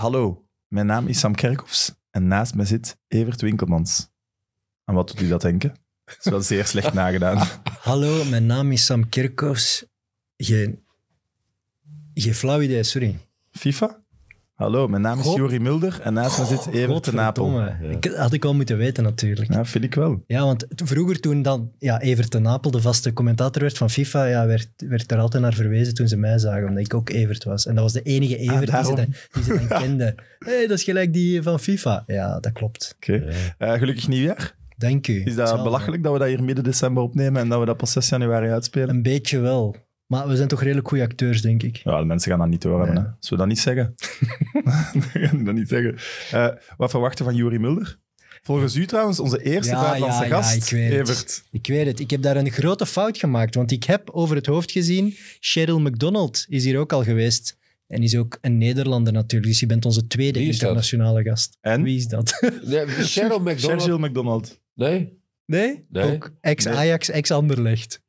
Hallo, mijn naam is Sam Kerkhoffs en naast mij zit Evert Winkelmans. Aan wat doet u dat denken? Dat is wel zeer slecht nagedaan. Hallo, mijn naam is Sam Kerkhoffs. Geen, geen flauw idee, sorry. FIFA? Hallo, mijn naam is God- Jori Mulder en naast mij zit Evert de Napel. Godverdomme. Ik, had ik al moeten weten, natuurlijk. Ja, Ja, vind ik wel. want t- vroeger toen dan ja, Evert de Napel de vaste commentator werd van FIFA, ja, werd, werd er altijd naar verwezen toen ze mij zagen, omdat ik ook Evert was. En dat was de enige Evert die, ze dan, die ze dan kenden. Hé, hey, dat is gelijk die van FIFA. Ja, dat klopt. Oké. Eh, gelukkig nieuwjaar. Dank u. Is dat Zal- belachelijk dat we dat hier midden december opnemen en dat we dat pas 6 januari uitspelen? Een beetje wel. Maar we zijn toch redelijk goede acteurs, denk ik. Ja, de mensen gaan dat niet doorhebben. Nee. Hè. Zullen we dat niet zeggen? we gaan dat niet zeggen. Eh, wat verwachten van Jori Mulder? Volgens u trouwens onze eerste Ja, buitenlandse ja, ja, gast, ik weet het. Ik weet het. Ik heb daar een grote fout gemaakt. Want ik heb over het hoofd gezien... Cheryl McDonald is hier ook al geweest. En is ook een Nederlander natuurlijk. Dus je bent onze tweede dat? internationale gast. En? Wie is dat? Nee, Cheryl McDonald. Sergio McDonald. Nee? Nee? Nee. Ook ex-Ajax, ex-Anderlecht.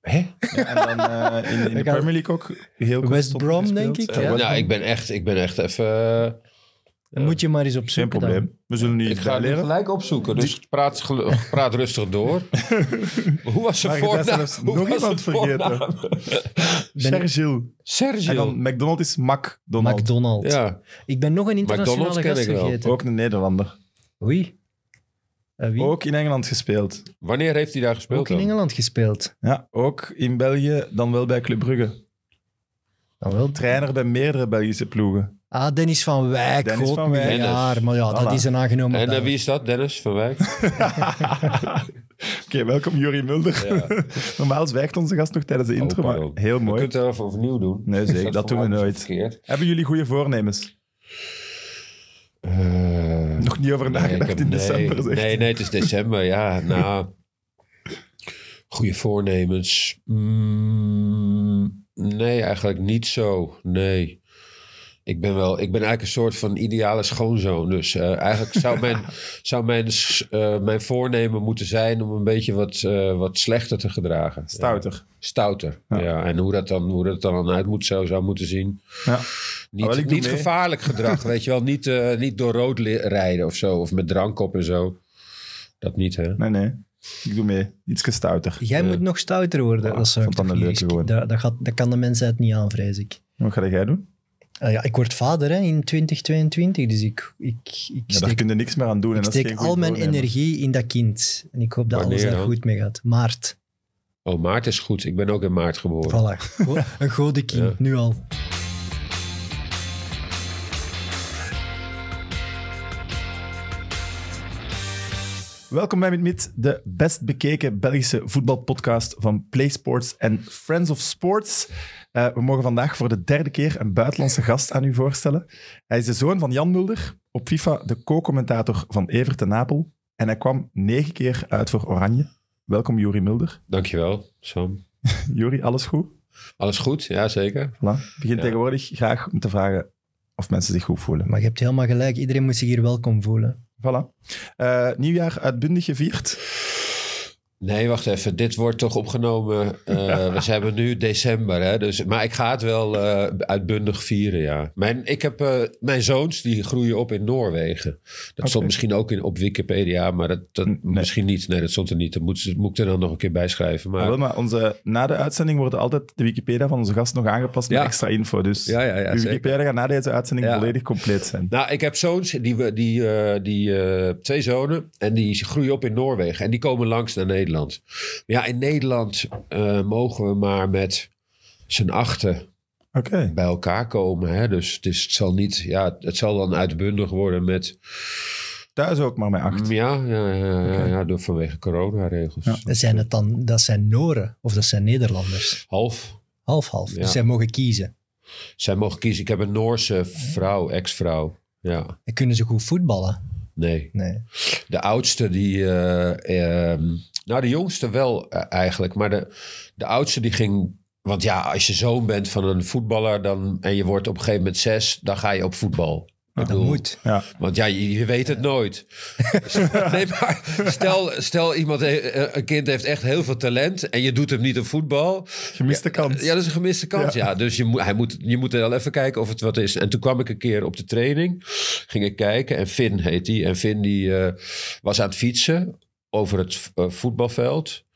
Hè? Ja, en dan eh, in, in de Premier League ook heel kort West Brom, gespeeld. denk ik, Eh, ja. West Nou, ik ben echt, ik ben echt even... eh, Dan moet je maar eens op Geen zoek probleem. We zullen nu ik iets ga bijleren. gelijk opzoeken, dus praat, gelu- praat rustig door. Hoe was Maar je bent voornaam? zelfs Hoe nog was iemand zijn vergeten. voornaam? Sergio. En Sergio. dan McDonald is McDonald. McDonald. Ja, Ik ben nog een internationale McDonald's ken gast ik wel. vergeten. Ook een Nederlander. Wie? Eh, wie? Ook in Engeland gespeeld. wanneer heeft hij daar gespeeld Ook in dan? Engeland gespeeld. Ja, ook in België, dan wel bij Club Brugge. Nou wel. Trainer bij meerdere Belgische ploegen. Ah, Dennis van Wijk. Dennis God, van Wijk. Maar ja, dat is een aangenomen En bel. wie is dat? Dennis van Wijk? Oké, welkom Juri Mulder. Ja. Normaal zwijgt onze gast nog tijdens de Oh, intro, maar heel We mooi. kunnen het wel even opnieuw doen. Nee, zeker, dat doen we nooit. Verkeerd? Hebben jullie goede voornemens? Eh, Nog niet over nee, nagedacht heb- in nee, december, zegt Nee, nee, het is december. Ja, nou... Goede voornemens. Mm, nee, eigenlijk niet zo. Nee. Ik ben, wel, ik ben eigenlijk een soort van ideale schoonzoon. Dus eh, eigenlijk zou, mijn, zou mijn, eh, mijn voornemen moeten zijn om een beetje wat, eh, wat slechter te gedragen. Ja. Stouter. Stouter, Ja. ja. En hoe dat dan, hoe dat dan uit moet, zou, zou moeten zien. Ja. Niet, doe niet mee. gevaarlijk gedrag, weet je wel. Niet, eh, niet door rood rijden of zo. Of met drank op en zo. Dat niet, hè. Nee, nee. Ik doe mee. Iets stouter. Jij moet nog stouter worden. Ah, dat, zou vond ik dat dat, dat, gaat, dat kan de mensheid niet aan, vrees ik. Wat ga jij doen? Ah ja, ik word vader hè, in 2022, dus ik, ik, ik Ja, daar kun je niks meer aan doen. en ik dat is steek al mijn energie in dat kind. En ik hoop dat Wanneer alles daar dan? goed mee gaat. Maart, Oh, maart is goed. Ik ben ook in maart geboren. voilà. Go- een goede kind, Ja. nu al. Welkom bij Mit, de best bekeken Belgische voetbalpodcast van PlaySports en Friends of Sports. Eh, we mogen vandaag voor de derde keer een buitenlandse gast aan u voorstellen. Hij is de zoon van Jan Mulder, op FIFA de co-commentator van Evert de Napel. En hij kwam negen keer uit voor Oranje. Welkom, Juri Mulder. Dankjewel, Sam. Juri, alles goed? Alles goed? Ja, zeker. Voilà. Ik begin Ja. tegenwoordig graag om te vragen of mensen zich goed voelen. Maar je hebt helemaal gelijk, iedereen moet zich hier welkom voelen. Voilà. Eh, nieuwjaar uitbundig gevierd. Nee, wacht even. Dit wordt toch opgenomen. eh, We hebben nu december, hè? Dus, maar ik ga het wel eh, uitbundig vieren, ja. Mijn, ik heb, eh, mijn zoons die groeien op in Noorwegen. Dat stond misschien ook in, op Wikipedia, maar dat, dat Nee. misschien niet. Nee, dat stond er niet. Dat moet, moet ik er dan nog een keer bij schrijven. Maar, wel, maar onze, na de uitzending wordt altijd de Wikipedia van onze gast nog aangepast met Ja. extra info. Dus ja, ja, ja. zeker. Wikipedia gaat na deze uitzending volledig compleet zijn. Nou, ik heb zoons, die, die, die twee zonen, en die groeien op in Noorwegen. En die komen langs naar Nederland. Ja, in Nederland eh, mogen we maar met z'n achten Oké. bij elkaar komen. Hè? Dus het, is, het zal niet, ja, het zal dan uitbundig worden met, Thuis ook maar met acht. ja, ja, ja, ja, ja, door vanwege coronaregels. Ja. Dat zijn, het dan, dat zijn Noren of dat zijn Nederlanders. Half. Half-half. Ja. Dus zij mogen kiezen. Zij mogen kiezen. Ik heb een Noorse vrouw, ex-vrouw. Ja, En kunnen ze goed voetballen? nee. Nee. De oudste, die. eh, ehm, nou, de jongste wel eh, eigenlijk. Maar de, de oudste die ging. Want ja, als je zoon bent van een voetballer dan, en je wordt op een gegeven moment zes, dan ga je op voetbal. dat bedoel, moet. Ja. Want ja, je, je weet het nooit. nee, maar stel, stel iemand, he- eh, een kind heeft echt heel veel talent en je doet hem niet op voetbal. Gemiste kans. Ja, dat is een gemiste kans. Ja, dus je moet, hij moet, je moet er wel even kijken of het wat is. En toen kwam ik een keer op de training, ging ik kijken en Finn heet die. En Finn die eh, was aan het fietsen over het eh, voetbalveld.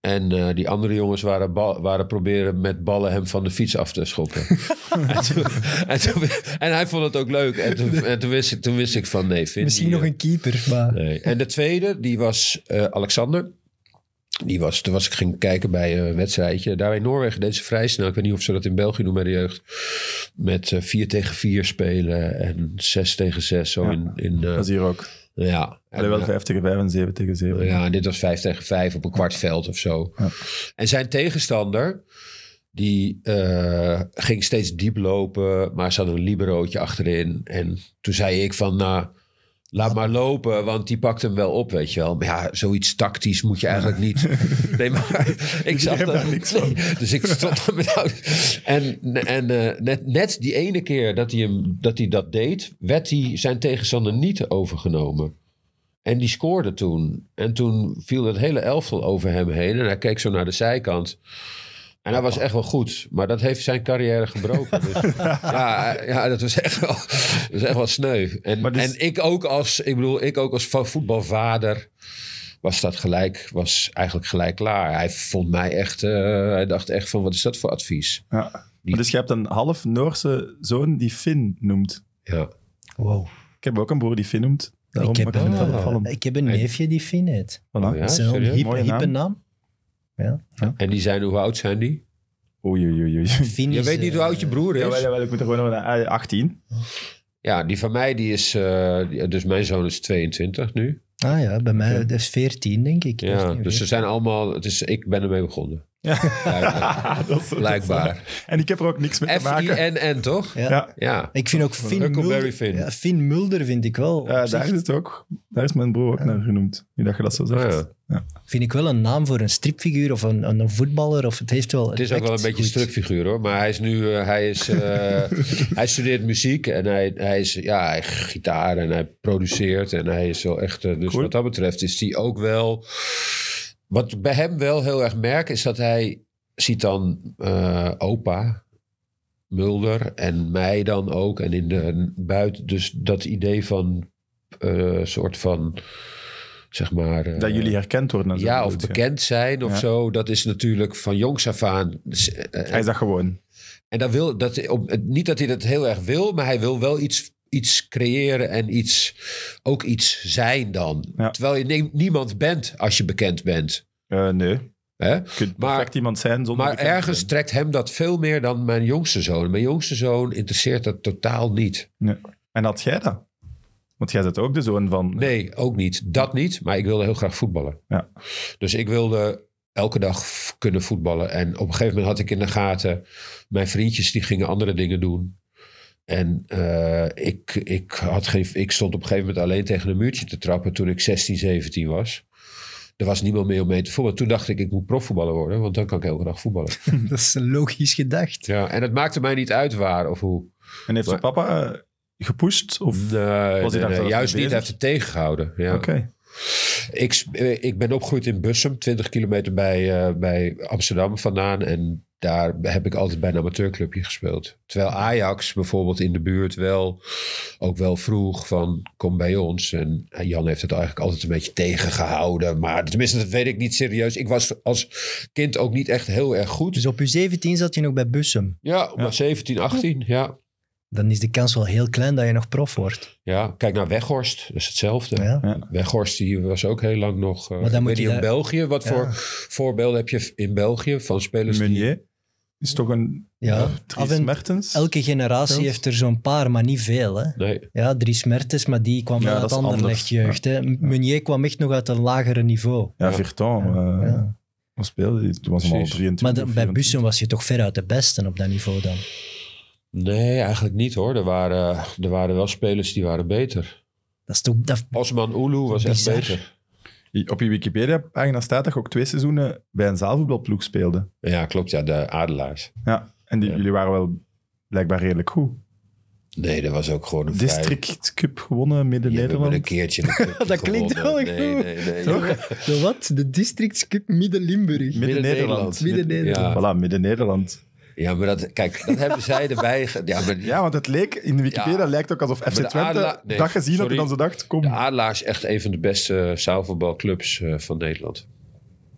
En eh, die andere jongens waren, waren proberen met ballen hem van de fiets af te schoppen. en, toen, en, toen- en hij vond het ook leuk. En toen, en toen, wist, ik, toen wist ik van nee, Finn. Misschien die, nog eh, een keeper, maar... Nee. En de tweede, die was eh, Alexander. Die was, toen was ik ging kijken bij een wedstrijdje. Daar in Noorwegen deed ze vrij snel. Ik weet niet of ze dat in België doen bij de jeugd. Met 4 tegen 4 spelen en 6 tegen 6. Zo Ja. in, in, Dat is hier ook. Ja. En, Allee, wel eh, 5 tegen 5 en 7 tegen 7. ja, dit was 5 tegen 5 op een kwart veld of zo. Ja. En zijn tegenstander, die eh, ging steeds diep lopen, maar ze hadden een liberootje achterin. En toen zei ik van, nou, laat maar lopen, want die pakt hem wel op, weet je wel. Maar ja, zoiets tactisch moet je eigenlijk niet. Nee, maar ik zag heb dat. niks dus ik stond daar met En, en eh, net, net die ene keer dat hij, hem, dat hij dat deed, werd hij zijn tegenstander niet overgenomen. En die scoorde toen. En toen viel het hele elftal over hem heen. En hij keek zo naar de zijkant. En hij was echt wel goed. Maar dat heeft zijn carrière gebroken. Dus, ja, ja, dat was echt wel, dat was echt wel sneu. En, dus- en ik ook als, ik bedoel, ik ook als vo- voetbalvader was dat gelijk, was eigenlijk gelijk klaar. Hij vond mij echt, eh, hij dacht echt van, wat is dat voor advies? Ja. Maar dus je hebt een half Noorse zoon die Finn noemt. Ja. Wow. Ik heb ook een broer die Finn noemt. Daarom, Ik heb, maar ik dat heb een neefje die Finn heet. Voilà. Oh ja? Dat is een serieus? Naam. En die zijn, hoe oud zijn die? Oei, oei, oei, oei. Je weet niet hoe eh, oud je broer is? Jawel, ik moet er gewoon naar. Ah, 18. Ja, die van mij, die is, eh, dus mijn zoon is 22 nu. Ah ja, bij mij is 14, denk ik. Ja, 14, dus ze zijn allemaal, het is, ik ben ermee begonnen. Ja. Blijkbaar. dat is, dat is- Blijkbaar. en ik heb er ook niks mee te maken. F-I-N-N, toch? Ja. Ja, Ja. Ik vind ook Finn Mulder, Finn. Ja, Finn Mulder vind ik wel. Ja, daar zich is het ook. Daar is mijn broer ook naar genoemd. Nu dat je dat zo zegt. Ja. Vind ik wel een naam voor een stripfiguur of een, een, een voetballer. Of het heeft wel. Het is ook wel een beetje een strukfiguur hoor. Maar hij is nu, eh, hij, is, eh, hij studeert muziek en hij, hij is, ja, hij gitaar en hij produceert. En hij is wel echt, eh, dus Cool. wat dat betreft is hij ook wel... Wat ik bij hem wel heel erg merk is dat hij ziet dan eh, opa, Mulder en mij dan ook. En in de buiten, dus dat idee van eh soort van, zeg maar... eh, Dat jullie herkend worden. ja, of bekend zijn of Ja. zo. Dat is natuurlijk van jongs af aan. Dus, eh, Hij is dat gewoon. En dat wil, dat, op, niet dat hij dat heel erg wil, maar hij wil wel iets, iets creëren en iets, ook iets zijn dan. Ja. Terwijl je nie- niemand bent als je bekend bent. Eh, nee. Hè? Je kunt Maar- iemand zijn zonder Maar ergens zijn. trekt hem dat veel meer dan mijn jongste zoon. Mijn jongste zoon interesseert dat totaal niet. Nee. En had jij dat? Want jij bent ook de zoon van... Nee, ook niet. Dat niet. Maar ik wilde heel graag voetballen. Ja. Dus ik wilde elke dag kunnen voetballen. En op een gegeven moment had ik in de gaten... mijn vriendjes die gingen andere dingen doen. En eh, ik, ik, had geen, ik stond op een gegeven moment alleen tegen een muurtje te trappen... toen ik 16, 17 was. Er was niemand meer om mee te voetballen. Toen dacht ik, ik moet profvoetballer worden... want dan kan ik elke dag voetballen. Dat is logisch gedacht. ja, en het maakte mij niet uit waar of hoe. En heeft je Maar- papa eh, gepusht? Of... Nee, hij nee, daar nee, zelf juist niet. Hij heeft het tegengehouden. Ja. Oké. Ik, eh, ik ben opgegroeid in Bussum, 20 kilometer bij, eh, bij Amsterdam vandaan. En daar heb ik altijd bij een amateurclubje gespeeld. Terwijl Ajax bijvoorbeeld in de buurt wel ook wel vroeg van kom bij ons. En Jan heeft het eigenlijk altijd een beetje tegengehouden. Maar tenminste, dat weet ik niet serieus. Ik was als kind ook niet echt heel erg goed. Dus op je 17 zat je nog bij Bussum. Ja, maar 17, 18, ja. Dan is de kans wel heel klein dat je nog prof wordt. Ja, kijk naar Weghorst, dat is hetzelfde. Ja. Ja. Weghorst die was ook heel lang nog. Uh, Maar dan moet je in daar- België. Wat Ja. voor voorbeelden heb je in België van spelers die. Meunier is toch een... Ja, Dries af en- Mertens? Elke generatie heeft er zo'n paar, maar niet veel. Hè? Nee, Ja, Dries Mertens, maar die kwam Ja, uit Anderlecht jeugd. Hè? Meunier kwam echt nog uit een lagere niveau. Ja, Ja. Virton. eh Ja. Wat speelde hij? Toen was hij al Precies. 23 Maar de- bij 24. Bussum was je toch veruit de beste op dat niveau dan. Nee, eigenlijk niet hoor. Er waren, er waren wel spelers die waren beter. Dat is toch... Dat, Osman Ulu was echt Bizar. beter. Op je Wikipedia-pagina staat dat je ook twee seizoenen bij een zaalvoetbalploeg speelde. Ja, klopt. Ja, de Adelaars. Ja. En die, Ja. jullie waren wel blijkbaar redelijk goed. Nee, dat was ook gewoon een vrij- District Cup gewonnen, Je hebt hem Midden-Nederland. een keertje Dat klinkt wel nee, goed. Nee, De wat? De District Cup Midden-Limburg. Midden-Nederland. Midden-Nederland. Ja. Voilà, Midden-Nederland. Ja, maar dat, kijk, dat hebben zij erbij. Ja, maar Ja, want het leek in de Wikipedia Ja. lijkt ook alsof FC Twente Adela- nee, dat gezien had en dan zo dacht, kom. de Adelaar is echt een van de beste zaalvoetbalclubs eh, van Nederland.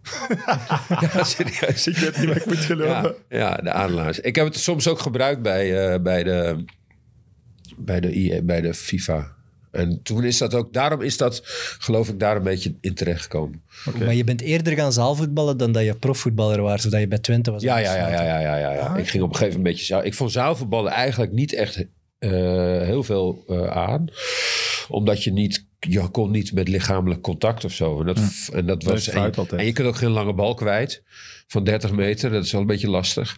ja, serieus. Ik weet niet wat ik moet geloven. Ja, ja, de Adelaars. Ik heb het soms ook gebruikt bij, eh, bij, de, bij, de, IE bij de FIFA. En toen is dat ook, daarom is dat, geloof ik, daar een beetje in terechtgekomen. Oké. Maar je bent eerder gaan zaalvoetballen dan dat je profvoetballer was, zodat je bij Twente was. Ja, ja, ja, ja, ja, ja, ja, ja. Ik ging op een gegeven moment een beetje. Ik vond zaalvoetballen eigenlijk niet echt eh, heel veel eh, aan. Omdat je niet, je kon niet met lichamelijk contact of zo. En dat, en dat Dat was. En, en je kunt ook geen lange bal kwijt van 30 meter. Dat is wel een beetje lastig.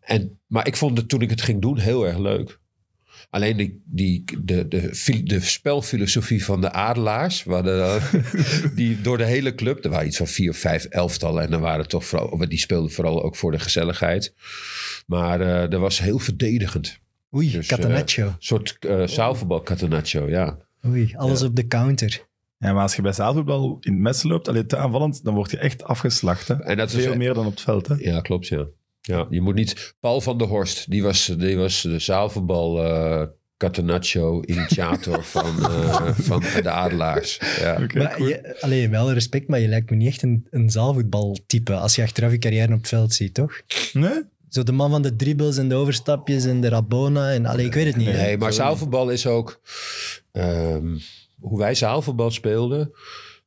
En, maar ik vond het toen ik het ging doen heel erg leuk. Alleen die, die, de, de, de spelfilosofie van de adelaars, eh, die door de hele club, er waren iets van vier of vijf elftallen en dan waren toch vooral, maar die speelden vooral ook voor de gezelligheid. Maar eh dat was heel verdedigend. Oei, Dus, Catanaccio. Een soort eh zaalvoetbal catenaccio, ja. Oei, alles op de counter. Ja, maar als je bij zaalvoetbal in het mes loopt, alleen te aanvallend, dan word je echt afgeslacht. Hè? En dat is, Veel meer dan op het veld. Hè? Ja, klopt, ja. Ja. Je moet niet... Paul van der Horst, die was, die was de zaalvoetbal eh catenaccio initiator van, eh, van de Adelaars. Ja. Cool. je, allee, wel respect, maar je lijkt me niet echt een, een zaalvoetbaltype als je achteraf je carrière op het veld ziet, toch? Nee? Zo de man van de dribbles en de overstapjes en de Rabona. En, allee, ik weet het niet. Nee, maar zaalvoetbal is ook... ehm, hoe wij zaalvoetbal speelden,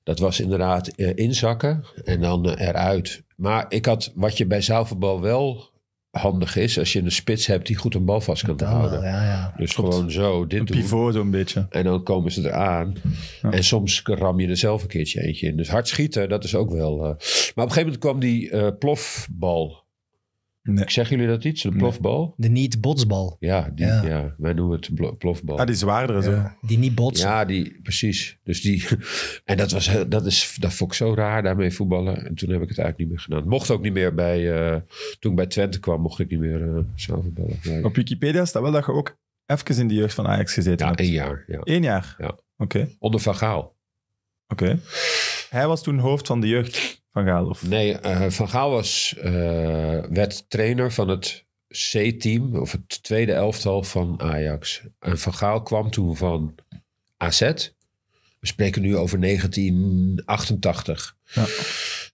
dat was inderdaad eh, inzakken en dan eh, eruit. Maar ik had, wat je bij zaalvoetbal wel handig is, als je een spits hebt die goed een bal vast kan houden. ja, ja. Dus gewoon zo, dit Een doen. pivot zo'n beetje. En dan komen ze eraan. Ja. En soms ram je er zelf een keertje eentje in. Dus hard schieten, dat is ook wel... eh. Maar op een gegeven moment kwam die eh, plofbal. Nee. Ik zeg jullie dat iets? De plofbal? De niet-botsbal. Ja, die, ja. Ja. wij noemen het plofbal. Ah, die zwaardere zo. Ja, die niet botsen. Ja, die, precies. Dus die, en dat, was, heel- dat, is, dat vond ik zo raar, daarmee voetballen. En toen heb ik het eigenlijk niet meer gedaan. Mocht ook niet meer bij, eh, toen ik bij Twente kwam, mocht ik niet meer eh zo voetballen. Nee. Op Wikipedia staat wel dat je ook even in de jeugd van Ajax gezeten Ja, hebt. één jaar. Ja. Eén jaar? Ja. Oké, Onder Van Gaal. oké. Hij was toen hoofd van de jeugd van Gaal. Of... Nee, eh, Van Gaal was, eh, werd trainer van het C-team, of het tweede elftal van Ajax. En Van Gaal kwam toen van AZ. We spreken nu over 1988.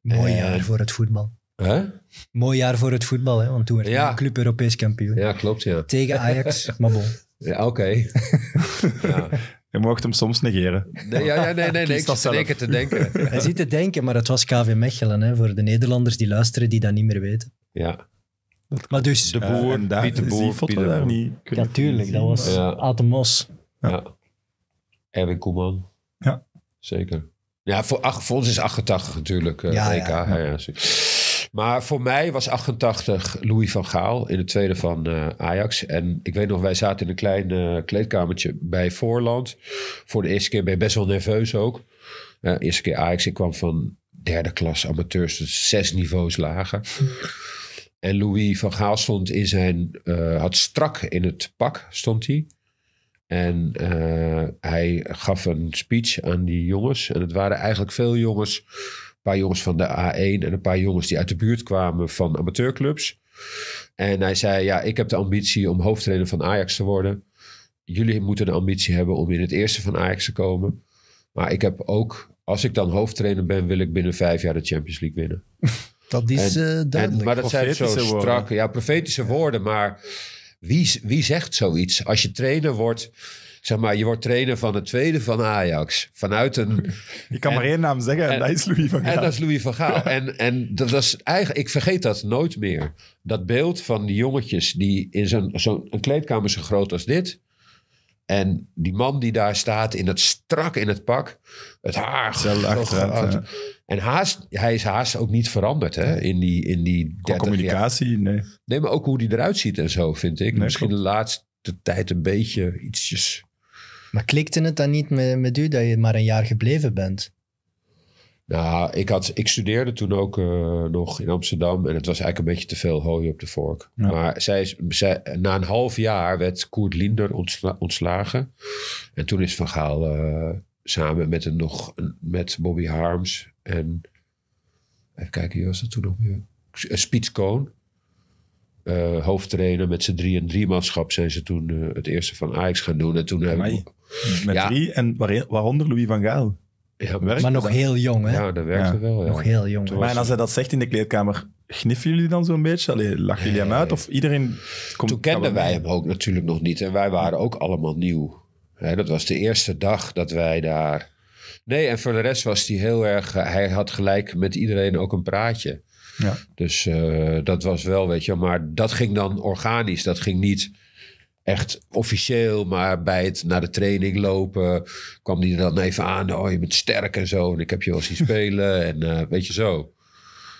Mooi Eh, jaar voor het voetbal. Hè? Mooi jaar voor het voetbal, hè, want toen werd Ja. mijn club Europees kampioen. Ja, klopt, ja. Tegen Ajax, maar bon. ja Oké. ja. Je mocht hem soms negeren. Nee, ja, ja, nee, nee, nee. Ik zit keer zelf. te denken. Hij zit te denken, maar het was KV Mechelen, hè, voor de Nederlanders die luisteren, die dat niet meer weten. Ja. Maar dus, De Eh, Boer, en daar Piet de Boer, foto Piet de daar Boer. niet. kun je ja, tuurlijk, niet dat was Ja. Atemos. Ja. Erwin Koeman. Ja. Zeker. Ja, voor, ach, voor ons is 88 natuurlijk eh Ja, ja. Ja, ja, zeker. Maar voor mij was 88 Louis van Gaal in het tweede van eh, Ajax. En ik weet nog, wij zaten in een klein eh, kleedkamertje bij Voorland. Voor de eerste keer ben je best wel nerveus ook. Eh, eerste keer Ajax, ik kwam van derde klas amateurs, dus zes niveaus lager. En Louis van Gaal stond in zijn, had strak in het pak, stond hij. En hij gaf een speech aan die jongens. En het waren eigenlijk veel jongens. Een paar jongens van de A1 en een paar jongens die uit de buurt kwamen van amateurclubs. En hij zei, ja, ik heb de ambitie om hoofdtrainer van Ajax te worden. Jullie moeten de ambitie hebben om in het eerste van Ajax te komen. Maar ik heb ook, als ik dan hoofdtrainer ben, wil ik binnen vijf jaar de Champions League winnen. Dat is En- eh, En, maar dat zijn zo Profetische woorden. strak. Ja, profetische woorden. Maar wie, wie zegt zoiets? Als je trainer wordt, zeg maar, je wordt trainer van het tweede van Ajax. Vanuit een. Je kan En- maar één naam zeggen en, en- dat is Louis van En Gaal. dat is Louis van Gaal. En, en dat was eigenlijk, ik vergeet dat nooit meer. Dat beeld van die jongetjes die in zo'n zo'n een kleedkamer zo groot als dit. En die man die daar staat in het strak in het pak. Het haar. Achteruit, ja. En haast, hij is haast ook niet veranderd hè, in die, in die 30 jaar. communicatie, nee. Nee, maar ook hoe die eruit ziet en zo, vind ik. Nee, Misschien klopt. de laatste tijd een beetje ietsjes... Maar klikte het dan niet met, met u dat je maar een jaar gebleven bent? Nou, ik, had, ik studeerde toen ook eh, nog in Amsterdam. En het was eigenlijk een beetje te veel hooi op de vork. Ja. Maar zij, is- zij, na een half jaar werd Koert Linder ontsla- ontslagen. En toen is Van Gaal eh, samen met, een nog, met Bobby Harms en... Even kijken, wie was dat toen nog weer? Uh, Spiets Koon. eh, hoofdtrainer met z'n drie en driemanschap zijn ze toen eh, het eerste van Ajax gaan doen. En toen hebben. Met Ja. drie en waar- waaronder Louis van Gaal. ja, Maar nog dat? heel jong, hè? ja, dat werkte Ja. wel. Ja. Nog heel jong. Maar en als hij dat zegt in de kleedkamer, gniffen jullie dan zo'n beetje? Allee, lachen jullie hem uit? Of iedereen komt... Toen kenden wij hem ook natuurlijk nog niet. En wij waren ook allemaal nieuw. Hè, dat was de eerste dag dat wij daar... Nee, en voor de rest was hij heel erg... Hij had gelijk met iedereen ook een praatje. Ja. Dus eh, dat was wel, weet je... Maar dat ging dan organisch. Dat ging niet echt officieel. Maar bij het naar de training lopen... kwam hij er dan even aan. Oh, je bent sterk en zo. En ik heb je wel zien spelen. En eh, weet je zo.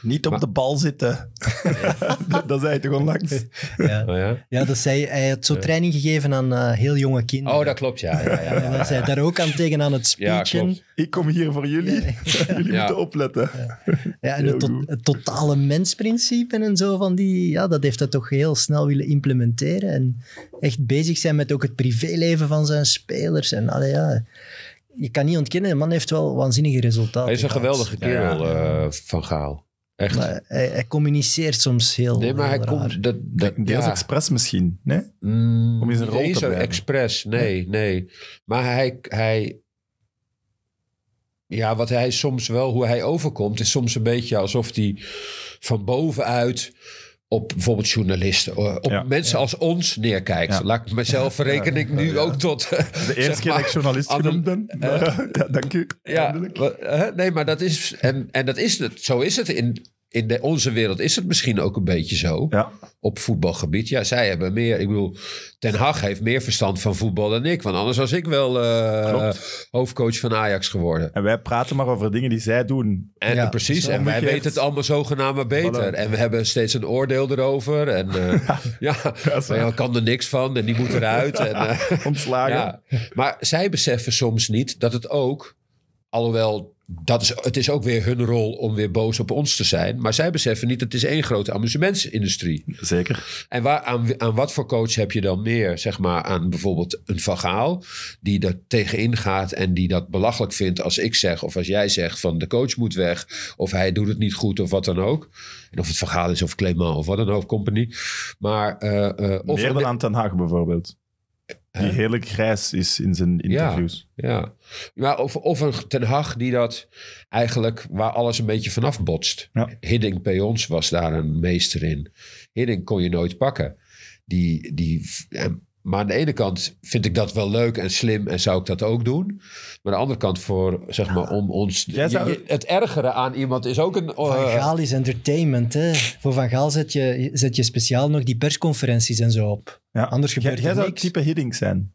Niet op Maar- de bal zitten. dat, dat zei hij toch onlangs? Ja. Oh, ja? ja, dat zei, hij had zo training gegeven aan eh, heel jonge kinderen. oh dat klopt, ja. ja, ja, ja, En dan zei hij daar ook aan tegen aan het Ja, speechen. klopt. Ik kom hier voor jullie. jullie Ja. moeten opletten. Ja, en het, tot- goed. het totale mensprincipe en zo van die, ja, dat heeft hij toch heel snel willen implementeren. En echt bezig zijn met ook het privéleven van zijn spelers. En allee, ja, je kan niet ontkennen, de man heeft wel waanzinnige resultaten. Hij is een geweldige kerel, Ja, ja. eh, Van Gaal. Echt. Maar hij, hij communiceert soms heel, nee, maar hij heel komt... Dat, dat, Deels ja. expres misschien. Nee? Mm, Om in zijn rol te blijven. expres, nee, nee. Maar hij, hij... Ja, wat hij soms wel, hoe hij overkomt, is soms een beetje alsof hij van bovenuit op bijvoorbeeld journalisten, eh, op Ja. mensen als ons neerkijkt. Ja. Laat ik mezelf verreken ik nu ook tot... De eerste keer dat ik journalist genoemd ben. Ja, dank u. Ja, nee, maar dat is. En, en dat is het. Zo is het in, in de, onze wereld. Is het misschien ook een beetje zo. Ja. Op voetbalgebied. Ja, zij hebben meer. Ik bedoel, Ten Hag heeft meer verstand van voetbal dan ik. Want anders was ik wel eh, hoofdcoach van Ajax geworden. En wij praten maar over dingen die zij doen. En Ja, precies. dus En wij weten het allemaal zogenaamd maar beter. En we hebben steeds een oordeel erover. En eh, ja, maar kan er niks van. En die moet eruit. En, eh, Ontslagen. ja, maar zij beseffen soms niet dat het ook, alhoewel dat is, het is ook weer hun rol om weer boos op ons te zijn, maar zij beseffen niet dat het is één grote amusementsindustrie. Zeker. En waar, aan, aan wat voor coach heb je dan meer, zeg maar, aan bijvoorbeeld een Van Gaal, die er tegenin gaat en die dat belachelijk vindt als ik zeg of als jij zegt van de coach moet weg of hij doet het niet goed of wat dan ook. En of het Van Gaal is of Clement of wat dan ook, company. Maar, eh, eh, of Meer dan aan Ten Haag bijvoorbeeld. Die heerlijk grijs is in zijn interviews. Ja, maar of, of een Ten Hag die dat eigenlijk waar alles een beetje vanaf botst. Ja. Hiddink Peons was daar een meester in. Hiddink kon je nooit pakken. Die, die, en- maar aan de ene kant vind ik dat wel leuk en slim en zou ik dat ook doen. Maar aan de andere kant voor, zeg maar, om ons... Jij zou- je- het ergere aan iemand is ook een... Van eh, Gaal is entertainment. Hè. Voor Van Gaal zet je, zet je speciaal nog die persconferenties en zo op. Ja. Anders Jij, gebeurt jij er zou niks. type Hiddink zijn.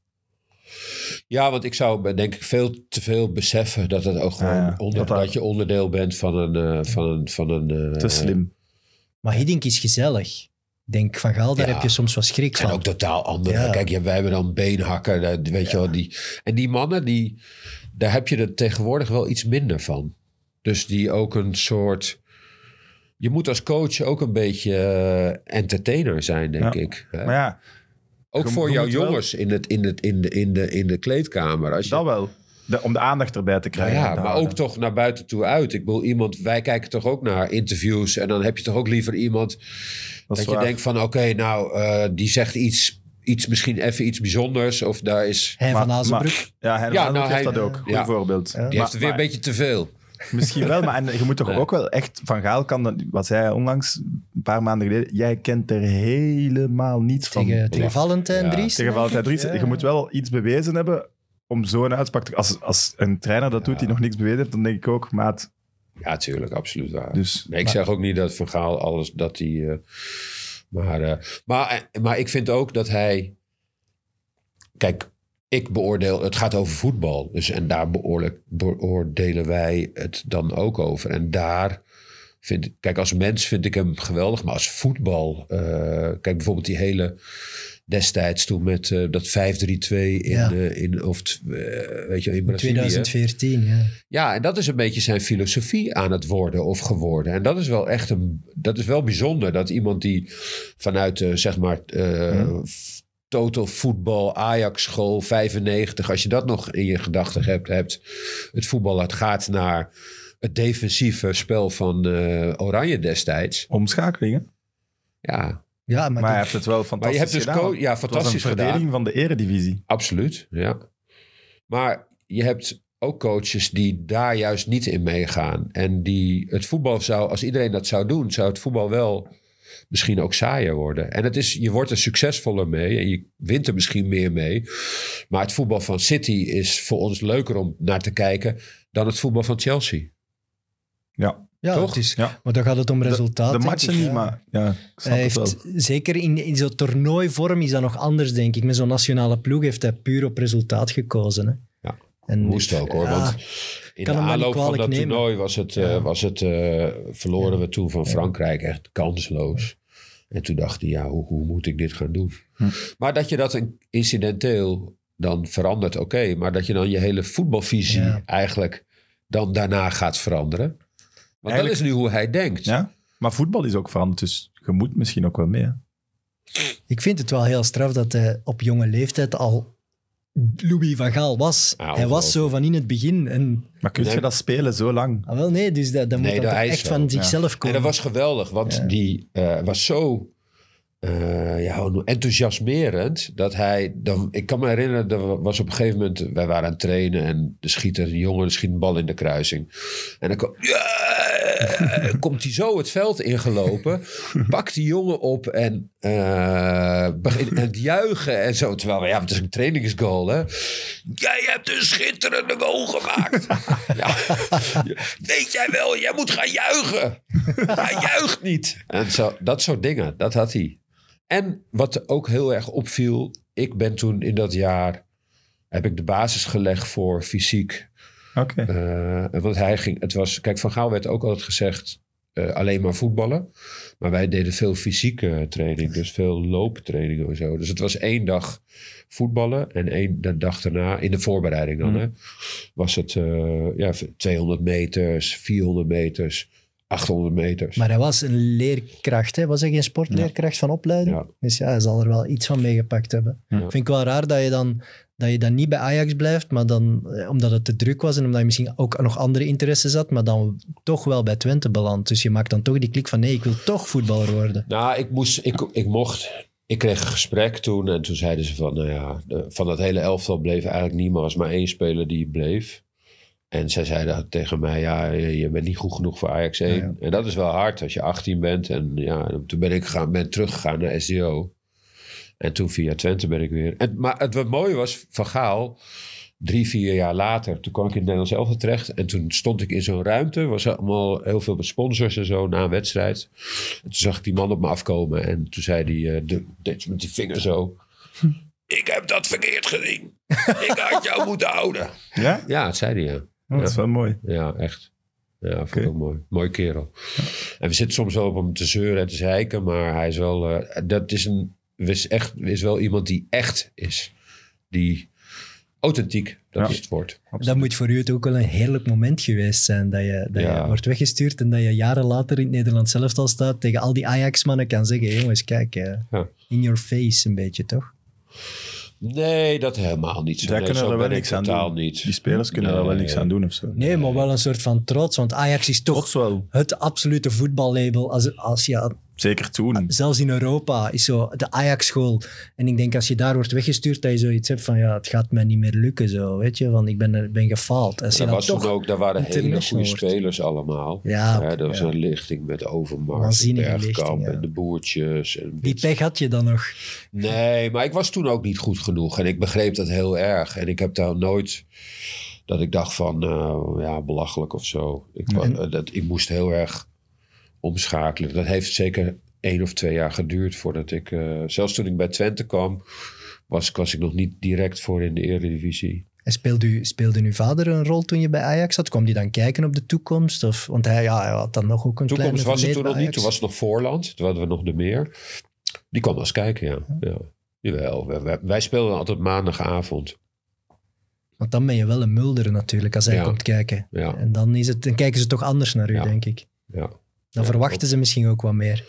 Ja, want ik zou denk ik veel te veel beseffen dat, het ook gewoon Ah, ja. onder, Dat je onderdeel bent van een... eh, van een, van een eh, Te slim. Maar Hiddink is gezellig. Ik denk, Van Gaal, daar Ja. heb je soms wat schrik En van. ook totaal andere. Ja. Kijk, ja, wij hebben dan beenhakker, dat- weet je wel. Die, en die mannen, die, daar heb je er tegenwoordig wel iets minder van. Dus die ook een soort... Je moet als coach ook een beetje eh, entertainer zijn, denk Ja. ik. hè. Maar ja, ook voor jouw jongens in, het, in, het, in, de, in, de, in de kleedkamer. Als je, dat wel. De- om de aandacht erbij te Nou krijgen. ja, maar ook toch naar buiten toe uit. Ik bedoel, iemand, wij kijken toch ook naar interviews. En dan heb je toch ook liever iemand Dat je waar. denkt van, oké, nou, eh, die zegt iets, iets, misschien even iets bijzonders. Of daar is, Maar- van Azenbroek. Ja, hij Ja, nou, heeft hij- dat ook. Goed ja. voorbeeld. Ja. die Maar- heeft er weer maar- een beetje te veel. Misschien wel, maar en je moet toch Nee. ook wel echt... Van Gaal kan, dat- wat zei hij onlangs, een paar maanden geleden, jij kent er helemaal niets van. Tegen, tegen Valentijn Ja, Dries. Tegen Valentijn Dries. Ja. Je moet wel iets bewezen hebben om zo'n uitspraak te... Als, als een trainer dat doet die nog niks bewezen heeft, dan denk ik ook, maat... Ja, tuurlijk, absoluut waar. Dus, Nee, ik zeg ook niet dat Van Gaal alles, dat hij... eh, maar, eh, maar, eh, maar ik vind ook dat hij... Kijk, ik beoordeel... Het gaat over voetbal. Dus, en daar beoordelen wij het dan ook over. En daar vind ik... Kijk, als mens vind ik hem geweldig. Maar als voetbal... eh, kijk, bijvoorbeeld die hele... Destijds toen met eh, dat 5-3-2 in, Ja. in, of, eh, weet je, in Brazilië. 2014, ja. Ja, en dat is een beetje zijn filosofie aan het worden of geworden. En dat is wel echt een, dat is wel bijzonder dat iemand die vanuit, zeg maar, f- total voetbal, Ajax school, 95, als je dat nog in je gedachten hebt, hebt het voetbal, het gaat naar het defensieve spel van eh, Oranje destijds. Omschakelingen. Ja, Ja, maar, hij heeft het wel fantastisch maar je hebt dus gedaan. ja, Het was fantastisch een verdediging van de eredivisie. Absoluut, ja. Maar je hebt ook coaches die daar juist niet in meegaan. En die het voetbal zou, als iedereen dat zou doen, zou het voetbal wel misschien ook saaier worden. En het is, je wordt er succesvoller mee en je wint er misschien meer mee. Maar het voetbal van City is voor ons leuker om naar te kijken dan het voetbal van Chelsea. Ja, ja, toch? is, Ja. maar dan gaat het om de, resultaat. de matchen niet, ja. maar ja, ik snap Hij het heeft, wel. zeker in, in zo'n toernooivorm is dat nog anders, denk ik. Met zo'n nationale ploeg heeft hij puur op resultaat gekozen. Hè. Ja, en, Moest ook hoor, ja, want in kan de aanloop van dat nemen. toernooi was het, eh, was het eh, verloren we toen van Frankrijk echt kansloos. En toen dacht hij, ja, hoe, hoe moet ik dit gaan doen? Hm. Maar dat je dat incidenteel dan verandert, oké. maar dat je dan je hele voetbalvisie Ja. eigenlijk dan daarna gaat veranderen. Want Eigenlijk- dat is nu hoe hij denkt. Ja? Maar voetbal is ook veranderd, dus je moet misschien ook wel mee. hè? Ik vind het wel heel straf dat hij op jonge leeftijd al Louis van Gaal was. Ja, hij was zo van in het begin. En, Maar kun Nee. je dat spelen zo lang? ah, wel nee, dus dat, dat Nee, moet dat echt zo, van ja. zichzelf En komen. dat was geweldig, want Ja. die eh, was zo eh, ja, enthousiasmerend. Dat hij, dan, ik kan me herinneren, er was op een gegeven moment, wij waren aan het trainen en er schiet een jongen, schiet een bal in de kruising. En dan komt, ja, komt hij zo het veld ingelopen, pakt die jongen op en uh, begint het juichen en zo. Terwijl, ja, het is een trainingsgoal, hè. Jij hebt een schitterende goal gemaakt. ja, weet jij wel, jij moet gaan juichen. Hij juicht niet. En zo, dat soort dingen, dat had hij. En wat ook heel erg opviel, ik ben toen in dat jaar, heb ik de basis gelegd voor fysiek. Oké. Uh, want hij ging, het was, kijk, Van Gaal werd ook altijd gezegd, uh, alleen maar voetballen. Maar wij deden veel fysieke training, dus veel looptrainingen en zo. Dus het was één dag voetballen en één de dag daarna, in de voorbereiding dan, Mm. hè, was het uh, ja, 200 meters, 400 meters, 800 meters. Maar hij was een leerkracht, hè? was hij geen sportleerkracht van opleiding? Ja. Dus ja, hij zal er wel iets van meegepakt hebben. Ja. Vind ik wel raar dat je dan, dat je dan niet bij Ajax blijft, maar dan, eh, omdat het te druk was en omdat je misschien ook nog andere interesses had, maar dan toch wel bij Twente belandt. Dus je maakt dan toch die klik van nee, ik wil toch voetballer worden. Nou, ik, moest, ik, ik mocht. Ik kreeg een gesprek toen en toen zeiden ze van, nou ja, van dat hele elftal bleef eigenlijk niemand, er was maar één speler die bleef. En zij zeiden tegen mij, ja, je, bent niet goed genoeg voor Ajax 1. Ja, ja. En dat is wel hard als je 18 bent. En ja, toen ben ik gegaan, ben teruggegaan naar SDO. En toen via Twente ben ik weer. En, maar het wat mooie was, Van Gaal, drie, vier jaar later, toen kwam ik in het Nederlands elftal terecht. En toen stond ik in zo'n ruimte, was allemaal heel veel sponsors en zo na een wedstrijd. En toen zag ik die man op me afkomen en toen zei hij, uh, de, deed ze met die vinger zo. Ik heb dat verkeerd gezien. Ik had jou moeten houden. Ja? Ja, dat zei hij, ja. Oh, dat is wel mooi. Ja, echt. Ja, vond ik ook mooi. Mooi kerel. En we zitten soms wel op hem te zeuren en te zeiken, maar hij is wel... eh, dat is, een, is, echt, is wel iemand die echt is. Die authentiek, dat Ja. is het woord. Dat moet voor u het ook wel een heerlijk moment geweest zijn, dat je, dat Ja. je wordt weggestuurd en dat je jaren later in het Nederlands zelf al staat, tegen al die Ajax-mannen kan zeggen, jongens, kijk, Ja. in your face een beetje, toch? Nee, dat helemaal niet zo. Nee, kunnen er wel niks aan doen. niet. Die spelers kunnen er wel niks aan doen of zo. Nee, maar wel een soort van trots, want Ajax is toch wel. het absolute voetballabel. Als, als je, Zeker toen. zelfs in Europa is zo de Ajax-school. En ik denk als je daar wordt weggestuurd, dat je zoiets hebt van ja, het gaat mij niet meer lukken, zo, weet je, want ik ben, ben gefaald. Als Dat dan was toch toen ook, daar waren hele goede spelers allemaal. Ja, dat was ja. een lichting met Overmars, en Waanzinnige Bergkamp lichting, ja. en de Boertjes. En die pech had je dan nog. Nee, maar ik was toen ook niet goed genoeg. En ik begreep dat heel erg. En ik heb daar nooit dat ik dacht van, nou ja, belachelijk of zo. Ik, Nee. dat, ik moest heel erg omschakelen. Dat heeft zeker één of twee jaar geduurd voordat ik... eh, zelfs toen ik bij Twente kwam, was, was ik nog niet direct voor in de Eredivisie. En speelde, u, speelde uw vader een rol toen je bij Ajax zat? Kwam die dan kijken op de toekomst? Of, want hij, ja, hij had dan nog ook een Toekomst kleine was het toen nog niet. Toen was het nog Voorland. Toen hadden we nog de meer. Die kwam wel eens kijken, ja. ja. Jawel, wij, speelden altijd maandagavond. Want dan ben je wel een mulder natuurlijk als hij Ja. komt kijken. Ja, En dan, is het, dan kijken ze toch anders naar u, denk ik. ja. Dan Ja, verwachten ze misschien ook wat meer.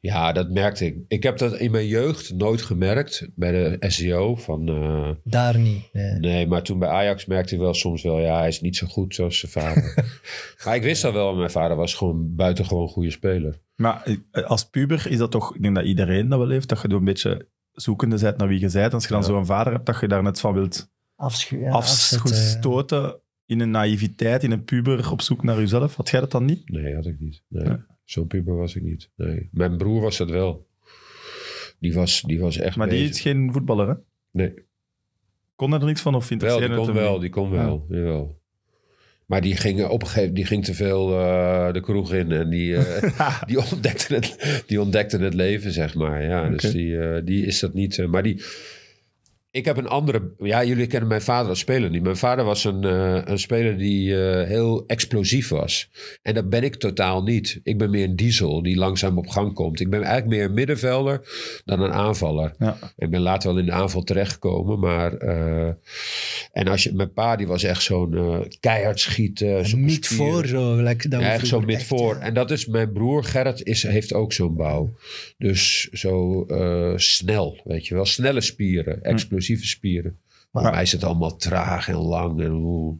ja, dat merkte ik. Ik heb dat in mijn jeugd nooit gemerkt bij de SEO. Van, eh, Daar niet. Nee. nee, maar toen bij Ajax merkte ik wel soms wel... ja, hij is niet zo goed zoals zijn vader. maar ik wist dat wel. Mijn vader was gewoon buitengewoon goede speler. Maar eh, als puber is dat toch, ik denk dat iedereen dat wel heeft, dat je door een beetje zoekende bent naar wie je bent. Als je dan Ja. zo'n vader hebt, dat je daar net van wilt Afschu ja, afzetten. afstoten in een naïviteit, in een puber op zoek naar jezelf. Had jij dat dan niet? Nee, had ik niet. Nee. Ja. Zo'n puber was ik niet. Nee. Mijn broer was dat wel. Die was, die was echt Maar die is geen voetballer, hè? Nee, Kon er niks van of wel, interesseerde die het kon wel, die kon wel. jawel. Maar die ging op een gegeven die ging te veel eh, de kroeg in en die, eh, die, ontdekte het, die ontdekte het leven, zeg maar. Ja, dus die, eh, die is dat niet. maar die. Ik heb een andere. Ja, jullie kennen mijn vader als speler niet. Mijn vader was een, eh, een speler die eh, heel explosief was. En dat ben ik totaal niet. Ik ben meer een diesel die langzaam op gang komt. Ik ben eigenlijk meer een middenvelder dan een aanvaller. Ja. Ik ben later wel in de aanval terechtgekomen, maar... eh, en als je... Mijn pa, die was echt zo'n eh, keihard schieten. zo'n Niet voor zo. Like, Ja, echt zo vroeger mid echt, voor. ja. En dat is mijn broer Gerrit, is, heeft ook zo'n bouw. Dus zo eh, snel, weet je wel. Snelle spieren, explosieve spieren. Maar bij mij is het allemaal traag en lang en oeh,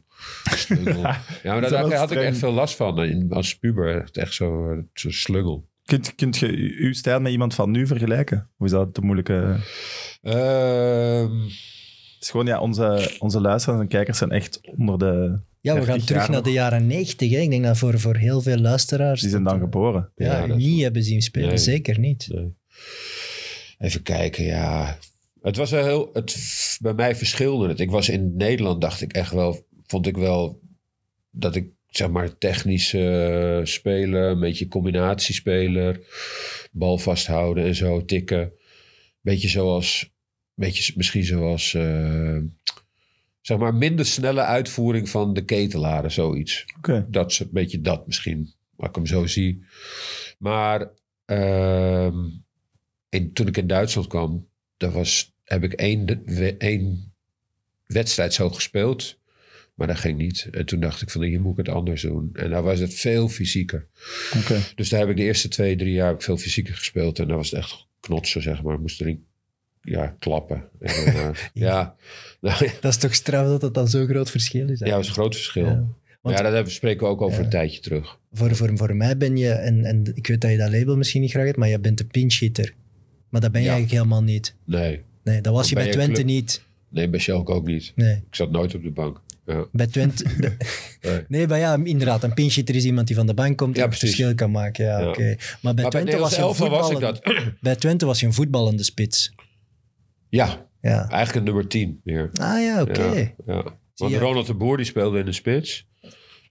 ja, maar daar had ik echt veel last van in- als puber. Echt- Echt zo, zo slungel. Kunt, kunt je uw stijl met iemand van nu vergelijken? Hoe is dat te moeilijke... Het is gewoon, ja, onze, onze luisteraars en kijkers zijn echt onder de... Ja, we 30 gaan terug naar nog. de jaren 90. Hè. Ik denk dat voor, voor heel veel luisteraars... Die zijn dan eh, geboren. Ja, niet wel- hebben zien spelen. Nee. Zeker niet. Nee. Even kijken, ja. Het was wel heel. Het, bij mij verschilde het. Ik was in Nederland, dacht ik echt wel. Vond ik wel dat ik, zeg maar, technisch eh, speler, een beetje combinatiespeler, bal vasthouden en zo, tikken. Beetje zoals. Beetje misschien zoals. eh, zeg maar, minder snelle uitvoering van de ketelaren, zoiets dat is een beetje dat misschien, als ik hem zo zie. Maar ehm, in, toen ik in Duitsland kwam, dat was, heb ik één, we- één wedstrijd zo gespeeld. Maar dat ging niet. En toen dacht ik van, hier moet ik het anders doen. En daar was het veel fysieker. Oké. Dus daar heb ik de eerste twee, drie jaar veel fysieker gespeeld. En daar was het echt knotsen, zeg maar. Ik moest erin ja, klappen. En, eh, ja, nou, ja, Dat is toch straf dat het dan zo'n groot verschil is? dat was een groot verschil. Ja. Maar Want- ja, dat hebben- spreken we ook over Ja. een tijdje terug. Voor, voor, voor mij ben je, en, en ik weet dat je dat label misschien niet graag hebt, maar je bent een pinch hitter. Maar dat ben je Ja. eigenlijk helemaal niet. Nee, Nee, dat was je bij Twente club- niet. nee bij Schalke ook niet. Nee, Ik zat nooit op de bank. Ja. bij Twente... Nee. nee, maar ja, inderdaad. Een pinch hitter is iemand die van de bank komt Ja, en het verschil kan maken. Ja, Ja. oké. Maar bij Maar bij Twente, was je een elftal was ik voetballende- dat. bij Twente was je een voetballende spits. Ja, Ja. eigenlijk een nummer 10 meer. Ah ja, oké. Ja, ja. Want je? Ronald de Boer die speelde in de spits.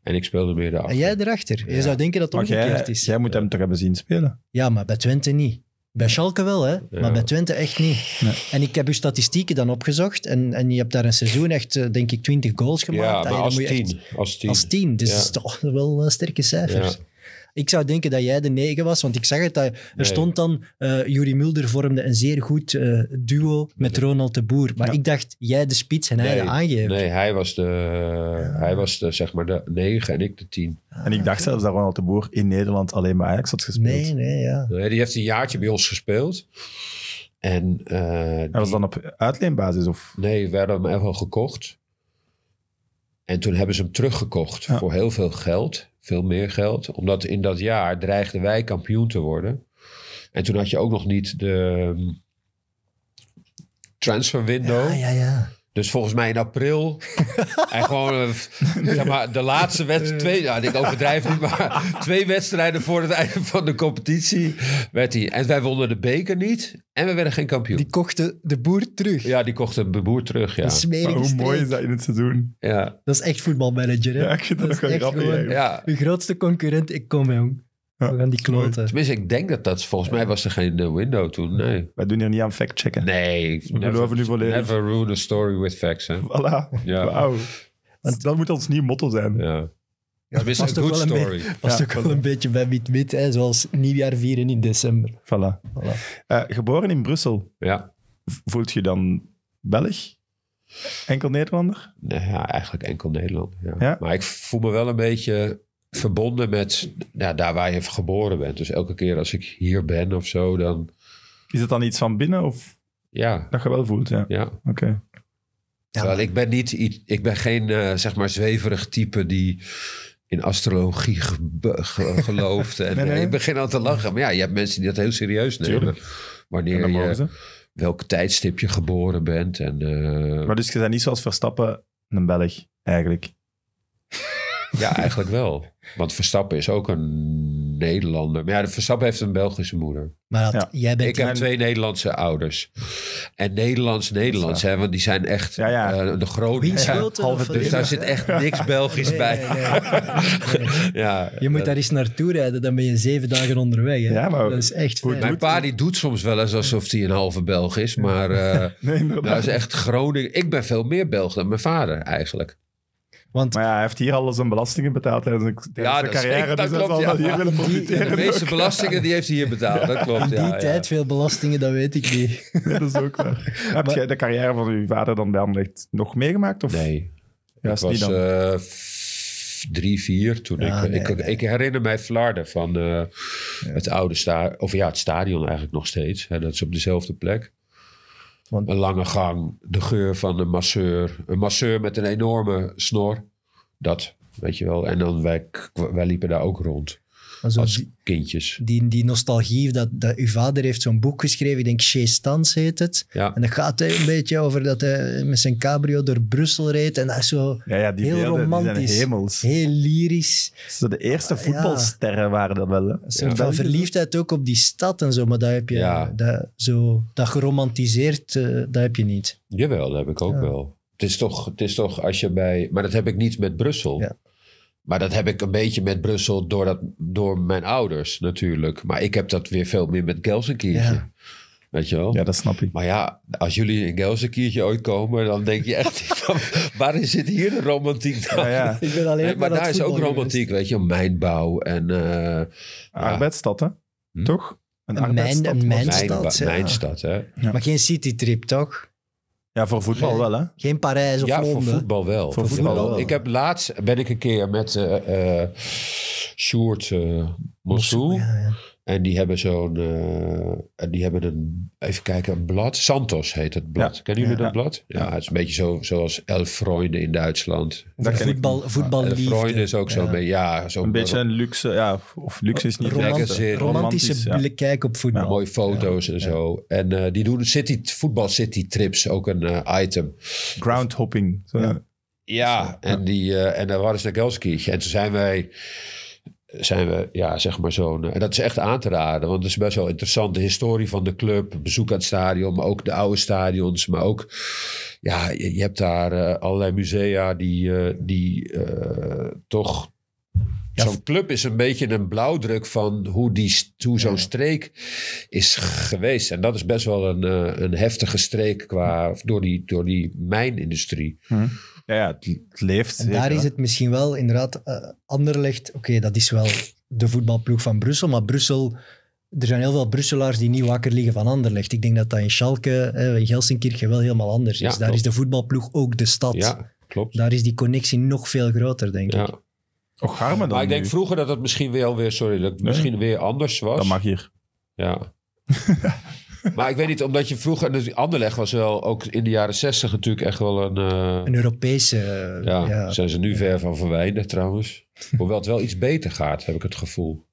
En ik speelde meer En daarachter. jij erachter. Je zou denken dat het omgekeerd is. jij moet hem toch hebben zien spelen? Ja, maar bij Twente niet. Bij Schalke wel, hè? maar bij Twente echt niet. Nee. En ik heb uw statistieken dan opgezocht. En, en je hebt daar een seizoen echt, eh, denk ik, 20 goals gemaakt. ja, maar als moet je echt- tien. Als tien. Als tien. Dus Ja. dat is toch wel eh, sterke cijfers. Ja. Ik zou denken dat jij de negen was, want ik zag het. Dat, er Nee. stond dan, eh Juri Mulder vormde een zeer goed eh, duo met Ronald de Boer. Maar Ja. ik dacht, jij de spits en hij Nee, de aangever. Nee, hij was, de, hij was de, zeg maar de 9 en ik de 10. En ik dacht zelfs dat Ronald de Boer in Nederland alleen bij Ajax had gespeeld. Nee, nee, ja. Nee, die heeft een jaartje bij ons gespeeld. En eh, Hij was dan op uitleenbasis of... Nee, we hadden hem wel gekocht. En toen hebben ze hem teruggekocht Ja. voor heel veel geld. Veel meer geld. Omdat in dat jaar dreigden wij kampioen te worden. En toen had je ook nog niet de um, transfer window. Ja, ja, ja. Dus volgens mij in april. en gewoon eh, zeg maar, de laatste wedstrijd. Twee, ja, ik overdrijf niet, maar twee wedstrijden voor het einde van de competitie werd hij. En wij wonnen de beker niet. En we werden geen kampioen. Die kochten de Boer terug. Ja, die kocht een boer terug. Ja. Maar hoe mooi is dat in het seizoen? Ja. Dat is echt voetbalmanager, hè? Ja, ik vind dat is nog wel grappig ja. De grootste concurrent, ik kom, jong. Ja, We gaan die kloten. Tenminste, ik denk dat dat... Volgens mij was er geen window toen. Nee. Wij doen hier niet aan fact-checken. Nee. We geloven nu volledig. Never ruin a story with facts. Hè? Voilà. Ja. Wauw. Dat moet ons nieuw motto zijn. Ja. Tenminste, past een ook good wel een story. Was Ja, ook wel een beetje bij wit-wit, hè? zoals nieuwjaar vieren in december. Voilà. Voilà. Eh, geboren in Brussel. Ja. voelt je dan Belg? Enkel Nederlander? Nee, ja, eigenlijk enkel Nederland. Ja. Ja? Maar ik voel me wel een beetje verbonden met ja, daar waar je geboren bent. Dus elke keer als ik hier ben of zo, dan Is het dan iets van binnen of ja, dat je wel voelt? Ja, ja. oké. Terwijl ik ben niet, ik ben geen eh, zeg maar zweverig type die in astrologie ge- ge- gelooft. En, Nee, nee. Ik begin al te lachen. Maar ja, je hebt mensen die dat heel serieus nemen. Tuurlijk. Wanneer je, welk tijdstip je geboren bent. En, eh, Maar dus je bent niet zoals Verstappen een Belg, eigenlijk. Ja, eigenlijk wel. Want Verstappen is ook een Nederlander. Maar ja, de Verstappen heeft een Belgische moeder. Maar dat, Ja. jij bent Ik heb twee Nederlandse ouders. En Nederlands-Nederlands, hè, want die zijn echt Ja, ja. eh, de of- delen. dus daar zit echt niks Belgisch Nee, bij. nee, nee. Nee. Ja, Je moet eh, daar eens naartoe rijden, dan ben je zeven dagen onderweg. Hè? Ja, maar dat is echt fijn. Mijn pa die doet soms wel eens alsof hij een halve Belg is. Maar eh dat is echt Groningen. Ik ben veel meer Belg dan mijn vader eigenlijk. Want Maar ja, hij heeft hier al zijn belastingen betaald tijdens, de- tijdens Ja, de dat is- carrière. dat dus hij klopt, zal ja. wel hier willen profiteren. De meeste ook. belastingen die heeft hij hier betaald. Dat klopt, in die ja, ja. tijd veel belastingen, dat weet ik niet. Ja, dat is ook waar. Heb jij de carrière van uw vader dan bij Anderlecht nog meegemaakt? Of? Nee, Juist ik was eh, f- drie, vier toen Ja, ik, nee, ik, nee. ik herinner mij Vlaarden van eh, het oude stadion. Of ja, het stadion eigenlijk nog steeds. Hè, dat is op dezelfde plek. Een lange gang, de geur van een masseur. Een masseur met een enorme snor. Dat, weet je wel. En dan wij liepen daar ook rond. Zo Als die, kindjes. die, die nostalgie, dat, dat uw vader heeft zo'n boek geschreven, ik denk Chez Stans heet het. Ja. En dat gaat hè, een beetje over dat hij met zijn cabrio door Brussel reed. En dat is zo Ja, ja, die heel beelden die romantisch. zijn hemels. heel lyrisch. Zo de eerste Ja. voetbalsterren waren dat wel. Hè? Een soort Ja. van verliefdheid ook op die stad en zo. Maar dat heb je, Ja. dat, zo, dat geromantiseerd, eh, dat heb je niet. Jawel, dat heb ik ook Ja. wel. Het is, toch, het is toch als je bij... Maar dat heb ik niet met Brussel. Ja. Maar dat heb ik een beetje met Brussel door, dat, door mijn ouders natuurlijk. Maar ik heb dat weer veel meer met Gelsenkirchen. Ja. Weet je wel? Ja, dat snap ik. Maar ja, als jullie in Gelsenkirchen ooit komen... dan denk je echt van... waar zit hier de romantiek dan? Ja, ja. Ik ben alleen Nee, maar daar is ook romantiek, weet je. Mijnbouw en... eh, Arbeidsstad, hè? Hm? Toch? Een, Een arbeidsstad. mijn- een was- mijn- mijn, stad, ja. mijn stad, hè. Ja. Maar geen citytrip, toch? Ja, voor voetbal wel, hè? Geen Parijs of Ja, voor voetbal wel. Voor voetbal wel. Ik heb laatst ben ik een keer met eh eh Sjoerd Mossou. Ja, ja. En die hebben zo'n, en die hebben een, even kijken, een blad. Santos heet het blad. Ja. Kennen jullie Ja. dat blad? Ja, het is een beetje zo, zoals Elf Freunde in Duitsland. Dat voetbal, voetballiefde. Elf Freunde is ook Ja. zo'n beetje, ja, zo'n Een beetje een luxe, ja, of luxe is niet Romant- romantische ja. blik- kijk op voetbal. mooie foto's en zo. En eh, die doen city, voetbal city trips, ook een eh, item. Groundhopping. Zo. Ja. Ja, en, die, eh, en dan waren ze naar Gelsenkirchen. En toen zijn wij, zijn we, ja, zeg maar zo'n... En dat is echt aan te raden, want het is best wel interessant. De historie van de club, bezoek aan het stadion, maar ook de oude stadions. Maar ook, ja, je, je hebt daar eh, allerlei musea die, eh, die eh, toch... Ja, Zo'n club is een beetje een blauwdruk van hoe, die, hoe zo'n streek is geweest. En dat is best wel een, eh, een heftige streek qua, door, die, door die mijnindustrie. Hm. Ja, ja, het, het leeft. En daar is het misschien wel inderdaad eh Anderlecht. Oké, dat is wel de voetbalploeg van Brussel, maar Brussel. Er zijn heel veel Brusselaars die niet wakker liggen van Anderlecht. Ik denk dat dat in Schalke, eh, in Gelsenkirchen wel helemaal anders is. Ja, daar klopt. is de voetbalploeg ook de stad. Ja, klopt. Daar is die connectie nog veel groter, denk ik. Och, dan Maar ik denk nu. vroeger dat het misschien weer, weer sorry, dat het Nee. misschien weer anders was. Dat mag hier. Ja. maar ik weet niet, omdat je vroeger, dus Anderlecht was wel ook in de jaren zestig natuurlijk echt wel een. eh, Een Europese... eh, ja, ja. zijn ze nu ver van verwijderd trouwens. Hoewel het wel iets beter gaat, heb ik het gevoel.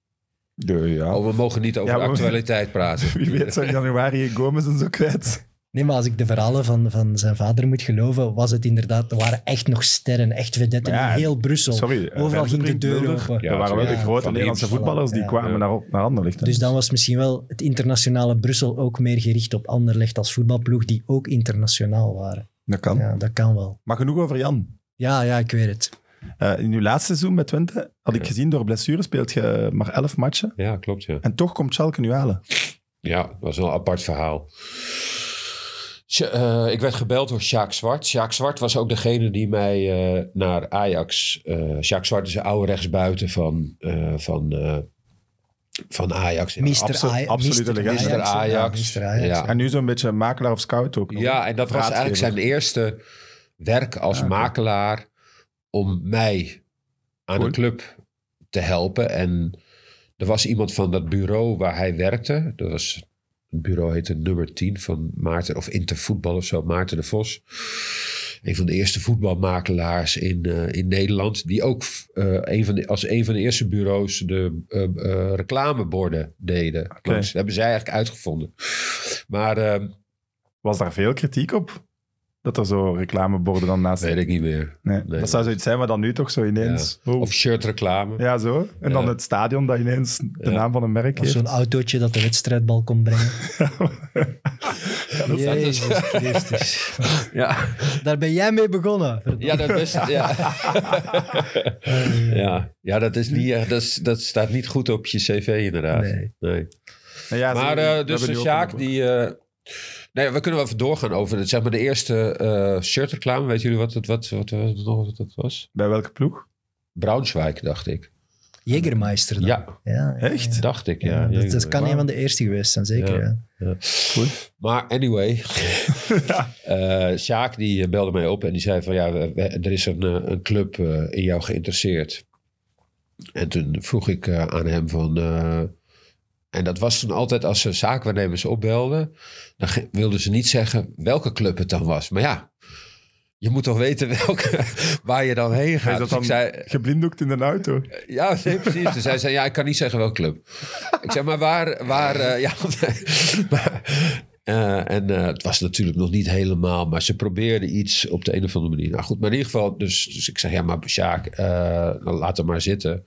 ja. Oh, we mogen niet over de actualiteit praten. Wie weet zijn januari Gomez en zo kwijt. Nee, maar als ik de verhalen van, van zijn vader moet geloven, was het inderdaad... Er waren echt nog sterren, echt vedetten ja, in heel Brussel. Sorry. eh, Overal ging de deur Mulder, open. Ja, dat waren wel de grote Nederlandse voetballers die Ja. kwamen Ja. naar, naar Anderlecht. hè. Dus dan was misschien wel het internationale Brussel ook meer gericht op Anderlecht als voetbalploeg, die ook internationaal waren. Dat kan. Ja, dat kan wel. Maar genoeg over Jan. Ja, ja, ik weet het. Eh, in uw laatste seizoen met Twente had ik Ja. gezien, door blessure speelt je maar elf matchen. Ja, klopt, ja. En toch komt Schalke nu halen. Ja, dat was wel een apart verhaal. Eh, ik werd gebeld door Sjaak Zwart. Sjaak Zwart was ook degene die mij eh, naar Ajax... eh Sjaak Zwart is een oude rechtsbuiten van, eh, van, eh, Van Ajax. ja. Mister absolu- Aj- absolute Mister legende. Mister Ajax. Mister Ajax. Ja. En nu zo'n beetje makelaar of scout ook. nog. Ja, en dat was eigenlijk zijn eerste werk als makelaar om mij aan Cool. een club te helpen. En er was iemand van dat bureau waar hij werkte. Dat was, het bureau heette nummer 10 van Maarten, of Intervoetbal of zo, Maarten de Vos. Een van de eerste voetbalmakelaars in, eh, in Nederland. Die ook eh, een van de, als een van de eerste bureaus de eh, reclameborden deden. Dat hebben zij eigenlijk uitgevonden. Maar eh, Was daar veel kritiek op? Dat er zo reclameborden dan naast... weet ik niet meer. Nee, Nee. dat zou zoiets zijn, maar dan nu toch zo ineens... Oh. Of shirtreclame. Ja, zo. En dan Ja. het stadion dat ineens de Ja. naam van een merk Of heeft. zo'n autootje dat de wedstrijdbal kon brengen. dat is- Jezus Christus. Ja, Daar ben jij mee begonnen. ja dat is... Ja. ja. ja, dat is niet... Dat, is, dat staat niet goed op je cv inderdaad. Nee. Nee. Nou ja, Maar we dus Sjaak die... eh, nee, we kunnen wel even doorgaan over het, zeg maar de eerste eh shirtreclame. Weet jullie wat het wat, wat, wat, wat, wat het was? Bij welke ploeg? Braunschweig, dacht ik. Jägermeister dan. Ja, Ja, Echt? ja. dacht ik, ja. Ja, dat, dat kan een van de eerste geweest zijn, zeker. Ja. Ja. Maar anyway, eh Sjaak die belde mij op en die zei van ja, we- we- er is een, eh, een club eh, in jou geïnteresseerd. En toen vroeg ik eh, aan hem van... eh, en dat was toen altijd als ze zaakwaarnemers opbelden... dan wilden ze niet zeggen welke club het dan was. Maar ja, je moet toch weten welke, waar je dan heen Is gaat. dat Dus dan zei, geblinddoekt in de auto? ja, nee, precies. Dus hij zei, ja, ik kan niet zeggen welke club. Ik zei, maar waar... waar eh, ja, maar, eh, en eh, het was natuurlijk nog niet helemaal, maar ze probeerden iets op de een of andere manier. Nou goed, maar in ieder geval, dus, dus ik zeg, ja, maar Sjaak, eh, nou, laat hem maar zitten.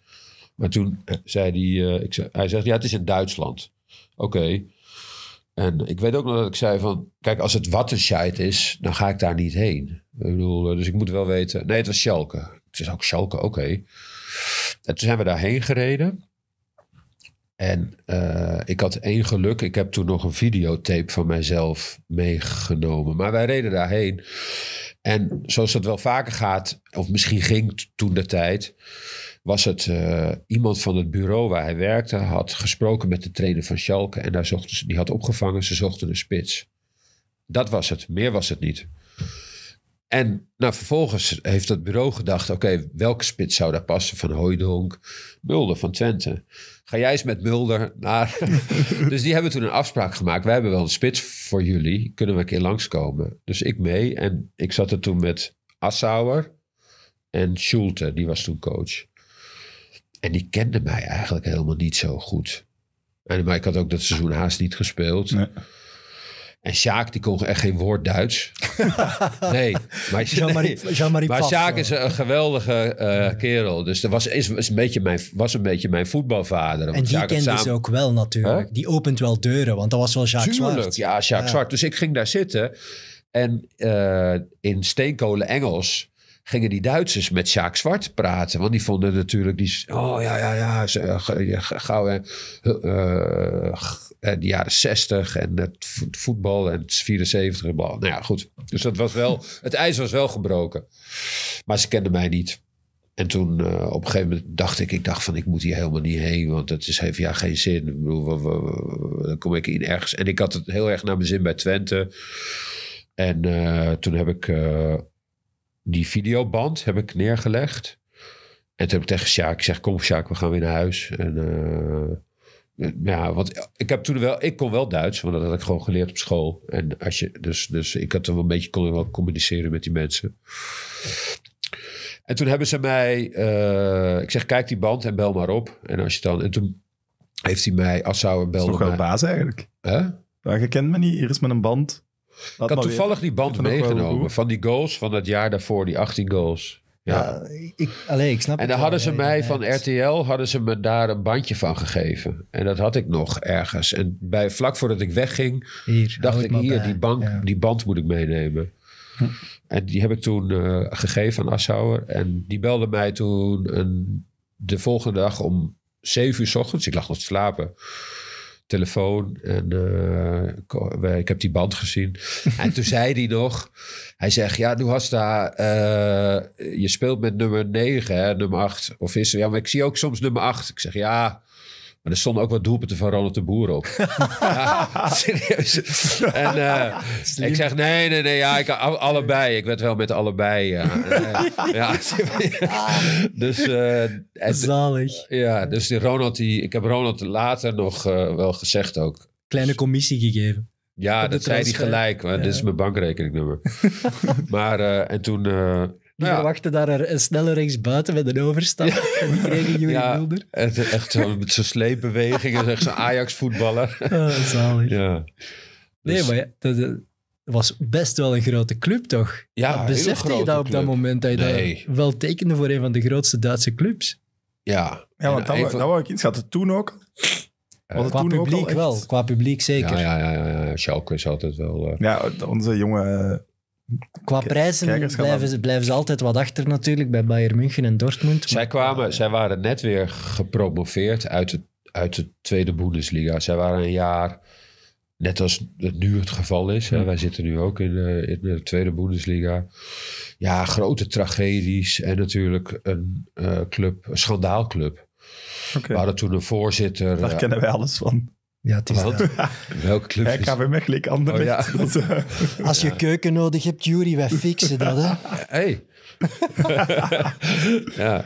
Maar toen eh, zei hij, eh, ik zei, hij zegt, ja, het is in Duitsland. Oké. En ik weet ook nog dat ik zei van, kijk, als het Wattenscheid is, dan ga ik daar niet heen. Ik bedoel, eh, dus ik moet wel weten. Nee, het was Schalke. Het is ook Schalke, oké. En toen zijn we daarheen gereden. En ik had één geluk. Ik heb toen nog een videotape van mijzelf meegenomen. Maar wij reden daarheen. En zoals dat wel vaker gaat, of misschien ging toen de tijd, was het eh, iemand van het bureau waar hij werkte, had gesproken met de trainer van Schalke. En daar zochten ze, die had opgevangen, ze zochten een spits. Dat was het, meer was het niet. En nou, vervolgens heeft het bureau gedacht: oké, welke spits zou daar passen? Van Hooijdonk, Mulder van Twente. Ga jij eens met Mulder naar. dus die hebben toen een afspraak gemaakt. Wij hebben wel een spits voor jullie. Kunnen we een keer langskomen? Dus ik mee. En ik zat er toen met Assauer en Schulte, die was toen coach. En die kende mij eigenlijk helemaal niet zo goed. En, maar ik had ook dat seizoen haast niet gespeeld. Nee. En Sjaak, die kon echt geen woord Duits. nee, maar, Jean-Marie nee. Jean-Marie maar Sjaak is een geweldige eh, kerel. Dus dat was, is, is een beetje mijn, was een beetje mijn voetbalvader. En die Sjaak kende ze samen- ook wel natuurlijk. Huh? Die opent wel deuren, want dat was wel Tuurlijk, Zwart. ja, Sjaak Ja. Zwart. Dus ik ging daar zitten. En eh, in steenkolen Engels gingen die Duitsers met Sjaak Zwart praten. Want die vonden natuurlijk die... Oh ja, ja, ja. ze- eh, ge- Gauw eh, eh, eh, de jaren 60 en het vo- voetbal en het is 74 en. Nou ja, goed. Dus dat was wel... Het ijs was wel gebroken. Maar ze kenden mij niet. En toen eh, op een gegeven moment dacht ik, ik dacht van ik moet hier helemaal niet heen, want het is heeft ja geen zin. Ik bedoel, dan kom ik in ergens. En ik had het heel erg naar mijn zin bij Twente. En eh, toen heb ik eh, die videoband heb ik neergelegd. En toen heb ik tegen Sjaak gezegd, kom Sjaak, we gaan weer naar huis. En eh, ja, want ik heb toen wel, ik kon wel Duits, want dat had ik gewoon geleerd op school. En als je, dus, dus ik had er wel een beetje, kon wel communiceren met die mensen. En toen hebben ze mij, eh, ik zeg, kijk die band en bel maar op. En als je dan, en toen heeft hij mij, Assauer Dat is belde toch wel mij. baas eigenlijk. Hè? Maar je kent me niet, hier is met een band. Ik had toevallig die band meegenomen van die goals van het jaar daarvoor, die 18 goals. Ja. Ja, ik, allee, ik snap En dan hadden ze ja, mij ja, van RTL, hadden ze me daar een bandje van gegeven. En dat had ik nog ergens. En bij, vlak voordat ik wegging, Hier, dacht ik hier, bij. die, bank, die band moet ik meenemen. En die heb ik toen eh, gegeven aan Assauer. En die belde mij toen een, de volgende dag om 7 uur s ochtends. Ik lag nog te slapen. Telefoon en eh, wij- ik heb die band gezien. en toen zei hij nog, hij zegt, ja, nu was daar, eh, je speelt met nummer 9, hè, nummer 8. Of is er, ja, maar ik zie ook soms nummer 8. Ik zeg, ja, Maar er stonden ook wat doelpunten van Ronald de Boer op. ja, serieus. En eh, ik zeg, nee, nee, nee, ja, ik, al- allebei. Ik werd wel met allebei. Ja, Eh, ja. dus, eh, en- Zalig. ja, dus die Ronald, die, ik heb Ronald later nog wel gezegd ook. Kleine commissie gegeven. Ja, dat zei hij gelijk. Maar dit is mijn bankrekeningnummer. maar, en toen... eh, Die ja, verwachten daar een, snelle rechtsbuiten met een overstap. En die kregen Juri Ja. Mulder. echt, echt zo met zo'n sleepbewegingen, echt zo'n Ajax-voetballer. Ah, zalig. ja. Nee, Dus- maar ja, dat, dat was best wel een grote club, toch? Ja, Besefte je dat op dat moment dat je Nee. dat wel tekende voor een van de grootste Duitse clubs? Ja, Ja, want dat, wou-. Toen ook? Was het Qua toen ook al publiek echt? wel, qua publiek zeker. Ja, ja, ja, ja, ja. Schalke is altijd wel... eh, Ja, onze jonge... eh, Qua prijzen kijkers gaan blijven ze, blijven ze altijd wat achter natuurlijk bij Bayern München en Dortmund. Zij, kwamen, zij waren net weer gepromoveerd uit de, uit de tweede Bundesliga. Zij waren een jaar, net als het nu het geval is. Hè, wij zitten nu ook in de, in de tweede Bundesliga. Ja, grote tragedies en natuurlijk een eh, club, een schandaalclub. Oké, We hadden toen een voorzitter. daar eh, kennen wij alles van. Ja, het is Wat? dat. welke club Ja, is KV Mechelen, Anderlecht. Oh, Dat eh, Als je keuken nodig hebt, Jury, wij fixen dat. Hè. Hey. ja,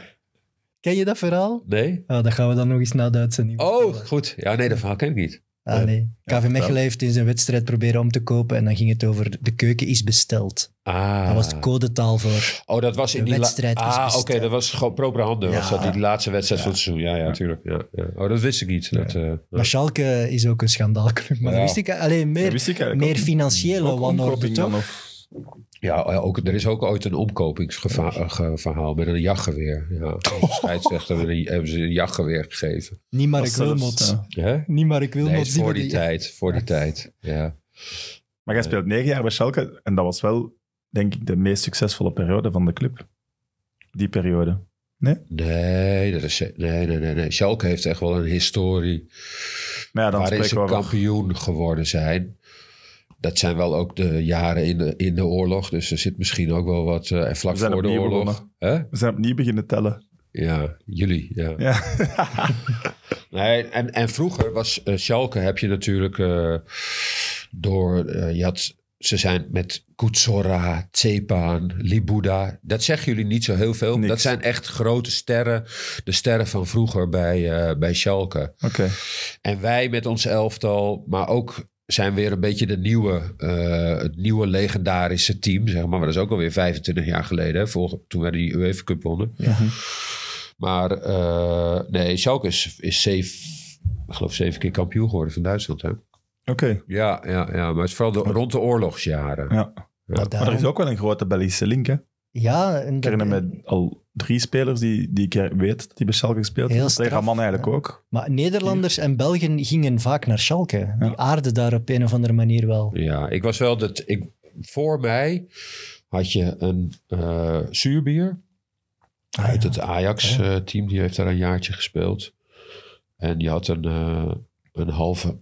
Ken je dat verhaal? nee? Ah, dat gaan we dan nog eens na de uitzending Oh, goed. Ja, nee, dat verhaal ken ik niet. Ah, nee. Ja, KV Mechelen heeft in zijn wedstrijd proberen om te kopen en dan ging het over de keuken is besteld. Ah. Dat was de codetaal voor. Oh, dat was in De die wedstrijd Ah, oké, dat was gewoon propere handen. Was Ja. dat die laatste wedstrijd van het seizoen? Ja, ja, natuurlijk. Ja, ja. Oh, dat wist ik niet. Dat, eh, Maar Schalke is ook een schandaalclub. Maar Ja. dat wist ik alleen meer, wist ik meer financiële wanorde, toch? of- ja, ja, ook, er is ook ooit een omkopingsverhaal met een jachtgeweer. Ja, de scheidsrechter hebben ze een jachtgeweer gegeven. Niet Mark Dat zelfs, Wilmots. ja. Hè? Niet Mark Nee, voor die die tijd. Voor die tijd, ja. Maar jij speelt negen jaar bij Schalke en dat was wel, denk ik, de meest succesvolle periode van de club. Die periode. Nee, dat is, nee, nee, nee, nee. Schalke heeft echt wel een historie Maar ja, dan waarin ze kampioen geworden zijn. Dat zijn wel ook de jaren in de, in de oorlog. Dus er zit misschien ook wel wat... eh, en vlak voor de oorlog. We zijn opnieuw beginnen tellen. Ja, jullie. Ja. Ja. Nee, en, en vroeger was eh, Schalke heb je natuurlijk eh, door... je had, ze zijn met Kutsora, Tsepan, Libuda. Dat zeggen jullie niet zo heel veel. Niks. Dat zijn echt grote sterren. De sterren van vroeger bij, eh, bij Schalke. Oké. En wij met ons elftal, maar ook zijn weer een beetje de nieuwe, eh, het nieuwe legendarische team, zeg maar. Maar dat is ook alweer 25 jaar geleden, hè, voor, toen we die UEFA Cup wonnen. Ja. Maar eh, nee, Schalke is, is zeven, ik geloof zeven keer kampioen geworden van Duitsland. Hè? Oké. Ja, ja, ja, maar het is vooral de, rond de oorlogsjaren. Ja. Maar Maar er is ook wel een grote Belgische link, hè? Ja, en Ik herinner me al drie spelers die, die ik weet dat die bij Schalke gespeeld Heel hebben. Raman eigenlijk ook. maar Nederlanders en Belgen gingen vaak naar Schalke. Die aarden daar op een of andere manier wel. Ja, ik was wel dat. Ik, voor mij had je een eh zuurbier uit het Ajax-team. die heeft daar een jaartje gespeeld. En je had een, eh, een halve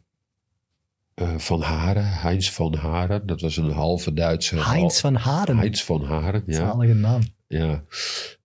eh, van Haren, Heinz van Haren. Dat was een halve Duitse. Heinz van Haren. Heinz van Haren, ja. Zalige naam. ja.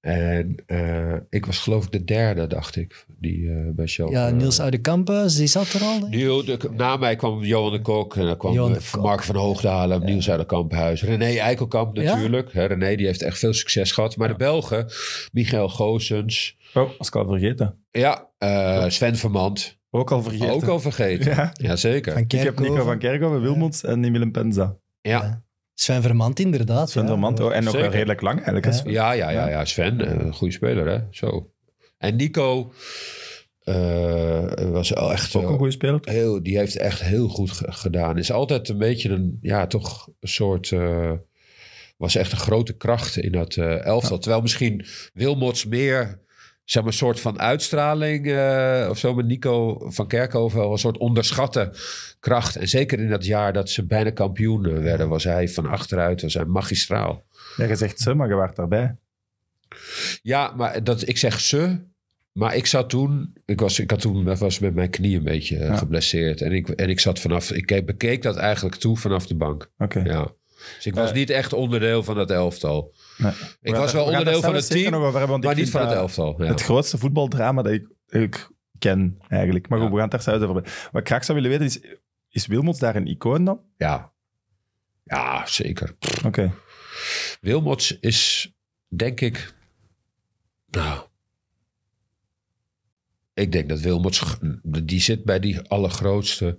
En eh, ik was geloof ik de derde, dacht ik, die eh, bij Schalke. Ja, Niels Oude die zat er al. Niel, de, na mij kwam Johan de Kok en dan kwam de. Mark van Hoogdalen, Niels uit de Kamphuis. René Eikelkamp Ja? natuurlijk. Hè, René die heeft echt veel succes gehad. Maar de Belgen, Michael Goossens. Oh, was ik al vergeten. Ja, eh, Sven Vermand. Ook al vergeten. Ook al vergeten. Ja. Jazeker. Van Ik heb Nico van Kerkhoven, Wilmots en Emile Penza. Ja. Sven Vermand inderdaad. Sven ja. Vermant. Oh, en ook wel Zeker. redelijk lang eigenlijk. Ja. Sven? Ja, ja, ja, ja. Sven, eh, een goede speler hè. Zo. En Nico eh, was wel echt... Ook een goede speler. heel, die heeft echt heel goed ge- gedaan. Is altijd een beetje een, ja, toch een soort. eh, was echt een grote kracht in dat eh, elftal. Terwijl misschien Wilmots meer, zeg maar, een soort van uitstraling eh, of zo met Nico van Kerkhoven wel een soort onderschatte kracht. En zeker in dat jaar dat ze bijna kampioen eh, werden, was hij van achteruit, was hij magistraal. Ja, je zegt ze, maar je waart daarbij. Ja, maar dat, ik zeg ze. Maar ik zat toen, ik was, ik had toen was met mijn knie een beetje eh, Ja. geblesseerd. En ik, en ik zat vanaf, ik keek- bekeek dat eigenlijk toe vanaf de bank. Oké. Ja. Dus ik was niet echt onderdeel van dat elftal. Nee. Ik was wel we onderdeel van het team, over want maar niet van het elftal. Ja. Het grootste voetbaldrama dat ik, ik ken, eigenlijk. Maar goed, Ja. we gaan het daar zelfs over hebben. Wat ik graag zou willen weten is, is Wilmots daar een icoon dan? Ja, ja zeker. Oké. Wilmots is, denk ik... Nou... Ik denk dat Wilmots... Die zit bij die allergrootste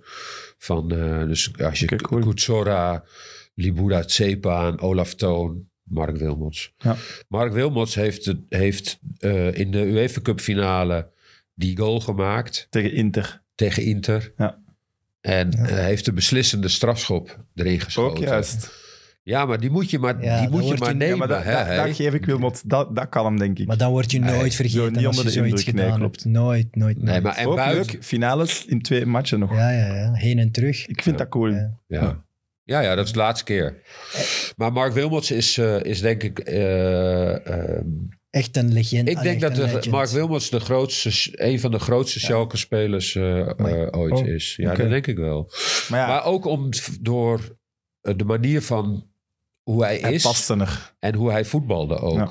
van... eh, dus als je Oké, cool. Kutsora, Libura Tsepan, Olaf Toon... Mark Wilmots. Ja. Mark Wilmots heeft, het- heeft eh, in de UEFA Cup finale die goal gemaakt Tegen Inter. tegen Inter. Ja. En heeft de beslissende strafschop erin Ook geschoten. juist. Ja, maar die moet je maar, Ja, die moet je maar je- nemen. Ja, maar dat, hè, dat, hè? dat geef ik Wilmots. Dat, dat kan hem, denk ik. Maar dan word je nooit vergeten niet als onder je de zoiets indruk, nee, gedaan klopt. hebt. Nooit, nooit, Nee, nooit. maar en Ook buiten... leuk, finales in twee matchen nog. Ja, ja, ja. Heen en terug. Ik vind dat cool. Ja. Ja. Ja, ja, dat is de laatste keer. Maar Mark Wilmots is, eh, is denk ik... eh, ehm, Echt een legende. ik denk dat de. Mark Wilmots de grootste, een van de grootste Schalke-spelers eh, Maar- eh, ooit Oh, is. Ja, dat denk ik wel. Maar ja, Maar ook om, door eh, de manier van hoe hij is en hoe hij voetbalde ook. Ja.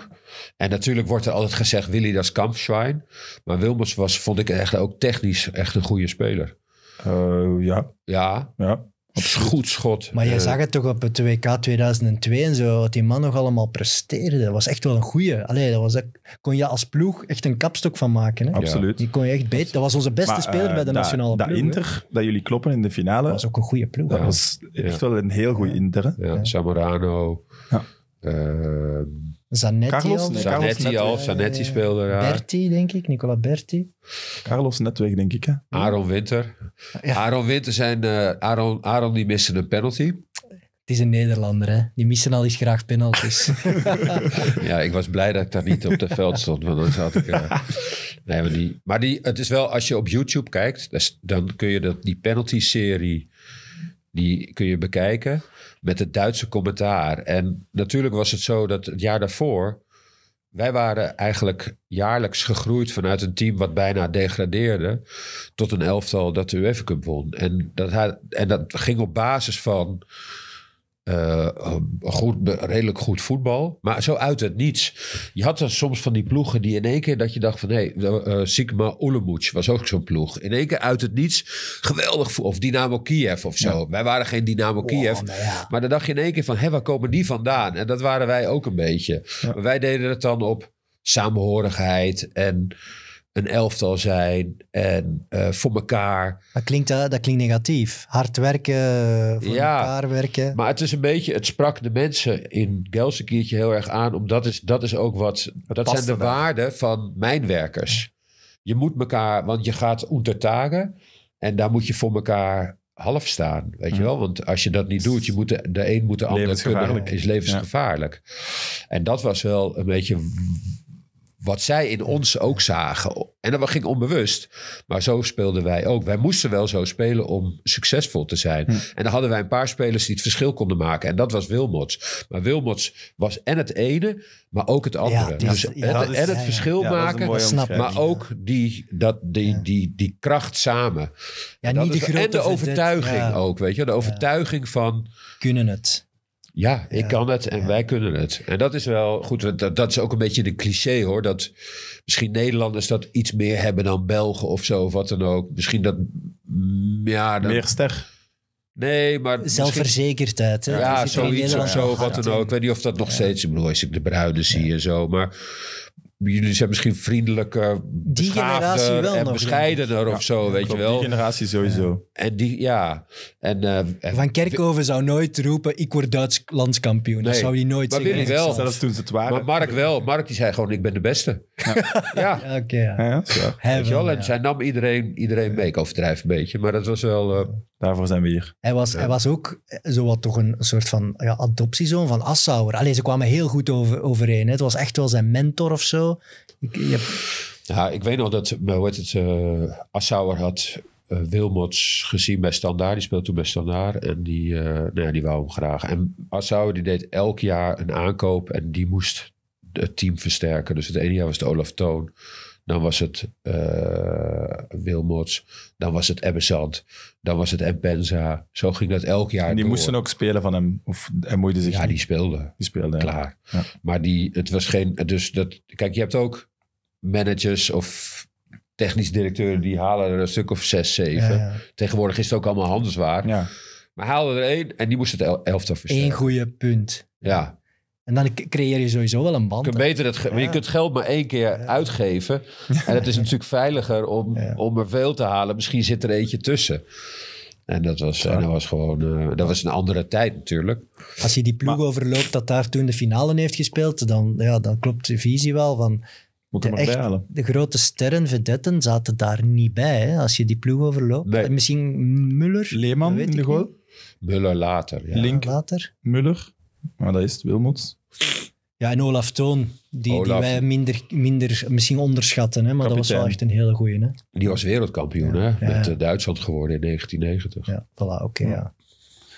En natuurlijk wordt er altijd gezegd Willy das Kampfschwein. Maar Wilmots was, vond ik echt ook technisch echt een goede speler. Eh, ja, Ja, ja. Goed schot. Maar je Eh, zag het toch op het WK 2002 en zo, wat die man nog allemaal presteerde. Dat was echt wel een goeie. Allee, dat was, kon je als ploeg echt een kapstok van maken. Hè? absoluut. Die kon je echt beter. Dat was onze beste Maar, speler eh, bij de dat- nationale Dat ploeg. hè. Inter, dat jullie kloppen in de finale, Dat was ook een goede ploeg. dat hè. was echt wel een heel goed Inter. hè. Ja, Zamorano. Ja. Eh, Zanetti Carlos? al. Nee, Zanetti net, al. eh, Zanetti speelde daar. Berti, denk ik. Nicola Berti. Carlos net weg, denk ik. Hè? Aaron Winter. Ja. Aaron Winter zijn... eh, Aaron, Aaron die miste een penalty. Het is een Nederlander, hè. Die missen al eens graag penalties. Ja, ik was blij dat ik daar niet op het veld stond. Want dan zat ik... eh, nee, maar die, maar die, het is wel, als je op YouTube kijkt... dan kun je dat, die penalty-serie... die kun je bekijken met het Duitse commentaar. En natuurlijk was het zo dat het jaar daarvoor... wij waren eigenlijk jaarlijks gegroeid vanuit een team... wat bijna degradeerde... tot een elftal dat de UEFA Cup won. En dat, en dat ging op basis van... eh, goed, redelijk goed voetbal. Maar zo uit het niets. Je had dan soms van die ploegen die in één keer dat je dacht van... hé, hey, Sigma Olomouc was ook zo'n ploeg. In één keer uit het niets geweldig. Of Dynamo Kiev of zo. Wij waren geen Dynamo Kiev. Oh, nou ja. Maar dan dacht je in één keer van, hé, waar komen die vandaan? En dat waren wij ook een beetje. Maar wij deden het dan op samenhorigheid en een elftal zijn en eh, voor elkaar. Dat klinkt, dat, dat klinkt negatief. Hard werken, voor Ja. elkaar werken. Maar het is een beetje, het sprak de mensen in Gelsenkirchen heel erg aan, omdat is, dat is ook wat, dat zijn de waarden van mijnwerkers. Je moet elkaar, want je gaat untertagen en daar moet je voor elkaar half staan, weet je wel? Want als je dat niet doet, je moet de, de een moet de ander kunnen, is levensgevaarlijk. En dat was wel een beetje wat zij in ons ook zagen. En dat ging onbewust. Maar zo speelden wij ook. Wij moesten wel zo spelen om succesvol te zijn. Hm. En dan hadden wij een paar spelers die het verschil konden maken. En dat was Wilmots. Maar Wilmots was en het ene, maar ook het andere. dus ja, is- en het ja, verschil maken. Maar ook die, dat, die, die, die kracht samen. Ja, Dat niet de is- en de overtuiging ook, weet je. De overtuiging van... Kunnen het. Ja, ik Ja. kan het en wij kunnen het. En dat is wel goed. want Dat, dat is ook een beetje de cliché hoor. Dat misschien Nederlanders dat iets meer hebben dan Belgen of zo. Of wat dan ook. Misschien dat. mm, Ja, dan, Meer ster. nee, maar. Zelfverzekerdheid. Hè? Ja, zoiets of zo. wat dan ook. Ik weet niet of dat nog steeds. Ik bedoel, als ik de bruiden zie en zo. Maar jullie zijn misschien vriendelijker. Die generatie beschaafder wel en nog, bescheidener of zo. Weet je wel. Die generatie sowieso. En die, ja. En, eh, en- Van Kerkhoven zou nooit roepen, ik word Duits landskampioen. Dat zou hij nooit Maar zeggen. Willy wel. Zelfs toen ze het waren. maar Mark wel. Mark die zei gewoon: Ik ben de beste. Ja. Ja, Oké, ja. Ja, ja, zo. Hij Weet je wel? En ja. zij nam iedereen, iedereen mee. Ik overdrijf een beetje, maar dat was wel... eh, Daarvoor zijn we hier. Hij was, hij was ook eh, zo wat toch een soort van ja, adoptiezoon van Assauer. Allee, ze kwamen heel goed over, overeen. Hè. Het was echt wel zijn mentor of zo. Ik, ja, ik weet nog dat, eh, hoe het, eh Assauer had eh, Wilmots gezien bij Standaard. Die speelde toen bij Standaard en die, eh nou die wou hem graag. En Assauer die deed elk jaar een aankoop en die moest het team versterken. Dus het ene jaar was het Olaf Toon. Dan was het eh Wilmots. Dan was het Ebbesand. Dan was het Empenza. Zo ging dat elk jaar En die door. moesten ook spelen van hem. Of hij moeide zich Ja, niet. die speelde. Die speelde. ja. klaar. Ja. Maar die, het was geen. Dus dat. Kijk, je hebt ook managers of technisch directeuren die halen er een stuk of zes, zeven. Ja, ja. Tegenwoordig is het ook allemaal handelswaar. Ja. Maar haalde er één en die moest het el elftal versterken. Eén goede punt. Ja, En dan creëer je sowieso wel een band. je kunt, beter het Ja. je kunt geld maar één keer uitgeven. En het is natuurlijk veiliger om, Ja. om er veel te halen. Misschien zit er eentje tussen. En dat was, en dat was gewoon eh, dat was een andere tijd natuurlijk. Als je die ploeg Maar- overloopt dat daar toen de finale heeft gespeeld, dan, ja, dan klopt de visie wel van Moet de, er maar echt- bij halen. de grote sterren, vedetten, zaten daar niet bij. Hè, als je die ploeg overloopt. Nee. Misschien Muller. Leeman in de goal. Muller later. Link. Later. Muller. Maar dat is het, Wilmots. Ja, en Olaf Toon, die, die wij minder, minder misschien onderschatten. Hè, maar dat was wel echt een hele goeie. Hè? Die was wereldkampioen hè? Met eh, Duitsland geworden in 1990. Ja, voilà, oké. ja.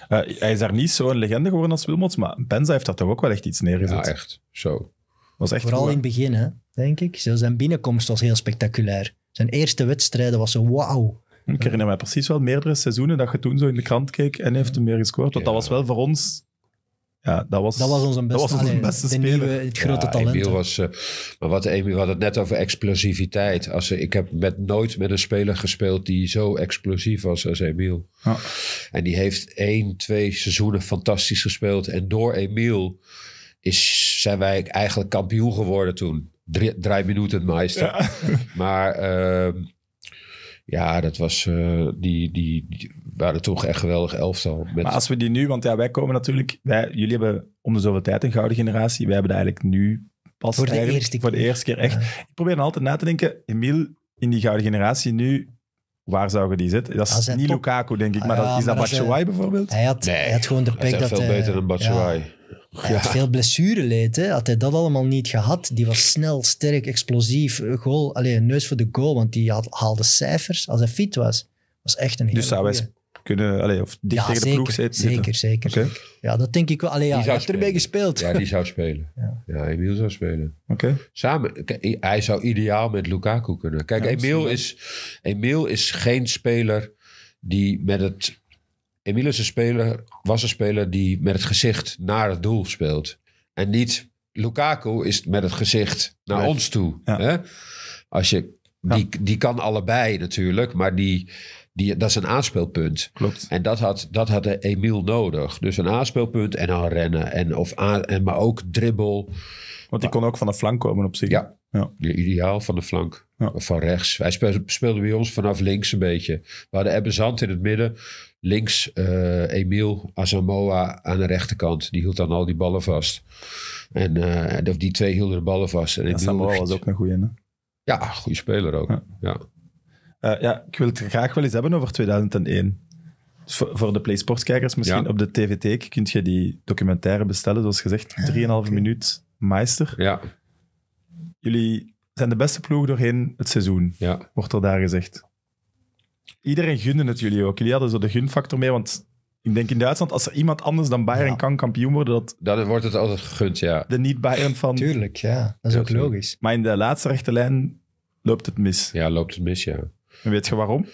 Eh, hij is daar niet zo'n legende geworden als Wilmots, maar Benza heeft daar toch ook wel echt iets neergezet. Ja, echt. Zo. was echt Vooral goed, in het begin, hè, denk ik. Zo, zijn binnenkomst was heel spectaculair. Zijn eerste wedstrijden was zo wauw. Ik herinner mij precies wel meerdere seizoenen dat je toen zo in de krant keek en heeft hem meer gescoord. Want dat was wel voor ons... Ja, dat was, Dat was onze beste, dat was onze allee, beste de speler. nieuwe, het grote Ja, talent. Emiel was, eh, maar wat Emiel had het net over explosiviteit. Als, ik heb met, nooit met een speler gespeeld die zo explosief was als Emiel. Ja. En die heeft één, twee seizoenen fantastisch gespeeld. En door Emiel is, zijn wij eigenlijk kampioen geworden toen. Drie, drie minuten meester. Ja. Maar ehm, ja, dat was, eh, die, die, die waren toch echt geweldig elftal. Met, Maar als we die nu... Want ja, wij komen natuurlijk... Wij, jullie hebben om de zoveel tijd een gouden generatie. Wij hebben dat eigenlijk nu pas Voor de eerste voor de keer. eerste keer echt. Ik probeer dan altijd na te denken, Emile in die gouden generatie nu... Waar zou je die zitten? Dat is niet top- Lukaku, denk ik. Ah, Maar ja, dat, is dat maar Batshuayi bijvoorbeeld? Hij had, nee, hij had gewoon de hij is pech echt dat veel hij... beter dan Batshuayi. ja, hij had veel blessureleed. Hè. Had hij dat allemaal niet gehad, die was snel, sterk, explosief. eh, Goal, alleen een neus voor de goal, want die had, haalde cijfers. Als hij fit was, was echt een hele Dus zou. Kunnen... Allee, of dicht Ja, tegen de zeker, ploeg zitten. zeker, zeker, zeker. Ja, dat denk ik wel. Allee, ja, Die erbij gespeeld. Ja, die zou spelen. Ja. Ja, Emiel zou spelen. Oké. Samen, hij zou ideaal met Lukaku kunnen. Kijk, Ja, Emiel, is, Emiel is geen speler die met het... Emiel is een speler, was een speler die met het gezicht naar het doel speelt. En niet... Lukaku is met het gezicht naar ons toe. Ja. Hè? Als je, die, die kan allebei natuurlijk, maar die, die, dat is een aanspeelpunt. Klopt. En dat had, dat had Emiel nodig. Dus een aanspeelpunt en dan rennen. En, of aan, en, maar ook dribbel. Want die kon ook van de flank komen op zich. Ja. Ja. De Ideaal van de flank. Ja. Van rechts. Wij speelden, bij ons vanaf links een beetje. We hadden Ebbe Zand in het midden. Links eh Emiel Asamoah aan de rechterkant. Die hield dan al die ballen vast. En of die twee hielden de ballen vast. En Samuel was ook een goeie. Hè? Ja, goede speler ook. Ja. Ja. Eh, ja, ik wil het graag wel eens hebben over 2001. Dus voor, voor de PlaySports-kijkers misschien Ja. op de TVT kun je die documentaire bestellen. Zoals gezegd, 3,5 minuut Meister. Ja, Jullie zijn de beste ploeg doorheen het seizoen, ja. wordt er daar gezegd. Iedereen gunde het jullie ook. Jullie hadden zo de gunfactor mee, want ik denk in Duitsland, als er iemand anders dan Bayern Ja. kan kampioen worden, dat Dan wordt het altijd gegund, ja. de niet-Bayern van... Tuurlijk, ja. Dat is ook logisch. Maar in de laatste rechte lijn loopt het mis. Ja, loopt het mis, ja. En weet je waarom?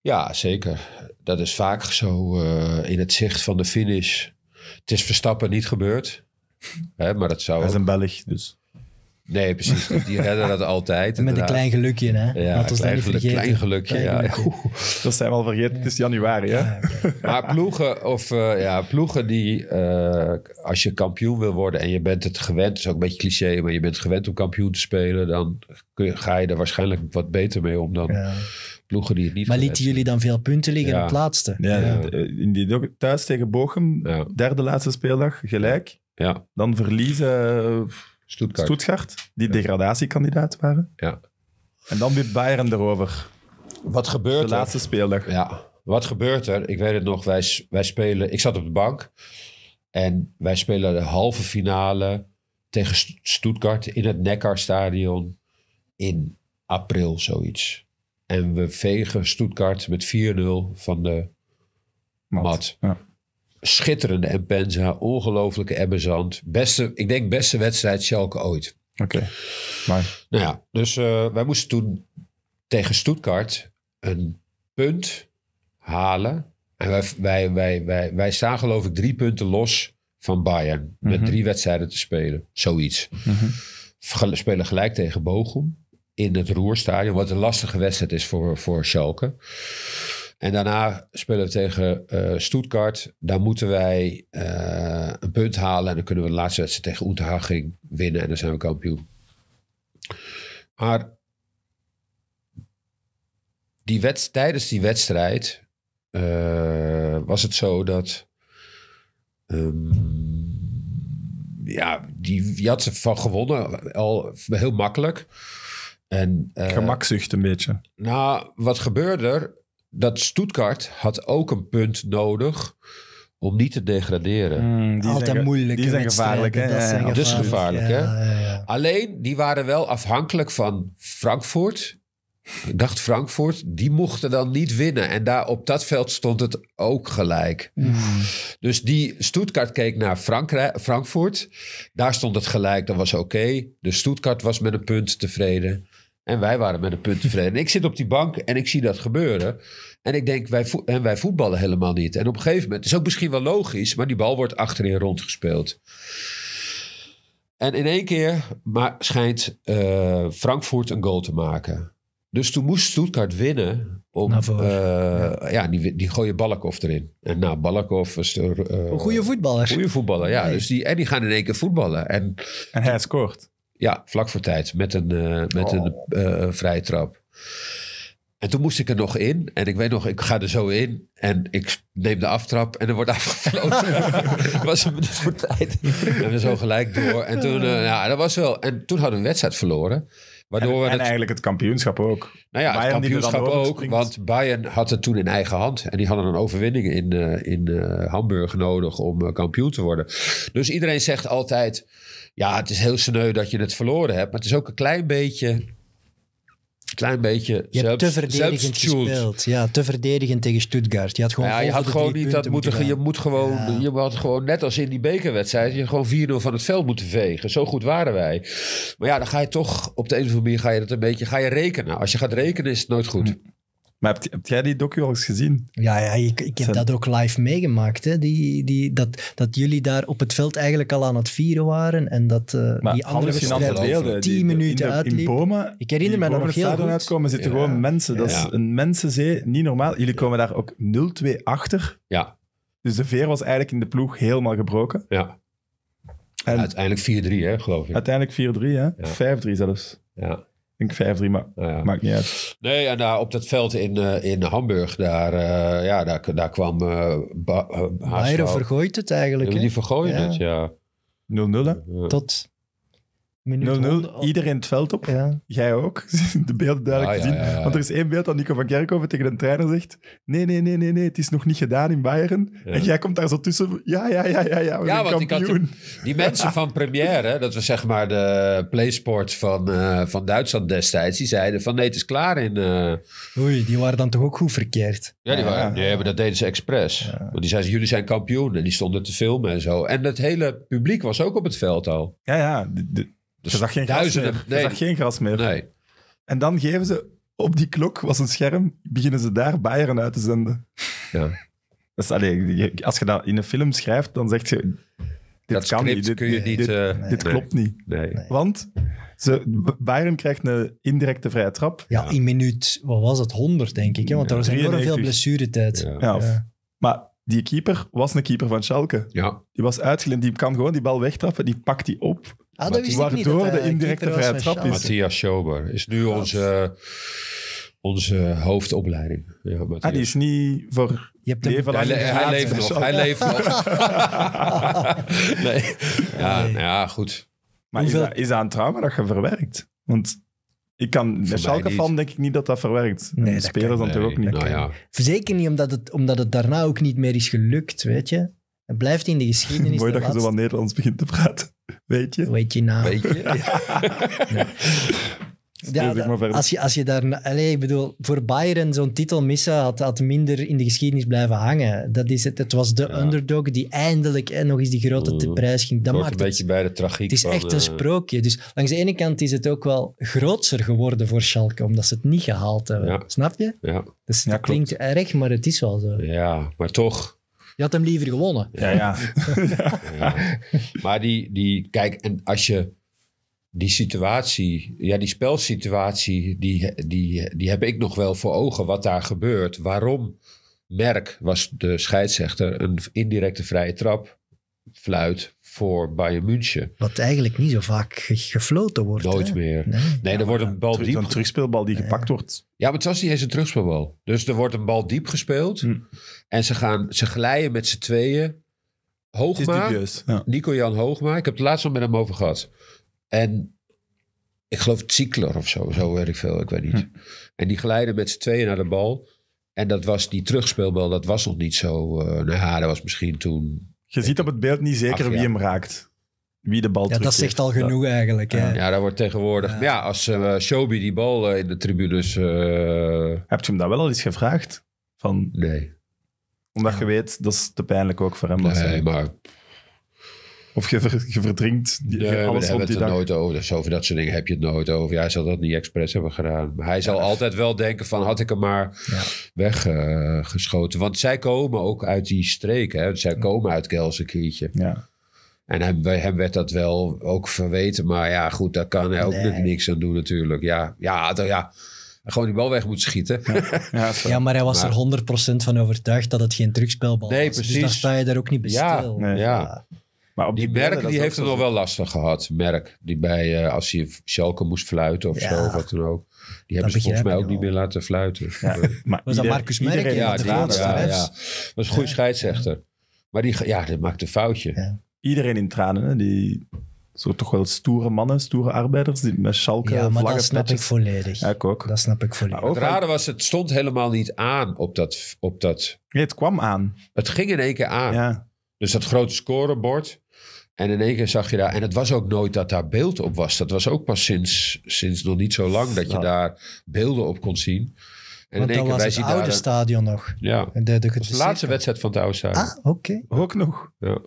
Ja, zeker. Dat is vaak zo eh, in het zicht van de finish. Het is Verstappen niet gebeurd. Hè, maar dat zou... Hij is ook- een Belg, dus... Nee, precies. Die redden dat altijd. Met een klein gelukje, hè. Ja, ons dat klein, geluk, klein gelukje. Klein ja. gelukje. Dat zijn we al vergeten. Het is januari, hè? Ja. Maar ploegen, of, eh, ja, ploegen die, eh, als je kampioen wil worden en je bent het gewend, dat is ook een beetje cliché, maar je bent gewend om kampioen te spelen, dan kun je, ga je er waarschijnlijk wat beter mee om dan Ja. ploegen die het niet Maar lieten jullie dan veel punten liggen Ja. op het laatste? Ja, Ja. de- in die thuis tegen Bochum, Ja. derde laatste speeldag, gelijk. Ja, Dan verliezen eh, Stuttgart. Stuttgart, die degradatiekandidaat waren. Ja. En dan weer Bayern erover. Wat De gebeurt er? laatste speeldag. Ja, wat gebeurt er? Ik weet het nog, wij, wij spelen... Ik zat op de bank en wij spelen de halve finale tegen St- Stuttgart in het Neckarstadion in april, zoiets. En we vegen Stuttgart met 4-0 van de mat. Ja. Schitterende Empenza, ongelofelijke Ebbezand. Beste, ik denk beste wedstrijd Schalke ooit. Oké. Maar Nou ja, dus eh, wij moesten toen tegen Stuttgart een punt halen. En wij, wij, wij, wij, wij staan geloof ik drie punten los van Bayern. Met Mhm. drie wedstrijden te spelen. Zoiets. mhm. We spelen gelijk tegen Bochum. in het Roerstadion. Wat een lastige wedstrijd is voor, voor Schalke. En daarna spelen we tegen eh Stuttgart. Daar moeten wij eh, een punt halen. En dan kunnen we de laatste wedstrijd tegen Unterhaching winnen. En dan zijn we kampioen. Maar die wet, tijdens die wedstrijd eh, was het zo dat... ehm, ja, die, die had ze van gewonnen. Al heel makkelijk. En, Gemakzucht een beetje. nou, wat gebeurde er? Dat Stuttgart had ook een punt nodig om niet te degraderen. Mm, die Altijd zijn, moeilijk. Die zijn gevaarlijk, hè? Dat zijn Ja, Dus gevaarlijk, hè? Ja, ja, ja. Alleen, die waren wel afhankelijk van Frankfurt. Ik dacht Frankfurt, die mochten dan niet winnen. En daar op dat veld stond het ook gelijk. Dus die Stuttgart keek naar Frankrijk, Frankfurt. Daar stond het gelijk, dat was oké. Dus Stuttgart was met een punt tevreden. En wij waren met een punt tevreden. En ik zit op die bank en ik zie dat gebeuren. En ik denk, wij, vo- en wij voetballen helemaal niet. En op een gegeven moment, het is ook misschien wel logisch... maar die bal wordt achterin rondgespeeld. En in één keer ma- schijnt eh, Frankfurt een goal te maken. Dus toen moest Stuttgart winnen. Om, eh, ja, die, die gooien Balakov erin. En nou, Balakov is de, eh, Een goede voetballer. goede voetballer. Ja, Nee. dus die, en die gaan in één keer voetballen. En En hij scoort. Ja, vlak voor tijd. Met een, eh, met een eh, vrije trap. En toen moest ik er nog in. En ik weet nog, ik ga er zo in. En ik neem de aftrap en er wordt afgefloten. Het was een minuut voor tijd. En we zo gelijk door. En toen, eh, ja, dat was wel. En toen hadden we een wedstrijd verloren. Waardoor En, we en het, eigenlijk het kampioenschap ook. nou ja, het Bayern kampioenschap ook. Want Bayern had het toen in eigen hand. En die hadden een overwinning in, eh, in eh, Hamburg nodig om eh, kampioen te worden. Dus iedereen zegt altijd... Ja, het is heel sneu dat je het verloren hebt. Maar het is ook een klein beetje... Klein beetje Je hebt te verdedigend gespeeld. Ja, te verdedigend tegen Stuttgart. Je had gewoon Ja, je had gewoon niet dat moeten. Je moet gewoon, Ja. je had gewoon net als in die bekerwedstrijd, je gewoon 4-0 van het veld moeten vegen. Zo goed waren wij. Maar ja, dan ga je toch op de een of andere manier ga je dat een beetje, ga je rekenen. Als je gaat rekenen is het nooit goed. Maar heb, heb jij die docu al eens gezien? Ja, ja ik, ik heb Zijn- dat ook live meegemaakt. Hè. Die, die, dat, dat jullie daar op het veld eigenlijk al aan het vieren waren. En dat eh, Maar die andere wedstrijd tien minuten in, de, in bomen. Ik herinner me nog heel stadion goed. uitkomen zitten Ja. gewoon mensen. Dat Ja. is een mensenzee, niet normaal. Jullie komen daar ook 0-2 achter. Ja, Dus de veer was eigenlijk in de ploeg helemaal gebroken. ja. En Uiteindelijk 4-3 hè, geloof ik. uiteindelijk 4-3, hè? 5-3 zelfs. Ja. Ik denk 5-3, maar ja. maakt niet uit. Nee, en daar op dat veld in, eh, in Hamburg, daar, eh, ja, daar, daar kwam uh, eh, HSV. vergooit het eigenlijk. Hè. Die vergooien Ja. het, ja. 0-0, hè? 0-0. Ja. Tot minuut 100. Iedereen het veld op. Ja. Jij ook. De beelden duidelijk ja, gezien. ja, ja. Want er is één beeld dat Nico van Kerkhoven tegen de trainer zegt... Nee, nee, nee, nee, nee, het is nog niet gedaan in Bayern. Ja. En jij komt daar zo tussen. Ja, ja, ja, ja, ja, we Ja, zijn want ik had kampioen. Die mensen van Première, dat was zeg maar de PlaySport van, eh, van Duitsland destijds, die zeiden van nee, het is klaar in... eh, Oei, die waren dan toch ook goed verkeerd. ja, die Ja. waren, nee, maar dat deden ze expres. Want die zeiden, jullie zijn kampioen. En die stonden te filmen en zo. En het hele publiek was ook op het veld al. Ja, ja. de- de- Dus je zag geen gras duizenden- meer. Je nee. zag geen gras meer. Nee. En dan geven ze... Op die klok was een scherm. Beginnen ze daar Bayern uit te zenden. Ja. Dat is, allee, je- als je dat in een film schrijft, dan zeg je... Dit Dat kan niet. Dit, kun je dit- niet... dit, eh, dit nee. klopt niet. Nee. Nee. Want ze, Bayern krijgt een indirecte vrije trap. Ja, Ja. in minuut, wat was het, 100 denk ik. Hè? Want Ja, er was enorm veel 93. blessuretijd. Ja. Ja. Maar die keeper was een keeper van Schalke. Ja. Die was uitgeleend. Die kan gewoon die bal wegtrappen. Die pakt die op. Ah, dat wist ik niet. Waardoor dat de indirecte vrije trap is. Matthias Schober is nu onze, onze hoofdopleiding. Ja, Matthias. Ah, die is niet voor Je hebt leven Hij, le- hij leeft nog. Hij leeft nog. nee. Ja, nou ja, goed. Maar Hoeveel- is, dat, is dat een trauma dat je verwerkt? Want ik kan, Schalke-fan niet. denk ik niet dat dat verwerkt. Nee, dat spelers kan dan toch ook niet. Nou ja. Zeker niet omdat het, omdat het daarna ook niet meer is gelukt, weet je. Het blijft in de geschiedenis. Mooi de dat je zo laatste- wat Nederlands begint te praten. Weet je? Weet je nou. Weet je? Ja, maar verder. als, je, als je daar... Allee, ik bedoel, voor Bayern zo'n titel missen had, had minder in de geschiedenis blijven hangen. Dat is het. Het was de Ja. underdog die eindelijk eh, nog eens die grote Mm. te prijs ging. Dat maakt een het... beetje bij de tragiek Het is van, echt een sprookje. Dus langs de ene kant is het ook wel grootser geworden voor Schalke, omdat ze het niet gehaald hebben. Ja. Snap je? Ja, Dus Ja, dat klinkt erg, maar het is wel zo. ja, maar toch. Je had hem liever gewonnen. Ja, ja. Ja. maar die, die, kijk, en als je die situatie, ja, die spelsituatie, die, die, die heb ik nog wel voor ogen wat daar gebeurt. Waarom Merk was de scheidsrechter een indirecte vrije trap fluit voor Bayern München. Wat eigenlijk niet zo vaak ge- gefloten wordt. Nooit hè? meer. Nee. Nee, er wordt een bal Terug- diep. Zo'n terugspeelbal die gepakt wordt. Ja, maar het was niet eens een terugspelbal. Dus er wordt een bal diep gespeeld. Hm. En ze, gaan, ze glijden met z'n tweeën. Het is Hoogma, dubieus. Ja. Nico-Jan Hoogma. Ik heb het laatst nog met hem over gehad. En ik geloof Ziekler of zo. Zo weet ik veel, ik weet niet. Hm. En die glijden met z'n tweeën naar de bal. En dat was die terugspeelbal, dat was nog niet zo... eh nou ja, dat was misschien toen... Je ziet op het beeld niet zeker Ach, wie hem raakt. Wie de bal Ja, dat zegt al genoeg eigenlijk. Hè. Ja, daar wordt tegenwoordig... Ja. Ja, als uh, Shobi die bal eh, in de tribunes... eh, Heb je hem dat wel al eens gevraagd? Van, nee, omdat je weet, dat is te pijnlijk ook voor hem. was. nee, maar Of je, je verdrinkt die, Nee, maar alles op hebben die we het dag. er nooit over. Dus over dat soort dingen heb je het nooit over. Ja, hij zal dat niet expres hebben gedaan. Maar hij zal altijd wel denken van... had ik hem maar Ja. weggeschoten. Want zij komen ook uit die streek. Hè? Zij komen uit Gelsenkirchen. Ja. En hem, bij hem werd dat wel ook verweten. Maar ja, goed, daar kan hij ook Nee. niks aan doen natuurlijk. Ja, ja, dan, ja gewoon die bal weg moeten schieten. Ja. Ja, maar hij was Maar- er 100% van overtuigd dat het geen terugspelbal Nee, was. Dus precies. dan sta je daar ook niet bij Ja, stil. nee. ja. Maar op Die Merk die heeft het nog wel lastig gehad. Merk, die bij, eh, als hij Schalke moest fluiten of Ja. zo, of wat dan ook. Die hebben ze volgens mij ook niet meer laten fluiten. Ja, maar Was dat Marcus Merk? iedereen Ja, in de ja, hè? ja. Dat was een goede scheidsrechter. Maar die, ja, die maakte een foutje. Ja. Iedereen in tranen. Hè? Die, zo toch wel stoere mannen, stoere arbeiders, die met schalke Ja, maar vlaggen, dat snap ik volledig. Ja, ik ook. Dat snap ik volledig. Maar Het rare was, het stond helemaal niet aan op dat... Op dat Nee, het kwam aan. het ging in één keer aan. Ja. Dus dat grote scorebord. En in één keer zag je daar... En het was ook nooit dat daar beeld op was. Dat was ook pas sinds, sinds nog niet zo lang... dat je Ja. daar beelden op kon zien. En in één keer, was wij het zien oude daar... een- stadion nog. Ja, De, de, laatste wedstrijd van het oude stadion. Ah, oké. Ook nog. Ja.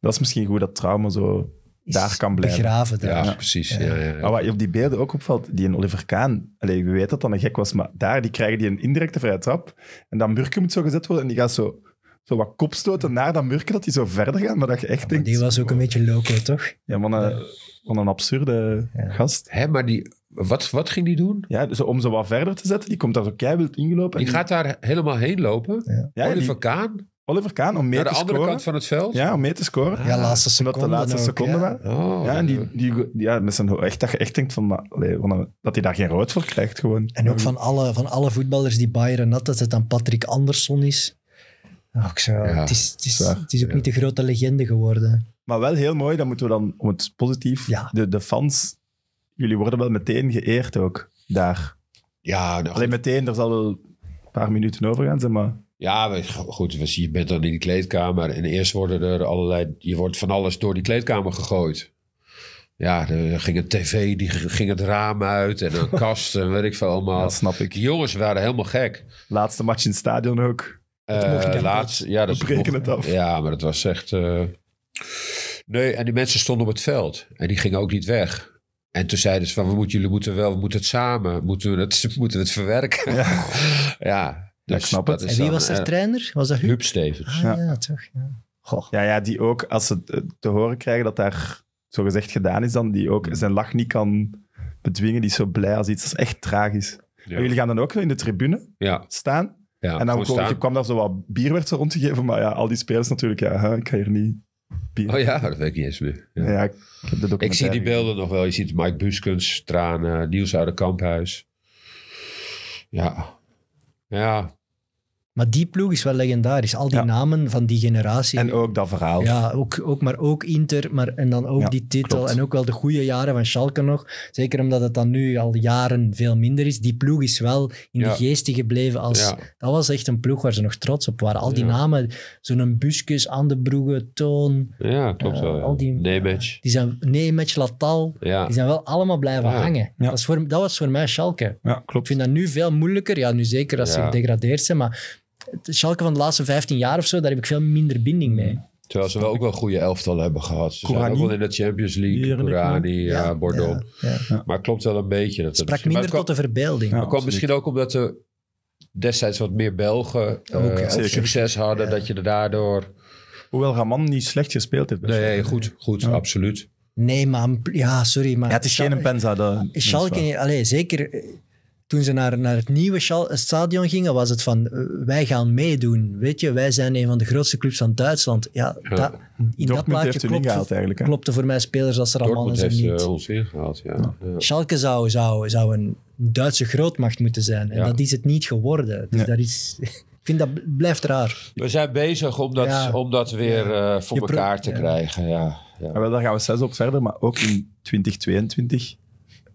Dat is misschien goed dat trauma zo Is daar kan blijven. Begraven daar. Ja, precies. Ja. Ja, ja, Maar wat je op die beelden ook opvalt, die in Oliver Kaan, allee, we weten dat dat een gek was, maar daar die krijgen die een indirecte vrije trap. En dan Murken moet zo gezet worden en die gaat zo, zo wat kopstoten naar dat Murken, dat die zo verder gaan. Maar dat je echt Maar denkt, die was ook een beetje loco, toch? ja, man, een, van een absurde Ja. gast. Hè, maar die, wat, wat ging die doen? Ja, dus om ze wat verder te zetten, die komt daar zo keiwild ingelopen. Die en gaat daar helemaal heen lopen. ja, Oliver die- Kaan? Oliver Kaan om mee Naar de te andere scoren. kant van het veld? Ja, om mee te scoren. Ja, laatste Omdat seconde. de laatste ook, seconde ja. waren. Oh, Ja, en die, die, die- ja, met zijn, echt, dat je echt denkt van, maar, allee, van een- dat hij daar geen rood voor krijgt gewoon. En ook van alle, van alle voetballers die Bayern had, dat het dan Patrick Andersson is. Ook zo. Ja, het, is, het, is, zwaar. het is ook Ja. niet de grote legende geworden. Maar wel heel mooi, dan moeten we dan, om het positief, Ja. de, de fans, jullie worden wel meteen geëerd ook, daar. Ja, nou, Alleen meteen, er zal wel een paar minuten over gaan zijn, maar... Ja, goed, we- je bent dan in die kleedkamer en eerst worden er allerlei, je wordt van alles door die kleedkamer gegooid. Ja, er ging een tv, die ging het raam uit en een kast en weet ik veel allemaal. Dat snap ik. Die jongens waren helemaal gek. Laatste match in het stadion ook. Eh niet. laatst, ja, dat We breken mocht- het af. Ja, maar dat was echt. eh, Nee, en die mensen stonden op het veld en die gingen ook niet weg. En toen zeiden ze van, we moeten, jullie moeten wel, we moeten het samen, moeten we het, moeten we het verwerken. Ja. Ja, dus ik snap dat het. En wie dan, was er eh, trainer? Was dat Huub? Huub Stevens. Ah, Ja. ja. toch. Ja. Goh. Ja, ja, die ook, als ze te horen krijgen dat daar zo gezegd gedaan is, dan die ook zijn lach niet kan bedwingen, die is zo blij als iets. Dat is echt tragisch. Ja. Maar jullie gaan dan ook in de tribune Ja, staan. Ja, en dan kwam, kwam daar zo wat bier werd zo rondgegeven, maar ja, al die spelers natuurlijk, ja, hè, ik ga hier niet bier. Oh ja, dat weet ik niet eens meer. Ja. Ja, ik heb de ik zie die beelden nog wel. Je ziet Mike Buskens, tranen, Niels uit de Kamphuis. Ja. Ja, Maar die ploeg is wel legendarisch. Al die Ja. namen van die generatie. En ook dat verhaal. Ja, ook, ook, maar ook Inter, maar, en dan ook Ja, die titel. klopt. En ook wel de goede jaren van Schalke nog. Zeker omdat het dan nu al jaren veel minder is. Die ploeg is wel in Ja. de geesten gebleven. Als, ja. Dat was echt een ploeg waar ze nog trots op waren. Al die Ja. namen, zo'n Buskus, Aan de Broege, Toon, ja klopt Eh, wel. Ja. al die- Nee-match. die zijn, Nemec, Latal, Ja. die zijn wel allemaal blijven Ja. hangen. Ja. Dat, is voor, dat was voor mij Schalke. Ja, Ik klopt. vind dat nu veel moeilijker. Ja, nu zeker als ze gedegradeerd zijn, maar het Schalke van de laatste 15 jaar of zo, daar heb ik veel minder binding mee. Terwijl ze wel ook wel goede elftallen hebben gehad. Ze zijn ook wel in de Champions League. Kourani, ja, Bordeaux. Ja, ja. Maar het klopt wel een beetje. Dat Sprak maar minder kwam, tot de verbeelding. Ja. het kwam misschien ook omdat er destijds wat meer Belgen eh, Ook, succes hadden. Ja. Dat je er daardoor... Hoewel Raman niet slecht gespeeld heeft. Nee, goed, goed, Ja. absoluut. Nee, maar ja, sorry. Maar Ja, het is geen een Penza. Schalke, allee, zeker eh, toen ze naar, naar het nieuwe Schal- stadion gingen, was het van, eh, wij gaan meedoen. Weet je, wij zijn een van de grootste clubs van Duitsland. Ja, Ja. dat, in dat Dortmund plaatje heeft hun klopt, ingehaald eigenlijk. Hè? klopte voor mij spelers als er allemaal er heeft niet. eh, ons ingehaald, ja. ja. Schalke zou, zou, zou een Duitse grootmacht moeten zijn. En Ja. dat is het niet geworden. Dus Nee. dat is, ik vind dat blijft raar. We zijn bezig om dat, Ja. om dat weer eh, voor elkaar te ja. krijgen. Ja, ja. Ja, wel, daar gaan we zes op verder, maar ook in 2022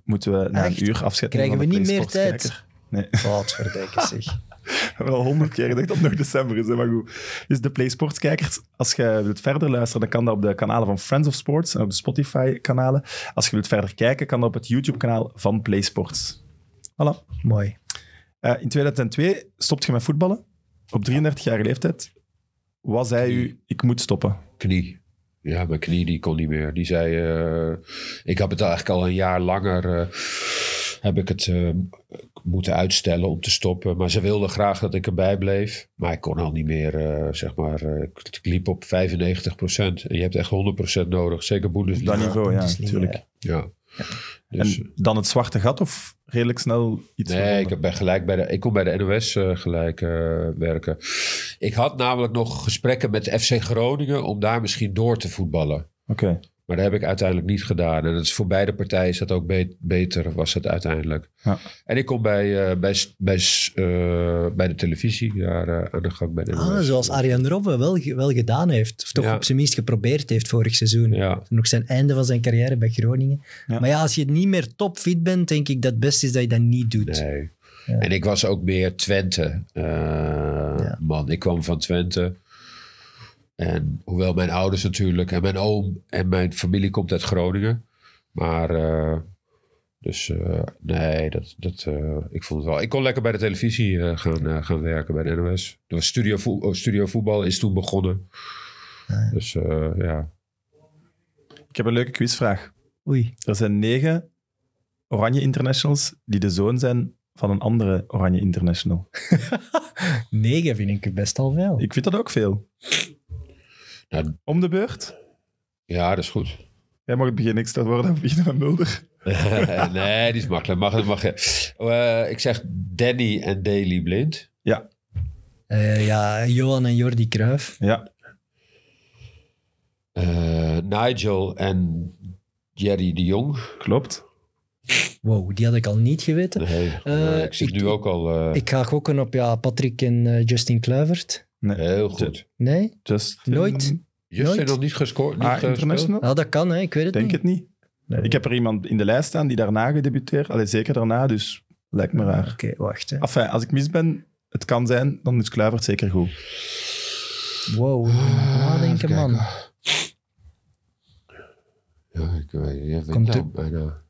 moeten we na Echt? een uur afscheid Krijgen nemen we van de niet meer PlaySports-kijker. Nee, Wat verdikken zeg. we hebben al honderd keer gedacht dat het nog december is, hè, maar goed. Dus de PlaySports-kijkers, als je wilt verder luisteren, dan kan dat op de kanalen van Friends of Sports en op de Spotify-kanalen. Als je wilt verder kijken, kan dat op het YouTube-kanaal van PlaySports. Voilà. Mooi. Eh, in 2002 stopt je met voetballen. Op 33-jarige leeftijd. Wat zei u, ik moet stoppen? Knie. Ja, mijn knie die kon niet meer. Die zei, eh, ik heb het eigenlijk al een jaar langer, eh, heb ik het eh, moeten uitstellen om te stoppen. Maar ze wilden graag dat ik erbij bleef. Maar ik kon al niet meer, eh, zeg maar, eh, ik, liep op 95% En je hebt echt 100% nodig, zeker Bundesliga. dat niveau, ja, natuurlijk. Ja. Dus, En dan het zwarte gat of redelijk snel iets Nee, gevonden? ik, ben gelijk bij de, ik kon bij de NOS eh, gelijk eh, werken. Ik had namelijk nog gesprekken met FC Groningen om daar misschien door te voetballen. Oké. Maar dat heb ik uiteindelijk niet gedaan. En het is voor beide partijen is dat ook be- beter, was het uiteindelijk. Ja. En ik kom bij, eh, bij, bij, eh, bij de televisie daar eh, aan de gang bij de Ah, zoals Arjan Robben wel, wel gedaan heeft. Of toch Ja. op zijn minst geprobeerd heeft vorig seizoen. Ja, Nog zijn einde van zijn carrière bij Groningen. Ja. Maar ja, als je niet meer topfit bent, denk ik dat het beste is dat je dat niet doet. nee. Ja. En ik was ook meer Twente. eh, Man, ik kwam van Twente. En hoewel mijn ouders natuurlijk en mijn oom en mijn familie komt uit Groningen. Maar eh, dus eh, nee, dat, dat, eh, ik vond het wel. Ik kon lekker bij de televisie gaan, gaan werken bij de NOS. Studio, Voe- oh, studio voetbal is toen begonnen. Dus eh, ja. Ik heb een leuke quizvraag. Oei. Er zijn negen Oranje Internationals die de zoon zijn van een andere Oranje International. Negen vind ik best al veel. Ik vind dat ook veel. Nou, Om de beurt. ja, dat is goed. Jij mag het begin extra worden, beginnen met Mulder. nee, die is makkelijk. Mag, mag, eh, ik zeg Danny en Daily Blind. Ja, Eh, ja, Johan en Jordi Cruijff. ja. Eh, Nigel en Jerry de Jong. klopt. Wow, die had ik al niet geweten. Nee, ik zit ik- nu ook al eh, Ik ga gokken op ja, Patrick en Justin Kluivert. Nee. heel goed. Nee? Just Nooit? Justin Nooit? nog niet gescoord? Niet Ah? International? Ah, dat kan, hè. ik weet het Denk niet. het niet. Nee. Ik heb er iemand in de lijst staan die daarna gedebuteerd. Allee, zeker daarna, dus lijkt me raar. Oké, wacht. Hè. Enfin, als ik mis ben, het kan zijn, dan is Kluivert zeker goed. Wow, nadenken, even man. Ja, ik weet, je weet Komt nou bijna.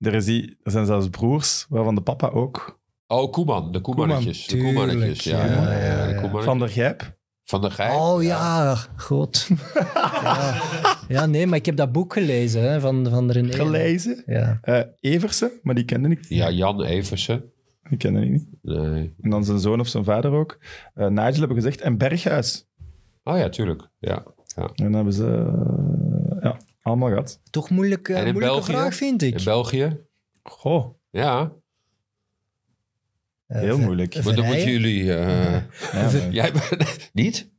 Er, is die, er zijn zelfs broers, waarvan de papa ook. Oh, Koeman. De Koemannetjes. De Koemannetjes. Ja, ja, ja, ja, ja, de ja. Van der Gijp. Van der Gijp. Oh ja, god. ja. ja, nee, maar ik heb dat boek gelezen hè, van, van René. Gelezen. Ja. Eh Eversen, maar die kende ik, Ja, Jan Eversen. die kende ik niet. Nee. En dan zijn zoon of zijn vader ook. Eh Nigel hebben gezegd. En Berghuis. Oh ja, tuurlijk. Ja. En dan hebben ze eh, ja, allemaal gehad. Toch moeilijk, moeilijke België? vraag, vind ik. In België? Goh, Ja. Heel moeilijk. Maar dan moeten Verrijen? jullie... eh, jij. Niet?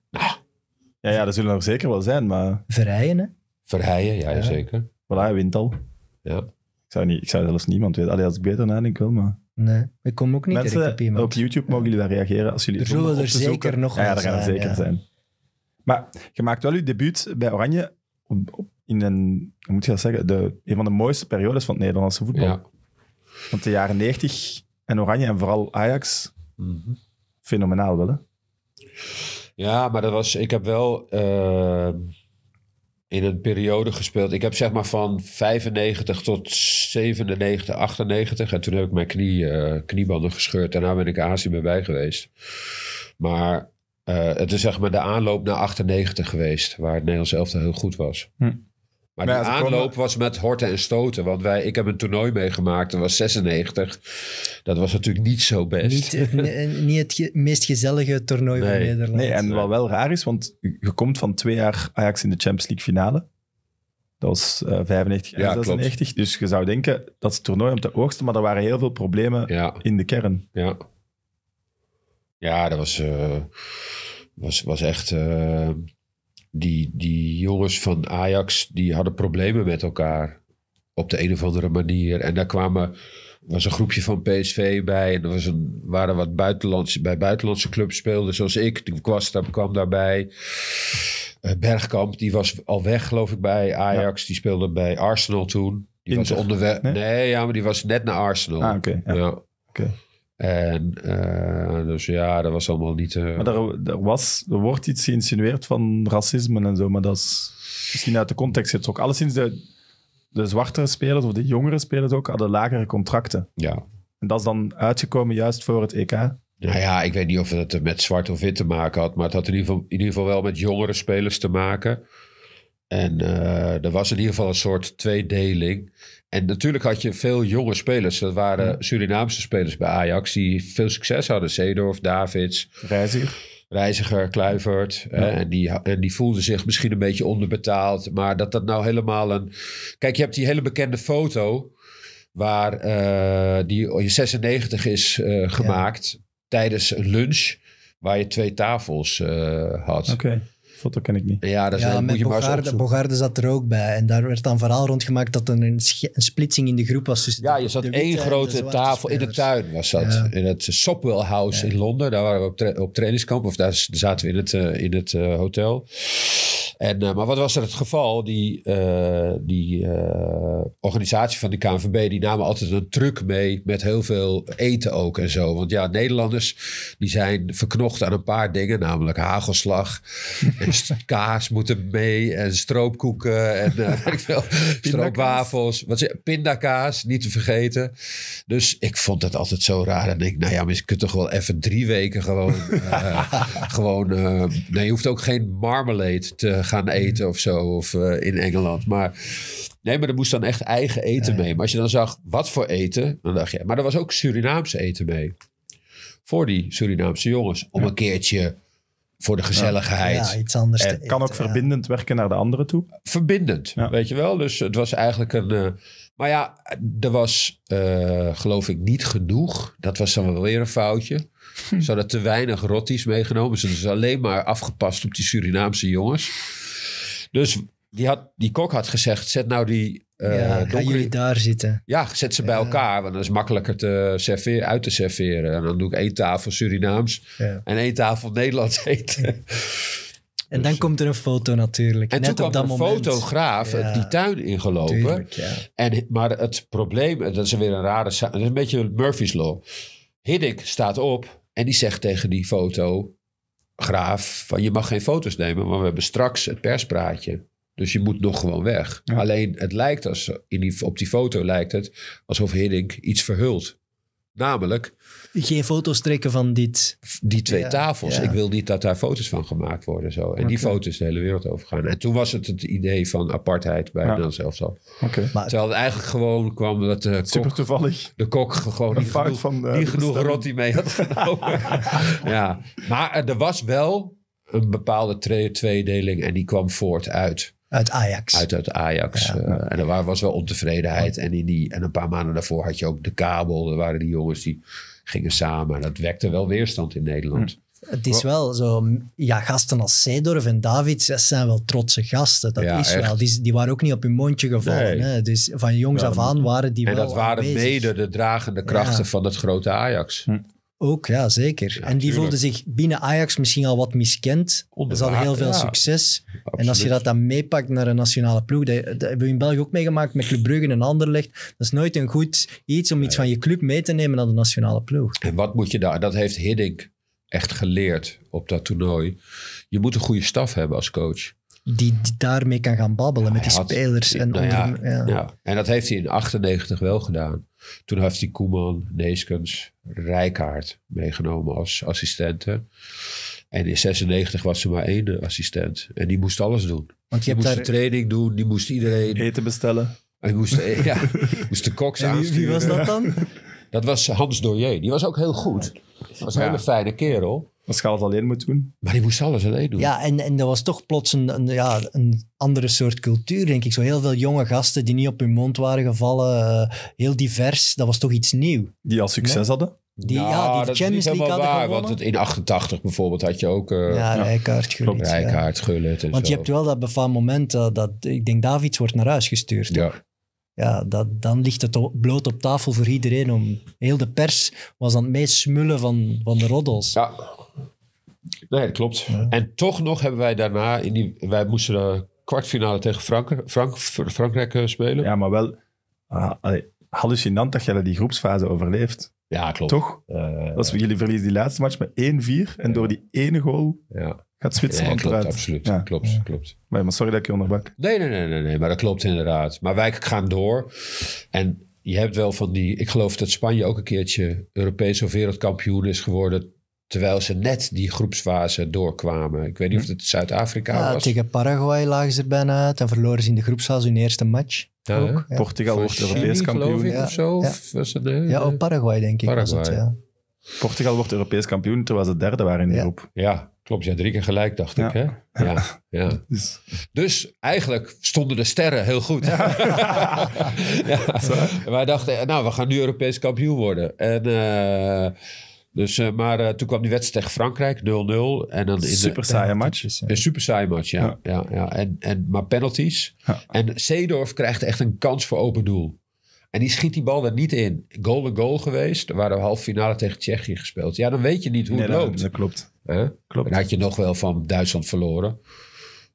ja, ja, dat zullen er zeker wel zijn, maar Verrijen, hè. Verheijen, ja, Ja. zeker. voilà, hij wint al. Ja. Ik zou, niet, ik zou zelfs niemand weten. Allee, als ik beter nadenk wel, maar... Nee, ik kom ook niet direct op Mensen, iemand. op YouTube mogen jullie daar reageren als jullie Er zullen op er zoeken- zeker nog ja, ja, er gaan er zeker ja. zijn. Maar je maakt wel je debuut bij Oranje op, op- in een, hoe moet je dat zeggen, de, een van de mooiste periodes van het Nederlandse voetbal. Ja. Want de jaren 90 en Oranje en vooral Ajax, Mhm. fenomenaal wel, hè? Ja, maar dat was, ik heb wel eh, in een periode gespeeld. Ik heb zeg maar van 95 tot 97, 98. En toen heb ik mijn knie, eh, kniebanden gescheurd. Daarna ben ik Azië mee bij geweest. Maar eh, het is zeg maar de aanloop naar 98 geweest. Waar het Nederlands elftal heel goed was. Hm. Maar die komen- aanloop was met horten en stoten. Want wij, ik heb een toernooi meegemaakt. Dat was 96. Dat was natuurlijk niet zo best. Niet, het, ne- niet het ge- meest gezellige toernooi van. Nederland. Nee, en wat wel raar is, want je komt van twee jaar Ajax in de Champions League finale. Dat was eh, 95 en Ja, klopt. 96. Dus je zou denken, dat is het toernooi om te oogsten, maar er waren heel veel problemen Ja, in de kern. ja. Ja, dat was, eh, was, was echt... eh, die, die jongens van Ajax, die hadden problemen met elkaar. Op de een of andere manier. En daar kwamen... was een groepje van PSV bij. En er was een, waren wat buitenlandse, bij buitenlandse clubs speelden. Zoals ik. Was, daar, kwam daarbij. Eh, Bergkamp, die was al weg, geloof ik, bij Ajax. Die speelde bij Arsenal toen. Die was onderweg. nee? Nee? ja, maar die was net naar Arsenal. Ah, oké. ja. En eh, dus ja, dat was allemaal niet... eh, Maar er, er, was, er wordt iets geïnsinueerd van racisme en zo, maar dat is misschien uit de context getrokken. Alleszins de, de zwartere spelers of de jongere spelers ook hadden lagere contracten. ja. En dat is dan uitgekomen juist voor het EK. Nou ja, ik weet niet of het met zwart of wit te maken had. Maar het had in ieder geval, in ieder geval wel met jongere spelers te maken. En eh, er was in ieder geval een soort tweedeling. En natuurlijk had je veel jonge spelers. Dat waren Surinaamse spelers bij Ajax die veel succes hadden. Zeedorf, Davids, Reiziger. Reiziger, Kluivert. Ja. eh, en, die, en die voelden zich misschien een beetje onderbetaald. Maar dat dat nou helemaal een... Kijk, je hebt die hele bekende foto... waar eh, die in 96 is gemaakt tijdens een lunch... waar je twee tafels had. Oké, foto ken ik niet. Ja, dat is Ja, met je maar eens Bogarde. Bogarde zat er ook bij. En daar werd dan vooral rondgemaakt dat er een, een splitsing in de groep was. Tussen Ja, de- je zat één grote tafel in de tuin was dat. Ja. In het Sopwell House Ja. in Londen. Daar waren we op, tra- op trainingskamp. Of daar zaten we in het, eh, in het eh, hotel. En, eh, maar wat was er het geval? Die, eh, die eh, organisatie van die KNVB... die namen altijd een truck mee met heel veel eten ook en zo. Want ja, Nederlanders die zijn verknocht aan een paar dingen. Namelijk hagelslag. en kaas moeten mee. En stroopkoeken. En weet ik veel, stroopwafels. Wat zeg, pindakaas, niet te vergeten. Dus ik vond dat altijd zo raar. En ik denk, nou ja, maar je kunt toch wel even drie weken gewoon... gewoon nee, je hoeft ook geen marmalade te gaan eten of zo. Of eh, in Engeland. Maar... Nee, maar er moest dan echt eigen eten mee. Maar als je dan zag wat voor eten, dan dacht je... Maar er was ook Surinaamse eten mee. Voor die Surinaamse jongens. Om een keertje voor de gezelligheid. Ja, iets anders. En te Kan ook verbindend werken naar de anderen toe. verbindend, Ja. weet je wel. Dus het was eigenlijk een... maar ja, er was eh, geloof ik niet genoeg. Dat was dan wel weer een foutje. Ze hadden te weinig rotties meegenomen. Ze hadden alleen maar afgepast op die Surinaamse jongens. Dus die, had, die kok had gezegd, zet nou die... eh Ja, donkere- jullie daar zitten? ja, zet ze bij Ja. elkaar, want dan is het makkelijker te serveren, uit te serveren. En dan doe ik één tafel Surinaams Ja. en één tafel Nederlands eten. En dan komt er een foto natuurlijk. En net toen op kwam dat een moment. fotograaf Ja. die tuin ingelopen. Tuurlijk, ja. En, maar het probleem, dat is weer een rare... Dat is een beetje Murphy's Law. Hiddink staat op en die zegt tegen die fotograaf... van je mag geen foto's nemen, maar we hebben straks het perspraatje. Dus je moet nog gewoon weg. Ja. Alleen het lijkt als, in die, op die foto lijkt het alsof Hiddink iets verhult. Namelijk Geen foto's trekken van dit. die twee Ja, tafels. ja. Ik wil niet dat daar foto's van gemaakt worden. Zo. En die foto's de hele wereld overgaan. En toen was het het idee van apartheid bij Ja. Zelfs al. Oké. Maar Terwijl het eigenlijk gewoon kwam dat de Super kok, toevallig. de kok gewoon niet fout genoeg, van de- niet de genoeg bestelling. rotti mee had genomen. ja. Maar er was wel een bepaalde tweedeling en die kwam voort uit. uit Ajax. Uit, uit Ajax. Ja. Eh, en er wa- was wel ontevredenheid. En, in die, en een paar maanden daarvoor had je ook de kabel. Er waren die jongens die gingen samen. En dat wekte wel weerstand in Nederland. Het is wel zo, ja, gasten als Seedorf en Davids, dat zijn wel trotse gasten. Dat Ja, is echt. wel. Die, die waren ook niet op hun mondje gevallen. Nee. Hè? Dus van jongs Ja, af aan waren die En wel dat waren aanwezig. mede de dragende krachten Ja. van het grote Ajax. Ook, ja, zeker. Ja, en die tuurlijk. voelden zich binnen Ajax misschien al wat miskend. Ze hadden heel veel ja, succes. En als je dat dan meepakt naar een nationale ploeg, dat, dat hebben we in België ook meegemaakt met Club Brugge en Anderlecht. Dat is nooit een goed iets om iets van je club mee te nemen naar de nationale ploeg. En wat moet je daar? Dat heeft Hiddink echt geleerd op dat toernooi. Je moet een goede staf hebben als coach. Die, die daarmee kan gaan babbelen met die had- spelers. En Nou onder- ja. Ja. En dat heeft hij in 98 wel gedaan. Toen heeft hij Koeman, Neeskens, Rijkaard meegenomen als assistenten. En in 96 was er maar één assistent. En die moest alles doen. Want je Die hebt moest daar... de training doen, die moest iedereen... Eten bestellen. Hij moest, ja, moest de koks En wie, wie was aansturen. dat dan? Dat was Hans Doyer. Die was ook heel goed. Dat was een Ja. hele fijne kerel. Als je alles alleen moet doen. Maar die moest alles alleen doen. Ja, en, en dat was toch plots een, een, ja, een andere soort cultuur, denk ik. Zo heel veel jonge gasten die niet op hun mond waren gevallen. eh, heel divers. Dat was toch iets nieuw. Die al succes hadden. Die, Nou, ja, die dat de is Champions niet League helemaal hadden waar, gewonnen. Want het, in 88 bijvoorbeeld had je ook eh ja, Rijkaard, Gullit. ja. Rijkaard, Gullit en Want zo. je hebt wel dat befaamd moment dat, dat ik denk Davids wordt naar huis gestuurd. toch? Ja. Ja, dat, dan ligt het bloot op tafel voor iedereen. Om, heel de pers was aan het meest smullen van, van de roddels. Ja. Nee, dat klopt. En toch nog hebben wij daarna, in die, wij moesten de kwartfinale tegen Frank, Frank, Frankrijk eh, spelen. Ja, Ja, maar wel ah, allee, hallucinant dat jij die groepsfase overleeft. klopt. Toch? Eh, Dat is, jullie verliezen die laatste match met 1-4. En door die ene goal ja, gaat ja Zwitserland klopt, eruit. absoluut. Ja. Klopt, klopt. Maar, maar sorry dat ik je onderbak. Nee, nee, nee, nee, nee, maar dat klopt inderdaad. Maar wij gaan door. En je hebt wel van die... Ik geloof dat Spanje ook een keertje Europees of wereldkampioen is geworden... terwijl ze net die groepsfase doorkwamen. Ik weet niet of het Zuid-Afrika Ja, was. tegen Paraguay lagen ze er bijna uit en verloren ze in de groepsfase hun eerste match. Ja, ook. Ja. Portugal wordt Europees kampioen. ik, Ja, of zo? ja. Of was het, nee, Ja, Paraguay denk ik was het. Paraguay. Ja. Portugal wordt Europees kampioen, terwijl ze derde waren in de Ja. groep. Ja, klopt. Ja, drie keer gelijk, dacht Ja. ik. Hè? Ja, ja. Dus, Dus eigenlijk stonden de sterren heel goed. Ja. Wij dachten, eh, nou, we gaan nu Europees kampioen worden. En, eh, dus, eh, maar eh, toen kwam die wedstrijd tegen Frankrijk, 0-0. En dan in super de, saaie match. een super saai match, ja. ja. Ja, En, en, maar penalties. Ja. En Seedorf krijgt echt een kans voor open doel. En die schiet die bal er niet in. Golden goal geweest. Er waren we halve finale tegen Tsjechië gespeeld. Ja, dan weet je niet hoe Nee, het dat, loopt. dat klopt. Hè? klopt. Dan had je nog wel van Duitsland verloren.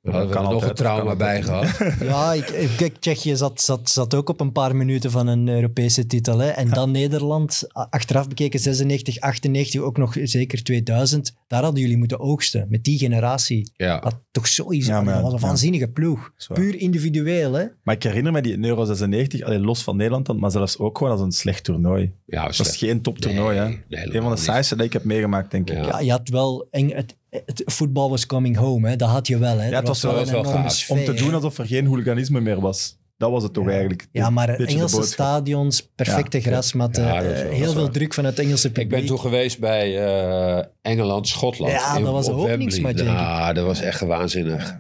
Dan hadden we kan er nog een trauma bij gehad. Ja, ik, ik- kijk, Tsjechië zat, zat, zat ook op een paar minuten van een Europese titel. Hè. En dan Nederland, achteraf bekeken 96, 98, ook nog zeker 2000. Daar hadden jullie moeten oogsten, met die generatie. Ja. Dat toch zoiets, Ja, maar dat was een ja. waanzinnige ploeg. Zwaar. Puur individueel, hè. Maar ik herinner me die Euro 96, alleen los van Nederland, dan, maar zelfs ook gewoon als een slecht toernooi. ja, Dat is geen toptoernooi, hè? Nee, nee, een helemaal van de saaiste dat ik heb meegemaakt, denk ik. Ja. Ja, je had wel... eng- het, het voetbal was coming home, hè. Dat had je wel, hè. Ja, het was wel- een dat was wel gaaf. sfeer, Om te doen alsof er geen hooliganisme meer was. Dat was het toch eigenlijk. Ja, een maar Engelse stadions, perfecte Ja, grasmatten, ja, wel- heel veel waar. druk van het Engelse publiek. Ik ben toen geweest bij eh, Engeland, Schotland. Ja, in- dat was een openingsmatch, ik. Nou, dat was echt waanzinnig.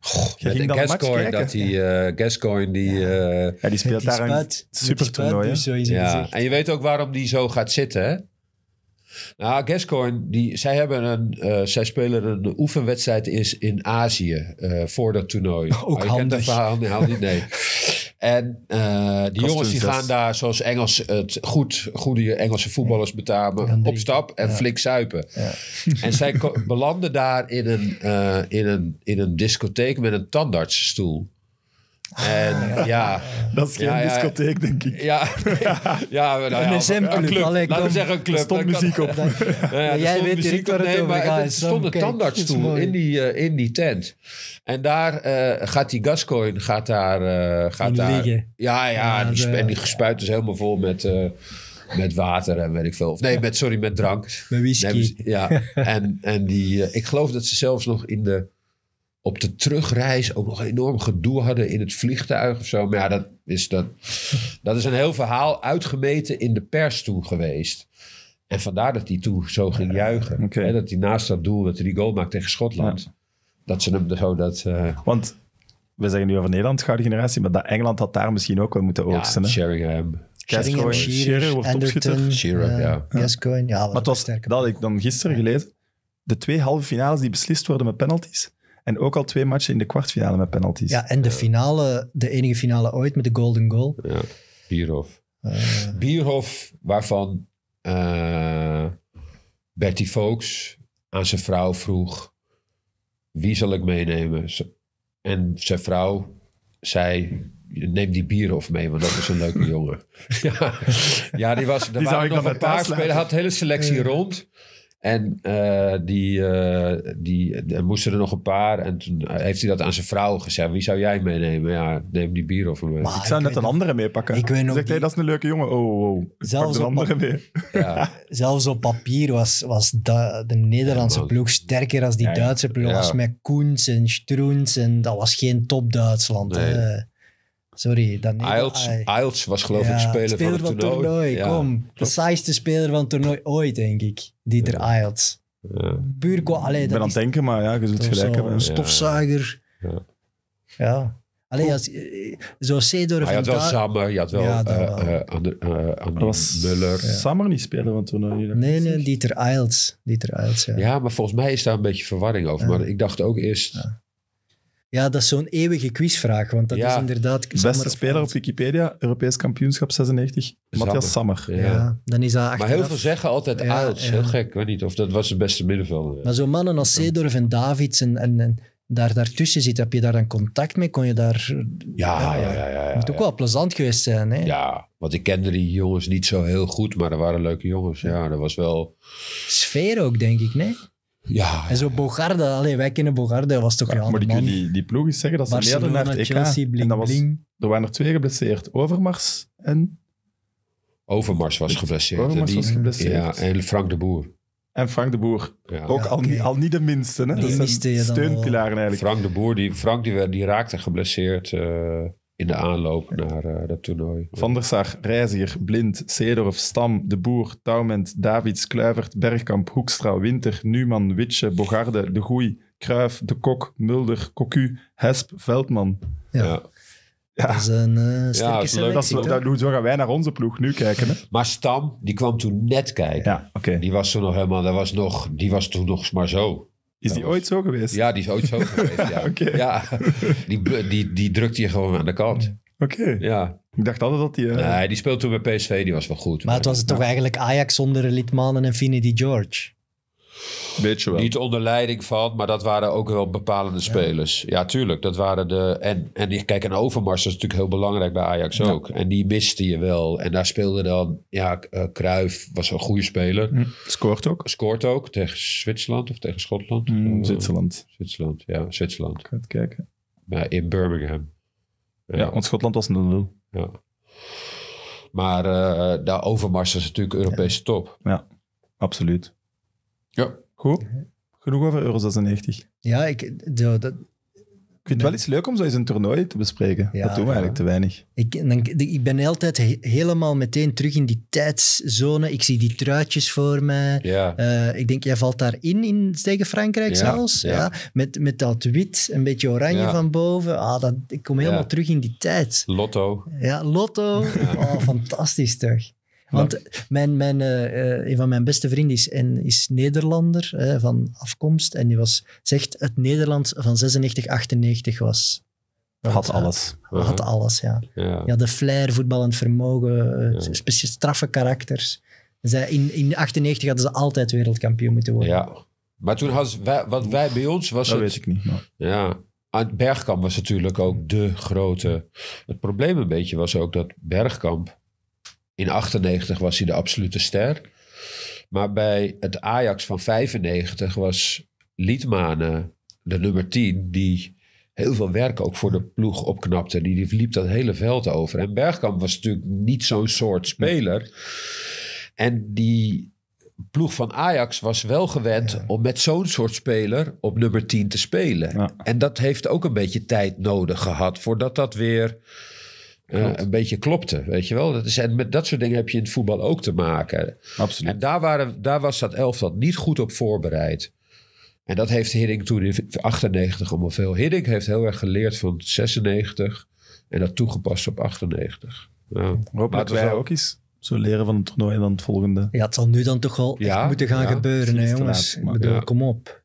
Goh, Je ging Gascoigne, dat die, eh Gascoigne, die... eh, Ja, die speelt die daar een spuit, super met die toernooi. ja, en je weet ook waarom die zo gaat zitten, hè? Nou, Gascoigne, die, zij, hebben een, eh, zij spelen een oefenwedstrijd is in Azië eh, voor dat toernooi. Ook kent handig. het verhaal niet, nee. En eh, die jongens die gaan daar zoals Engels, het goed, goede Engelse voetballers betalen, op stap en Ja. flink zuipen. Ja. En zij belanden daar in een, eh, in, een, in een discotheek met een tandartsstoel. En ja, Dat is geen Ja, ja. discotheek, denk ik. ja, ja, nou ja, Een SM-club, een club. allee, Laten we zeggen een club. Er stond muziek op. Ja, er jij stond weet muziek direct waar het Nee, over maar gaat, Er stond een tandartsstoel in die, eh, in die tent. En daar eh, gaat die Gascoigne gaat daar, eh, gaat daar liggen. Ja, ja, Ja, die, en die gespuit is helemaal vol met, eh, met water en weet ik veel. Of nee, met, sorry, met drank. Met whisky. Nee, ja, en, en die, ik geloof dat ze zelfs nog in de, op de terugreis ook nog enorm gedoe hadden in het vliegtuig of zo. Maar ja, dat is, dat, dat is een heel verhaal uitgemeten in de pers toen geweest. En vandaar dat hij toen zo ging juichen. Hè, dat hij naast dat doel, dat hij die goal maakt tegen Schotland. Dat ze hem zo dat... eh Want we zeggen nu over Nederland, gouden generatie, maar dat Engeland had daar misschien ook wel moeten oogsten. ja, hè? Sheringham. Gascoigne, Sheringham, Shearer wordt topschutter. Anderton, Shearer, eh, ja. Gascoigne, ja. Maar het was, dat had ik dan gisteren gelezen, de twee halve finales die beslist worden met penalties. En ook al twee matchen in de kwartfinale met penalties. Ja, en de finale, de enige finale ooit met de golden goal. Ja, Bierhof. Eh, Bierhof, waarvan eh Bertie Vogts aan zijn vrouw vroeg: wie zal ik meenemen? En zijn vrouw zei: neem die Bierhof mee, want dat is een leuke jongen. ja, ja, die was. Er zou waren ik nog dan een paar spelers, had de hele selectie rond. En eh, die, eh, die, er moesten er nog een paar. En toen heeft hij dat aan zijn vrouw gezegd. Wie zou jij meenemen? Ja, neem die Bierhof mee. Maar ik zou ik net een andere meepakken. Ik weet nog Zegt hij, dat is een leuke jongen. Oh, oh, oh. Zelfs op- andere mee. Ja. zelfs op papier was, was de, de Nederlandse Ja, ploeg sterker dan die. Duitse ploeg. Ja. was met Koens en Stroens en dat was geen top Duitsland. Nee. Sorry. Dan Ielts, Ai. Ielts was geloof Ja, ik speler, van het toernooi. Ja. Kom. De saaiste speler van het toernooi ooit, denk ik. Dieter Ielts. Ja. Puur qua... Allee, Ik dat ben aan het denken, maar ja, je zult gelijk hebben. een stofzuiger. Ja. Ja. Allee, als, eh, zo Seedorf Maar je had wel daar- Sammer, je had wel Ja, dat eh, wel. eh, Ander- eh, Dat Muller. Sammer niet speler van het toernooi. Nee, nee, Dieter Ielts. Dieter Ielts, ja. Ja, maar volgens mij is daar een beetje verwarring over. Ja. Maar ik dacht ook eerst... Ja, dat is zo'n eeuwige quizvraag, want dat Ja. is inderdaad... Beste speler op Wikipedia, Europees kampioenschap 96, Matthias Sammer. Ja. Ja. dan is dat Maar heel veel zeggen altijd Ja. Heel gek, ik weet niet of dat was de beste middenvelder. Maar zo'n mannen als Seedorf en Davids en, en, en daar, daartussen zit, heb je daar dan contact mee? Kon je daar... Ja, ja, ja. ja, ja, moet ook wel plezant geweest zijn, hè? Ja, want ik kende die jongens niet zo heel goed, maar er waren leuke jongens. Ja, dat was wel... Sfeer ook, denk ik, nee? Ja, En zo Bogarde, allee, wij kennen Bogarde, was toch ja, maar die, die, die ploeg is zeggen dat ze meerden Barcelona, naar het EK. Chelsea, bling, en dat was, bling. er waren er twee geblesseerd. Overmars en, Overmars was geblesseerd. Overmars die- was geblesseerd. ja, en Frank de Boer. en Frank de Boer. Ja. Ook Ja, al, niet, al niet de minste. Hè? Dat zijn steunpilaren eigenlijk. Frank de Boer, die, Frank die, werd- die raakte geblesseerd eh, in de aanloop naar eh, dat toernooi. Van der Sar, Reiziger, Blind, Seedorf, Stam, De Boer, Touwment, Davids, Kluivert, Bergkamp, Hoekstra, Winter, Numan, Witsche, Bogarde, De Goei, Kruif, De Kok, Mulder, Cocu, Hesp, Veldman. Ja. Ja. Ja, Dat is een eh sterke dat is leuk. dat is, selectie, wel- toch? dat, zo gaan wij naar onze ploeg nu kijken. Hè? Maar Stam, die kwam toen net kijken. Ja, oké. Die was toen nog helemaal, dat was nog, die was toen nog maar zo. Is die ooit zo geweest? Ja, die is ooit zo geweest. Ja, Oké. ja die, die, die drukte je gewoon aan de kant. Oké. Ja. Ik dacht altijd dat die... eh, Nee, die speelde toen bij PSV, die was wel goed. Maar het was toch eigenlijk Ajax zonder Litmanen en Finidi George? Wel. Niet onder leiding van, maar dat waren ook wel bepalende spelers. Ja, tuurlijk. Dat waren de. En, en die- kijk, een Overmars is natuurlijk heel belangrijk bij Ajax ook. En die miste je wel. En daar speelde dan. Ja, uh, Cruijff was een goede speler. Hm, Scoort ook. Scoort ook tegen Zwitserland of tegen Schotland. Hm, Eh, Zwitserland. Zwitserland, ja, Zwitserland. Ik ga het kijken. Ja, in Birmingham. Ja, want Schotland was 0-0. Ja. Maar eh de Overmars is natuurlijk Europese top. Ja, absoluut. Ja. Goed. Genoeg over Euro 96. Ja, ik, zo, dat, Ik vind het wel iets leuk om zo eens een toernooi te bespreken. Ja, dat doen we ja. eigenlijk te weinig. ik, dan, ik ben altijd he- helemaal meteen terug in die tijdszone. Ik zie die truitjes voor mij. Ja. Eh, ik denk, jij valt daarin in tegen Frankrijk Ja, zelfs. ja. Ja. Met, met dat wit, een beetje oranje Ja. van boven. Ah, dat, ik kom helemaal Ja. terug in die tijd. Lotto. Ja, Lotto. Oh, fantastisch toch. Want mijn, mijn, eh, eh, een van mijn beste vrienden is, en, is Nederlander van afkomst. En die was, zegt het Nederland van 96, 98 was. Had eh, alles. Had alles, ja. Ja. Ja, de flair, voetballend vermogen, Ja. straffe karakters. Zij, in, in 98 hadden ze altijd wereldkampioen moeten worden. Ja. Maar toen hadden ze, wij, wat wij bij ons was Dat het, weet ik niet. Maar... ja, Bergkamp was natuurlijk ook de grote. Het probleem een beetje was ook dat Bergkamp in 98 was hij de absolute ster. Maar bij het Ajax van 95 was Liedmanen de nummer 10 die heel veel werk ook voor de ploeg opknapte. Die, liep dat hele veld over. En Bergkamp was natuurlijk niet zo'n soort speler. En die ploeg van Ajax was wel gewend om met zo'n soort speler op nummer 10 te spelen. Ja. En dat heeft ook een beetje tijd nodig gehad voordat dat weer eh, een beetje klopte. Weet je wel? Dat is, en met dat soort dingen heb je in het voetbal ook te maken. Absoluut. En daar, waren, daar was dat elftal niet goed op voorbereid. En dat heeft Hiddink toen in 98 allemaal veel. Hiddink heeft heel erg geleerd van 96 en dat toegepast op 98. Ja. Maar Hopelijk wij ook eens zo leren van het toernooi en dan het volgende. Ja, het zal nu dan toch wel Ja, moeten gaan ja, gebeuren, hè, jongens. laat, maar- ik bedoel, ja. kom op.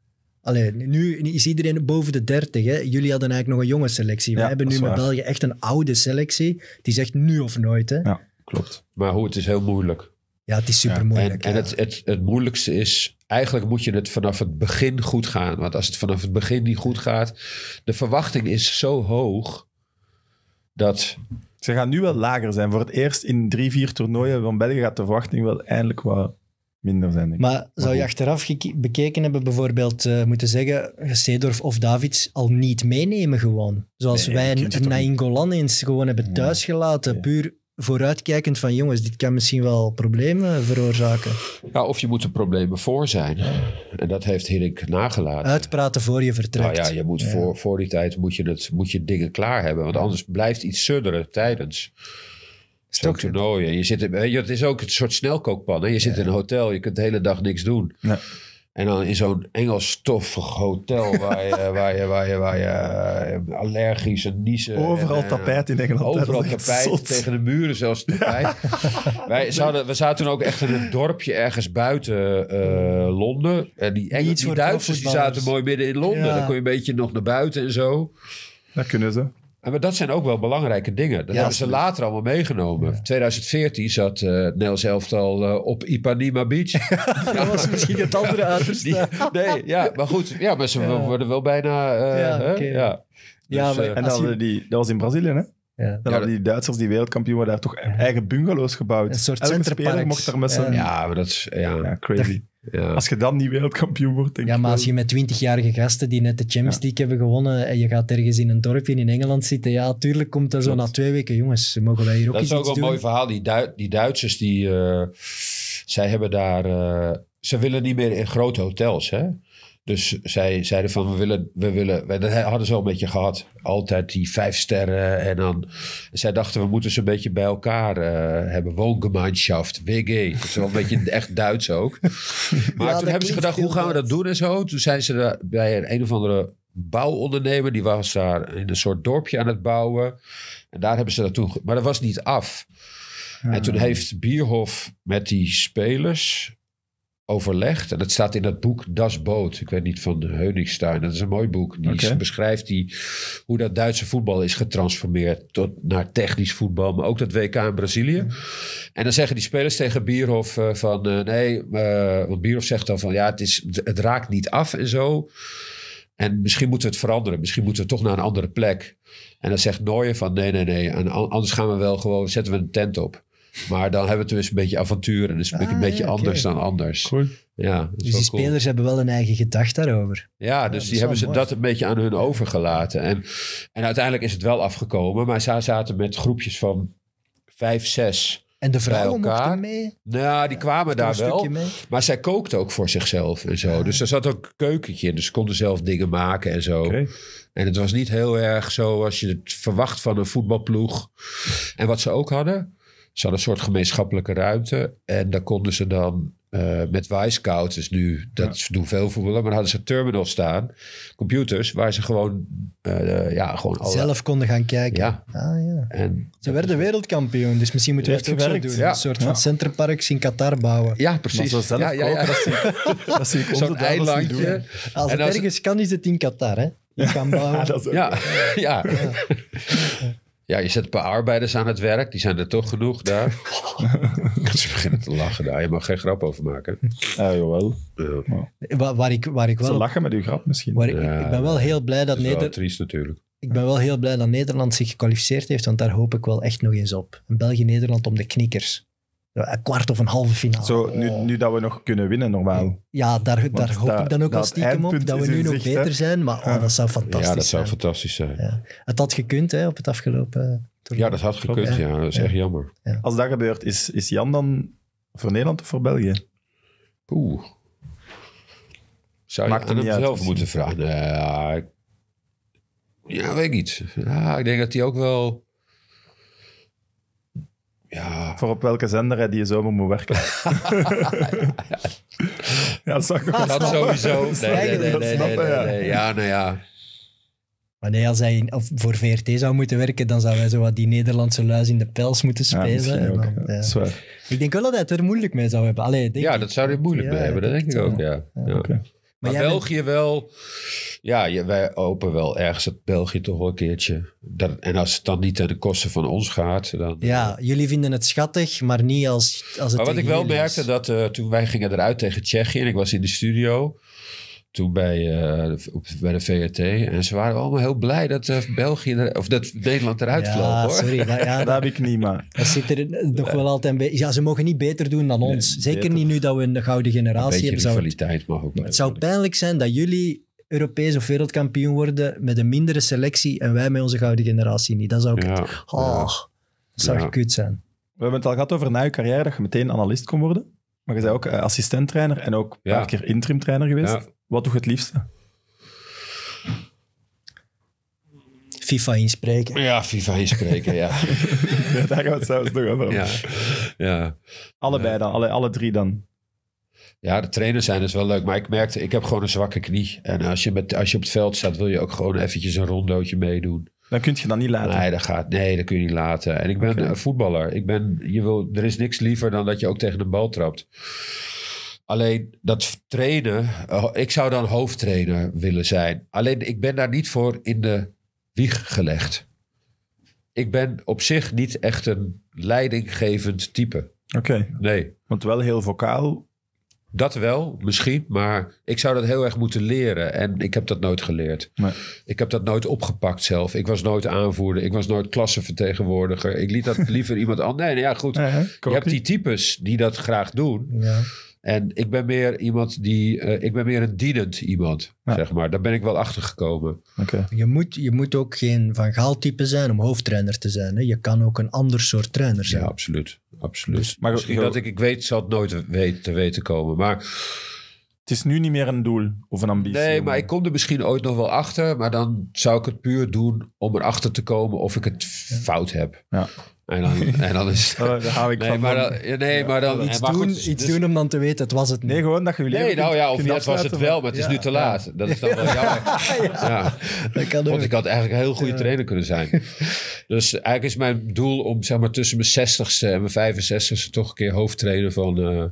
Allee, nu is iedereen boven de 30. Hè. Jullie hadden eigenlijk nog een jonge selectie. We Ja, hebben nu met. België echt een oude selectie. Die zegt nu of nooit. Hè. Ja, Ja, klopt. Maar hoe, het is heel moeilijk. het is super En, moeilijk. en het, het, het moeilijkste is, eigenlijk moet je het vanaf het begin goed gaan. Want als het vanaf het begin niet goed gaat, de verwachting is zo hoog dat Ze gaan nu wel lager zijn. Voor het eerst in drie, vier toernooien van België gaat de verwachting wel eindelijk wat minder zijn. Denk ik. Maar zou je achteraf bekeken hebben, bijvoorbeeld eh, moeten zeggen, Seedorf of Davids al niet meenemen gewoon? Zoals Nee, wij een Nainggolan eens gewoon hebben thuisgelaten, Ja. puur vooruitkijkend van jongens, dit kan misschien wel problemen veroorzaken. Ja, of je moet er problemen voor zijn. En dat heeft Hiddink nagelaten. Uitpraten voor je vertrekt. Nou ja, je moet Voor, voor die tijd moet je, het, moet je dingen klaar hebben. Want anders blijft iets sudderen tijdens En Je zit, in- weet je, het is ook een soort snelkookpan. Hè? Je zit in een hotel, je kunt de hele dag niks doen. Ja. En dan in zo'n Engels stoffig hotel waar je, waar je, waar je, waar je eh, allergisch en niezen. Overal en, eh, tapijt in Engeland. Overal tapijt, zot. tegen de muren zelfs tapijt. Wij zouden, we zaten toen ook echt in een dorpje ergens buiten eh, Londen. En die, Engels, iets die Duitsers zaten mooi midden in Londen. Ja. Dan kon je een beetje nog naar buiten en zo. Dat kunnen ze. Maar dat zijn ook wel belangrijke dingen. Dat hebben ze later allemaal meegenomen. 2014 zat eh het Nederlands elftal eh, op Ipanema Beach. Dat was misschien het andere uiterste. Die- nee, ja, maar goed. Ja, maar ze Ja. worden wel bijna... eh, Ja, ja. Ja, Dus, maar- En dan Als je- hadden die, dat was in Brazilië, hè? Ja. Dan Ja, hadden die Duitsers, die wereldkampioen, daar toch eigen bungalows gebouwd. Een soort Elke speler mocht daar met zijn... Ja, maar dat is... Ja, crazy. Ja. Als je dan niet wereldkampioen wordt, denk Ja, maar als je met 20-jarige gasten die net de Champions Ja. League hebben gewonnen en je gaat ergens in een dorpje in Engeland zitten, ja, tuurlijk komt er zo na twee weken, jongens, mogen wij hier ook Dat eens is ook iets wel een doen? mooi verhaal. Die, die Duitsers, die, eh, zij hebben daar... eh, ze willen niet meer in grote hotels, hè. Dus zij zeiden van, we willen... We willen we, dat hadden ze al een beetje gehad. Altijd die vijf sterren. En dan... Zij dachten, we moeten ze een beetje bij elkaar eh, hebben. Woongemeinschaft, WG. Dat is wel een beetje echt Duits ook. Maar toen hebben ze gedacht, hoe gaan we dat doen en zo? Toen zijn ze daar bij een, een of andere bouwondernemer. Die was daar in een soort dorpje aan het bouwen. En daar hebben ze dat toen... Maar dat was niet af. En toen heeft Bierhof met die spelers overlegd. En dat staat in dat boek Das Boot. Ik weet niet van Heuningstein. Dat is een mooi boek. Die beschrijft die, hoe dat Duitse voetbal is getransformeerd tot, naar technisch voetbal. Maar ook dat WK in Brazilië. En dan zeggen die spelers tegen Bierhof eh, van... eh, nee, eh, want Bierhof zegt dan van... Ja, het, is, het raakt niet af en zo. En misschien moeten we het veranderen. Misschien moeten we toch naar een andere plek. En dan zegt Nooijen van nee, nee, nee. En anders gaan we wel gewoon, zetten we een tent op. Maar dan hebben we dus een beetje avontuur. En dus een Ah, een beetje ja, anders dan anders. Cool. Ja, is Dus die cool. spelers hebben wel een eigen gedachte daarover. Ja, dus is die hebben ze mooi. dat een beetje aan hun overgelaten. En, en uiteindelijk is het wel afgekomen. Maar zij zaten met groepjes van vijf, zes. En de vrouwen elkaar. mochten mee? Nou, die kwamen Een daar wel. Maar zij kookte ook voor zichzelf en zo. Dus er zat ook een keukentje in. Dus ze konden zelf dingen maken en zo. En het was niet heel erg zo als je het verwacht van een voetbalploeg. En wat ze ook hadden, ze hadden een soort gemeenschappelijke ruimte. En daar konden ze dan eh, met Y-Scout, dus nu, dat doen veel voetballen, maar dan hadden ze terminals staan, computers, waar ze gewoon, eh, ja, gewoon alle- Zelf konden gaan kijken. Ja, Ah, ja. en, Ze werden wereldkampioen, dus misschien moeten we Het ook zo doen. Ja. Een soort Ja. van centerparks in Qatar bouwen. ja, precies. zo zelf ja, ja, ja. dat zie ik, ik Zo'n eilandje. doen. Als het ergens kan, is het in Qatar, hè? Je kan bouwen. Ja, dat is ook- Ja, ja. Je zet een paar arbeiders aan het werk. Die zijn er toch genoeg daar. Ze beginnen te lachen daar. Je mag geen grap over maken. Ja, jawel. Ja, Waar, waar ik, waar ik Ze wel... lachen met uw grap misschien. Waar ik, Ja, ik ben wel heel blij dat dat is wel Neder, triest natuurlijk. ik ben wel heel blij dat Nederland zich gekwalificeerd heeft, want daar hoop ik wel echt nog eens op. Een België-Nederland om de knikkers. Ja, Een kwart of een halve finale. Zo, nu, nu dat we nog kunnen winnen, normaal. Ja, daar, hoop dat- ik dan ook dat stiekem op, dat we nu nog beter zijn. Maar oh, Ja. dat zou fantastisch Ja, dat zou zijn. fantastisch zijn. Ja, Ja. Het had gekund hè, op het afgelopen toernooi. dat had gekund. Ja. Ja, dat is Ja. echt jammer. Als dat gebeurt, is, is Jan dan voor Nederland of voor België? Oeh. Zou je Maakt aan hem zelf moeten vragen? Nee, ja, ik- ja, weet ik niet. Ja, ik denk dat hij ook wel... Ja, Voor op welke zender hij die zomer moet werken? ja, dat zou ik nog wel dat sowieso. Nee, nee, nee, Dat nee, nee, ja. nee. Ja, nou ja. Maar nee, als hij of voor VRT zou moeten werken, dan zouden wij zo wat die Nederlandse luis in de pels moeten Ja, spelen. ook. dan, ja. ja. Ik denk wel dat hij het er moeilijk mee zou hebben. Allee, denk Ja, dat zou hij moeilijk Ja, mee hebben. Dat denk ik ook, ja. ja. Maar, bent- België wel... Ja, je- wij hopen wel ergens dat België toch wel een keertje... Dat, en als het dan niet ten koste van ons gaat, dan... Ja, jullie vinden het schattig, maar niet als, als het Maar wat ik wel merkte, is. dat eh, toen wij gingen eruit tegen Tsjechië... en ik was in de studio... Toen bij, eh, op, bij de VRT. En ze waren allemaal heel blij dat eh, België er, of dat Nederland eruit ja, vloog hoor. sorry. Dat, ja, Dat heb ik niet, maar... dat zit er nog wel altijd een beetje... Ja, ze mogen niet beter doen dan ons. Zeker beter. niet nu dat we een gouden Een generatie beetje hebben. Zou het, rivaliteit mag ook wel. het zou pijnlijk zijn dat jullie Europees of wereldkampioen worden met een mindere selectie en wij met onze gouden generatie niet. Dat zou ik... Ja, Oh, dat zou Ja. gekut zijn. We hebben het al gehad over na je carrière dat je meteen analist kon worden. Maar je bent ook uh, assistenttrainer en ook een paar keer interim trainer geweest. Wat doe je het liefste? FIFA inspreken. Ja, FIFA inspreken, ja. Ja, daar gaan we het zelfs nog over. ja. ja. Allebei dan, alle, alle drie dan. Ja, de trainers zijn dus wel leuk. Maar ik merkte, ik heb gewoon een zwakke knie. En als je, met, als je op het veld staat, wil je ook gewoon eventjes een rondootje meedoen. Dan kun je dat niet laten. Nee, dat gaat, nee, dat kun je niet laten. En ik ben een voetballer. Ik ben, je wil, er is niks liever dan dat je ook tegen de bal trapt. Alleen dat trainen, eh, ik zou dan hoofdtrainer willen zijn. Alleen ik ben daar niet voor in de wieg gelegd. Ik ben op zich niet echt een leidinggevend type. Oké, Nee. want wel heel vocaal. Dat wel, misschien, maar ik zou dat heel erg moeten leren. En ik heb dat nooit geleerd. Nee. Ik heb dat nooit opgepakt zelf. Ik was nooit aanvoerder. Ik was nooit klassenvertegenwoordiger. Ik liet dat liever iemand anders. Nee, nee, ja, goed. Je hebt die types die dat graag doen. Ja. En ik ben meer iemand die. eh, ik ben meer een dienend iemand, Ja. zeg maar. Daar ben ik wel achter gekomen. Oké. Je, moet, je moet ook geen Van Gaal type zijn om hoofdtrainer te zijn. Hè. Je kan ook een ander soort trainer zijn. Ja, absoluut. absoluut. Dus- maar Misschien dat ik, ik weet, zal het nooit weten, te weten komen. Maar Het is nu niet meer een doel of een ambitie. Nee, maar ik kom er misschien ooit nog wel achter. Maar dan zou ik het puur doen om erachter te komen of ik het fout heb. Ja. En dan, en dan is Oh, daar hou ik Nee, van. maar dan, ja, nee, maar dan Iets, maar goed, doen, dus- iets doen om dan te weten, het was het niet. Nee, gewoon dat je je leven Nee, nou ja, of het was het wel, maar het is nu te laat. Dat is dan wel jammer. ja. dat kan Want ik had eigenlijk een heel goede trainer kunnen zijn. Dus eigenlijk is mijn doel om zeg maar tussen mijn 60ste en mijn 65ste toch een keer hoofdtrainer van eh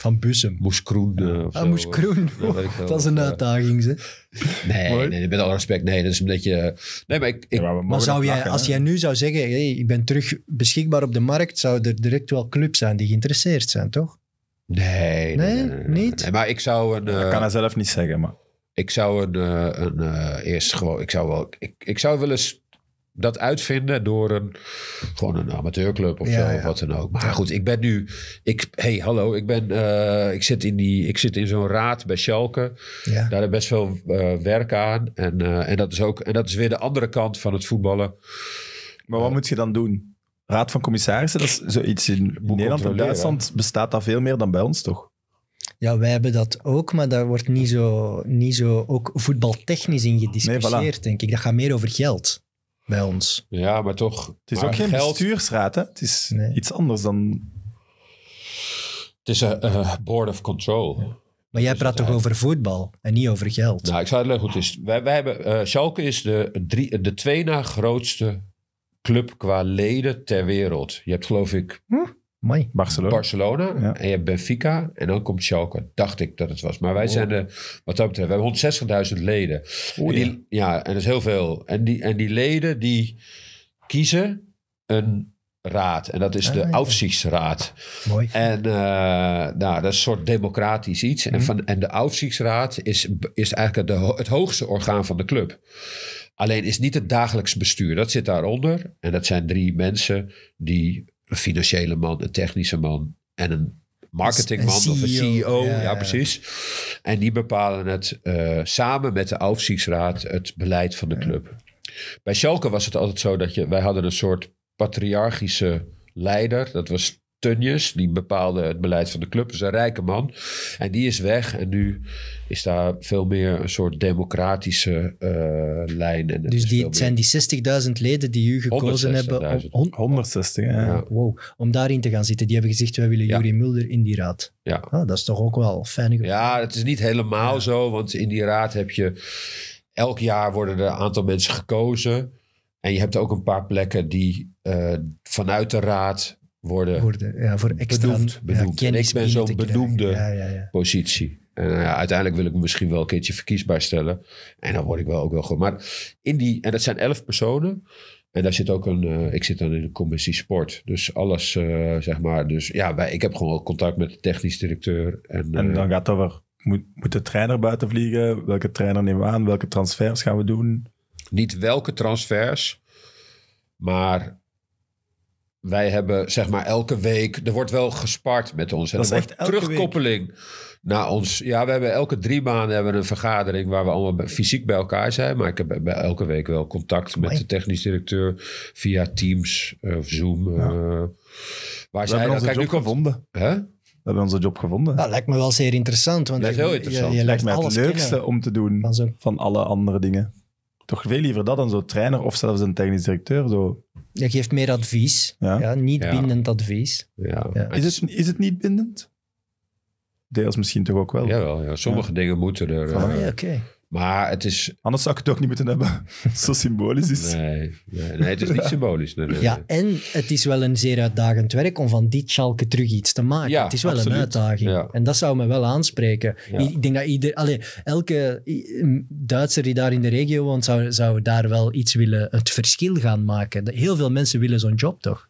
Van Bussum. Moes Kroen. eh, of Ah. Moes Kroen. Ja, dat is een eh, uitdaging, ze. Nee, Mooi. nee, met alle respect. Nee, dat is een beetje... Nee, maar ik... ik Ja, maar Maar zou dat jij, lachen, als hè. jij nu zou zeggen, hey, ik ben terug beschikbaar op de markt, zou er direct wel clubs zijn die geïnteresseerd zijn, toch? nee, Nee, nee, niet? Nee, maar ik zou een... Dat eh, kan hij zelf niet zeggen, maar... Ik zou een, eh, een eh, eerst gewoon, ik zou wel, ik, ik zou wel eens dat uitvinden door een, gewoon een amateurclub of Ja, zo, ja. of wat dan ook. Maar goed, ik ben nu, ik, hey, hallo, ik ben, eh, ik zit in die, ik zit in zo'n raad bij Schalke. Ja. Daar heb best veel eh, werk aan en, eh, en dat is ook, en dat is weer de andere kant van het voetballen. Maar wat moet je dan doen? Raad van commissarissen, dat is zoiets in, in Nederland en. Duitsland bestaat dat veel meer dan bij ons, toch? ja, wij hebben dat ook, maar daar wordt niet zo, niet zo ook voetbaltechnisch in gediscussieerd, Nee, voilà. denk ik. Dat gaat meer over geld bij ons. Ja, maar toch. Het is maar ook geen geld, bestuursraad, hè? Het is Nee. iets anders dan... Het is een eh, board of control. Maar jij is praat toch over voetbal en niet over geld? Nou, ik zou het hoe het is. Wij, wij hebben, eh Schalke is de, drie, de twee na grootste club qua leden ter wereld. Je hebt geloof ik Mooi. Barcelona. Barcelona Ja. en je hebt Benfica en dan komt Schalke. Dacht ik dat het was. Maar wij Oh. zijn de, wat dat betreft, we hebben 160.000 leden. Oei, en die, ja, en dat is heel veel. En die, en die leden die kiezen een raad. En dat is Ah, de ja. Aufsichtsraad. Mooi. En eh, nou, dat is een soort democratisch iets. Mhm. En, van, en de Aufsichtsraad is, is eigenlijk de, het hoogste orgaan van de club. Alleen is niet het dagelijks bestuur. Dat zit daaronder. En dat zijn drie mensen die een financiële man, een technische man en een marketingman Een of een CEO, ja, Ja, ja. precies. En die bepalen het eh, samen met de Aufsichtsraad het beleid van de club. Bij Schalke was het altijd zo dat je, wij hadden een soort patriarchische leider. Dat was Tunjes, die bepaalde het beleid van de club. Dat is een rijke man. En die is weg. En nu is daar veel meer een soort democratische eh, lijn. En Dus die, het zijn die 60.000 leden die u gekozen hebben 160.000. om, om, 160, hè? Ja. wow, om daarin te gaan zitten. Die hebben gezegd, wij willen Ja. Juri Mulder in die raad. Ja. Ah, dat is toch ook wel fijn. ja, het is niet helemaal zo. Want in die raad heb je... Elk jaar worden er een aantal mensen gekozen. En je hebt ook een paar plekken die eh, vanuit de raad worden Voor, de, ja, voor extra Benoemd, ja. En kennis ik ben zo'n benoemde- Ja, ja, ja. positie. En nou ja, uiteindelijk wil ik me misschien wel een keertje verkiesbaar stellen. En dan word ik wel ook wel goed. Maar in die, en dat zijn elf personen. En daar zit ook een, eh, ik zit dan in de commissie sport. Dus alles, eh, zeg maar. Dus ja, wij, ik heb gewoon wel contact met de technisch directeur. En, En eh, dan gaat het over, moet, moet de trainer buiten vliegen? Welke trainer nemen we aan? Welke transfers gaan we doen? niet welke transfers, maar wij hebben zeg maar elke week, er wordt wel gespart met ons. En Dat is er echt terugkoppeling naar ons. Ja, we hebben elke drie maanden hebben we een vergadering waar we allemaal fysiek bij elkaar zijn. Maar ik heb bij elke week wel contact met de technisch directeur via Teams of Zoom. Ja. eh, waar We zij hebben dan, onze kijk, nu job komt, gevonden. hè? We hebben onze job gevonden. Dat lijkt me wel zeer interessant. Want Lijkt je- heel je- interessant. Je, je lijkt mij het leukste kennen om te doen van alle andere dingen. Toch veel liever dat dan zo'n trainer of zelfs een technisch directeur. Zo. Je geeft meer advies. Ja. Ja. niet Ja. bindend advies. Ja. Ja. Is, het, is het niet bindend? Deels misschien toch ook wel. Jawel, ja. Sommige dingen moeten er. Ah, ja, oké. Maar het is. Anders zou ik het ook niet moeten hebben. Zo symbolisch is. Nee, nee, nee, het is niet symbolisch. Nee, nee, Ja, en het is wel een zeer uitdagend werk om van dit schalke terug iets te maken. Ja, het is wel absoluut. een uitdaging. Ja. En dat zou me wel aanspreken. Ja. Ik denk dat ieder, allee, elke Duitser die daar in de regio woont, zou, zou daar wel iets willen, het verschil gaan maken. Heel veel mensen willen zo'n job, toch?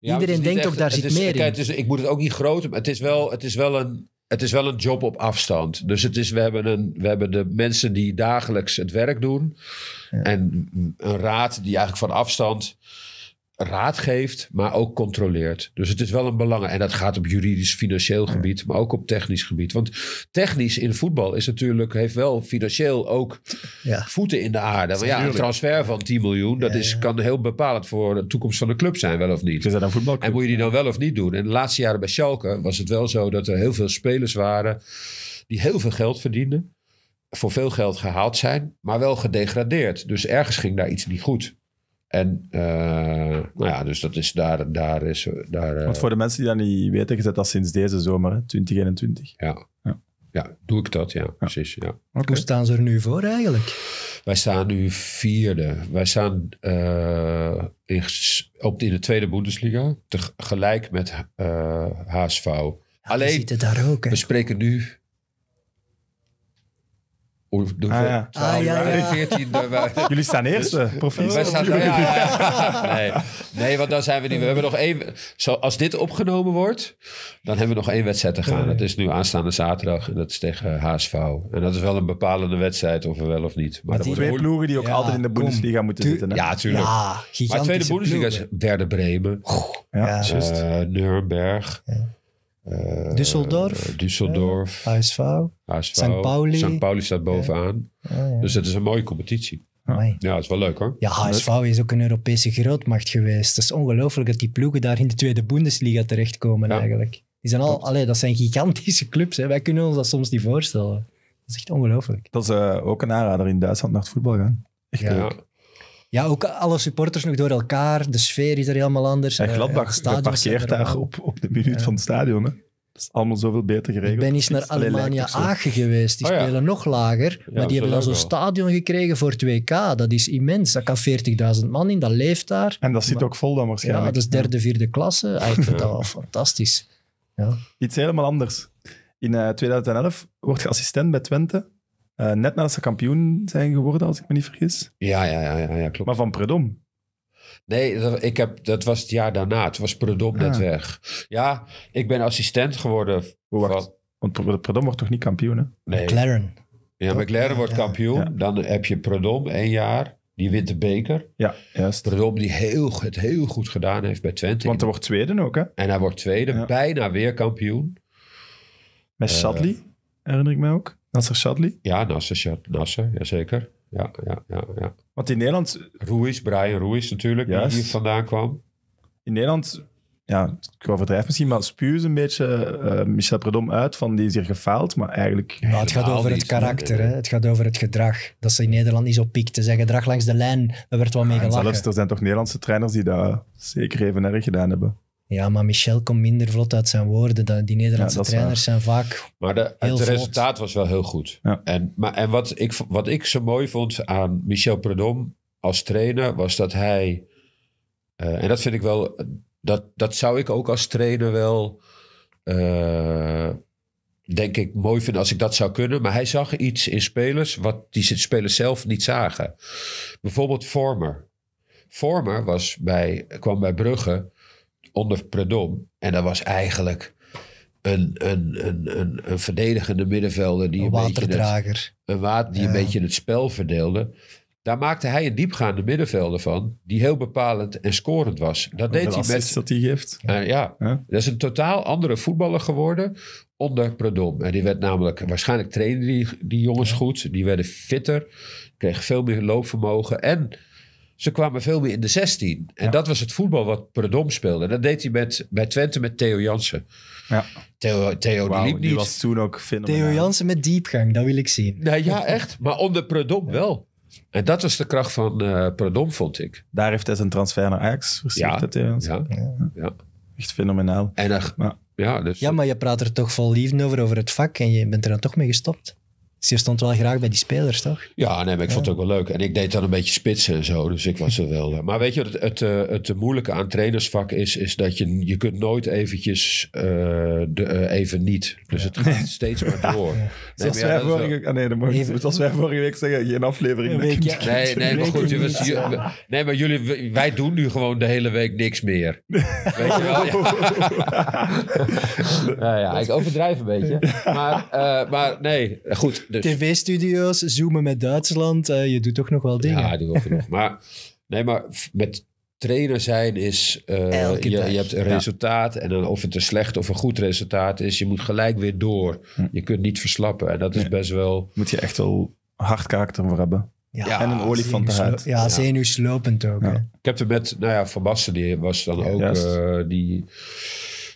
Iedereen denkt echt- ook, daar zit is- meer kijk, in. Het is, ik moet het ook niet groot, maar het is wel, het is wel een. Het is wel een job op afstand. Dus het is, we, hebben een, we hebben de mensen die dagelijks het werk doen. En een raad die eigenlijk van afstand raad geeft, maar ook controleert. Dus het is wel een belang. En dat gaat op juridisch, financieel gebied, maar ook op technisch gebied. Want technisch in voetbal is natuurlijk, heeft wel financieel ook Ja. voeten in de aarde. Maar ja, een transfer van 10 miljoen, dat Ja, is, kan heel bepalend voor de toekomst van de club zijn, wel of niet. Je bent een En voetbalclub. moet je die nou wel of niet doen? En de laatste jaren bij Schalke was het wel zo dat er heel veel spelers waren die heel veel geld verdienden. Voor veel geld gehaald zijn, maar wel gedegradeerd. Dus ergens ging daar iets niet goed. En eh, nou ja, dus dat is daar, daar is daar. eh, Want voor de mensen die dat niet weten, je zet dat sinds deze zomer, hè, 2021. ja. Ja. ja, doe ik dat, ja, precies. Ja. Oké. Hoe staan ze er nu voor eigenlijk? Wij staan nu vierde. Wij staan eh, in, op, in de tweede Bundesliga. Tegelijk met eh HSV. Ja, Alleen, zitten daar ook. Hè. we spreken nu... We? Ah, ja. Ah, ja, ja. 14 wij, Jullie staan eerste, proficiat. wij staan, ja, ja, ja. Nee, nee, want dan zijn we niet. We hebben nog één. Zo, als dit opgenomen wordt, dan hebben we nog één wedstrijd te gaan. Dat is nu aanstaande zaterdag en dat is tegen HSV. En dat is wel een bepalende wedstrijd, of we wel of niet. Maar die- Twee ploegen die ook Ja, altijd in de. Bundesliga moeten Tu- zitten. Hè? Ja, tuurlijk. Ja, maar tweede Bundesliga is. Werder Bremen, Ja, Ja. juist. eh Nuremberg, Ja. Eh, Düsseldorf. Düsseldorf, HSV. HSV. St. Pauli. St. Pauli staat bovenaan. Ah, ja. Dus het is een mooie competitie. Amai. Ja, het is wel leuk hoor. Ja, HSV is ook een Europese grootmacht geweest. Het is ongelooflijk dat die ploegen daar in de tweede Bundesliga terechtkomen Ja. eigenlijk. Die zijn al, allee, dat zijn gigantische clubs. Hè. Wij kunnen ons dat soms niet voorstellen. Dat is echt ongelooflijk. Dat is eh, ook een aanrader in Duitsland naar het voetbal gaan. Echt Ja. leuk. Ja. Ja, ook alle supporters nog door elkaar. De sfeer is er helemaal anders. En Eh, Gladbach er daar op, op de minuut Ja. van het stadion. Hè. Dat is allemaal zoveel beter geregeld. Ik ben eens naar zo. Aachen geweest. Die Oh ja. spelen nog lager. maar die hebben dan zo'n stadion gekregen voor 2K. Dat is immens. Dat kan 40.000 man in. Dat leeft daar. En dat zit Maar- ook vol dan Ja, waarschijnlijk. dat is derde, vierde klasse. Ah, Ik vind dat wel fantastisch. Ja. Iets helemaal anders. In eh, 2011 word je assistent bij Twente. Eh, net nadat ze kampioen zijn geworden, als ik me niet vergis. Ja, ja, ja, ja, ja, klopt. Maar van Predom. Nee, dat, ik heb, dat was het jaar daarna. Het was Predom net Ah. weg. Ja, ik ben assistent geworden. Hoe wacht? van- Want Pre- Predom wordt toch niet kampioen, hè? Nee, McLaren. ja, McLaren wordt Ja. kampioen. Ja. Dan heb je Predom één jaar. Die wint de beker. Ja, juist. Predom die heel, het heel goed gedaan heeft bij Twente. Want er wordt tweede ook, hè? En hij wordt tweede. Ja. Bijna weer kampioen. Met Eh. Shadley, herinner ik mij ook. Nasser Shadley. Ja, Nasser, Shad- Nasser, jazeker. Ja, ja, ja, ja. Want in Nederland, Ruiz, Brian Ruiz natuurlijk, Juist. die hier vandaan kwam. in Nederland ja, ik overdrijf misschien, maar spuw ze een beetje eh, Michel Predom uit van die is hier gefaald, maar eigenlijk... Ja, het gaat over het karakter. Hè? Het gaat over het gedrag. Dat ze in Nederland niet zo pikte. Zijn gedrag langs de lijn, daar werd wel mee En gelachen. zelfs, er zijn toch Nederlandse trainers die dat zeker even erg gedaan hebben. Ja, maar Michel komt minder vlot uit zijn woorden. Dat- Die Nederlandse Ja, trainers zijn vaak... Maar de, Heel het vlot. resultaat was wel heel goed. Ja. En, maar, en wat, ik, wat ik zo mooi vond aan Michel Predom als trainer, was dat hij... eh, en dat vind ik wel... Dat, dat zou ik ook als trainer wel... eh, denk ik mooi vinden als ik dat zou kunnen. Maar hij zag iets in spelers wat die spelers zelf niet zagen. Bijvoorbeeld Vormer. Vormer was bij, kwam bij Brugge onder Predom. En dat was eigenlijk een, een, een, een, een verdedigende middenvelder die Een een, beetje het, waterdrager. een waard, die een beetje het spel verdeelde. Daar maakte hij een diepgaande middenvelder van, die heel bepalend en scorend was. Dat deed hij met. dat hij geeft. eh, ja, Ja. dat is een totaal andere voetballer geworden onder Predom. En die werd namelijk, waarschijnlijk trainde die, die jongens goed. Die werden fitter, kregen veel meer loopvermogen. En ze kwamen veel meer in de 16. En Ja. dat was het voetbal wat Predom speelde. En dat deed hij met, bij Twente met Theo Jansen. Ja. Theo, Theo die liep die niet. was toen ook fenomenaal. Theo Jansen met diepgang, dat wil ik zien. Nee, ja, echt. Maar onder Predom wel. En dat was de kracht van eh Predom, vond ik. Daar heeft hij zijn transfer naar Ajax. Ja. Jansen. Ja. Echt fenomenaal. En er, Ja. ja, dus, Ja, maar je praat er toch vol liefde over, over het vak en je bent er dan toch mee gestopt. Dus je stond wel graag bij die spelers, toch? Ja, nee, maar ik vond het ook wel leuk. En ik deed dan een beetje spitsen en zo. Dus ik was er wel. eh, Maar weet je, wat het, het, eh, het, moeilijke aan trainersvak is, is dat je, je kunt nooit eventjes eh, de, even niet. Dus het gaat steeds maar door. Nee, Zoals, maar ja, wij wel- vorige, ah, nee. Even- Zoals wij vorige week zeggen, geen aflevering. Een week, ja. Nee, nee, maar goed. Was- nee, maar jullie, wij doen nu gewoon de hele week niks meer. Weet je wel? Ja. Ja, ja, ik overdrijf een beetje. Maar, eh, maar nee, goed. Dus, TV-studio's, zoomen met Duitsland, je doet toch nog wel dingen. Ja, ik doe wel genoeg. Maar, nee, maar met trainer zijn is... eh, Elke je, dag. je hebt een Ja. resultaat. En dan of het een slecht of een goed resultaat is... je moet gelijk weer door. Je kunt niet verslappen. En dat is Ja. best wel... Moet je echt wel hard karakter voor hebben. Ja, en een olifanthuid. Ja, Ja. zenuwslopend ook. Ja. Ik heb er met... Nou ja, Van Basten die was dan ook... Eh, die,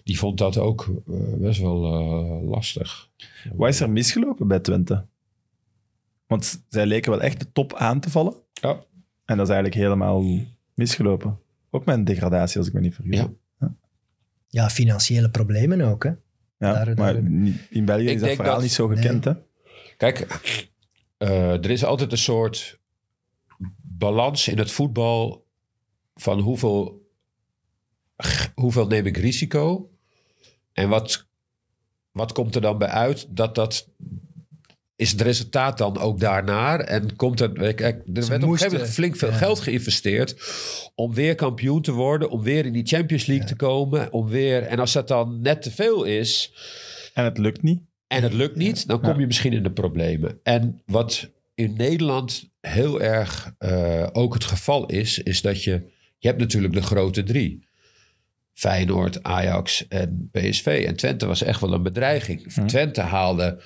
die vond dat ook eh, best wel eh, lastig. Wat is er misgelopen bij Twente? Want zij leken wel echt de top aan te vallen. Ja. En dat is eigenlijk helemaal misgelopen. Ook met een degradatie, als ik me niet vergis. Ja. Ja, financiële problemen ook. Hè? Ja, Daar- maar daar- in België Ik is dat verhaal dat- niet zo gekend, hè? Kijk, eh, er is altijd een soort balans in het voetbal van hoeveel, hoeveel neem ik risico en wat, wat komt er dan bij uit dat dat is het resultaat dan ook daarnaar en komt er, kijk, er werd op een gegeven moesten, moment flink veel ja. geld geïnvesteerd om weer kampioen te worden, om weer in die Champions League te komen, om weer en als dat dan net te veel is, En het lukt niet. en het lukt niet, dan kom je misschien in de problemen. En wat in Nederland heel erg eh, ook het geval is, is dat je, je hebt natuurlijk de grote drie. Feyenoord, Ajax en PSV. En Twente was echt wel een bedreiging. Hm. Twente haalde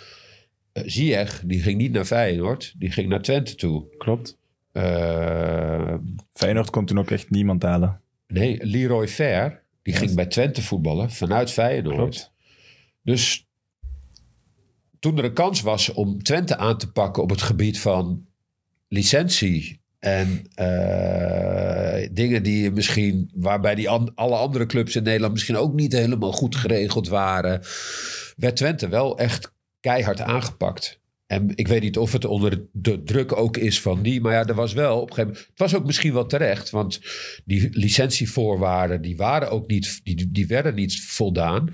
uh, Ziyech, die ging niet naar Feyenoord, die ging naar Twente toe. Klopt. Eh, Feyenoord kon toen ook echt niemand halen. nee, Leroy Fair, die Ja. ging bij Twente voetballen vanuit Feyenoord. Klopt. Dus toen er een kans was om Twente aan te pakken op het gebied van licentie en eh, dingen die je misschien, waarbij die alle andere clubs in Nederland misschien ook niet helemaal goed geregeld waren, werd Twente wel echt keihard aangepakt. En ik weet niet of het onder de druk ook is van die. Maar ja, er was wel op een gegeven moment. Het was ook misschien wel terecht. Want die licentievoorwaarden. die waren ook niet. die, die werden niet voldaan.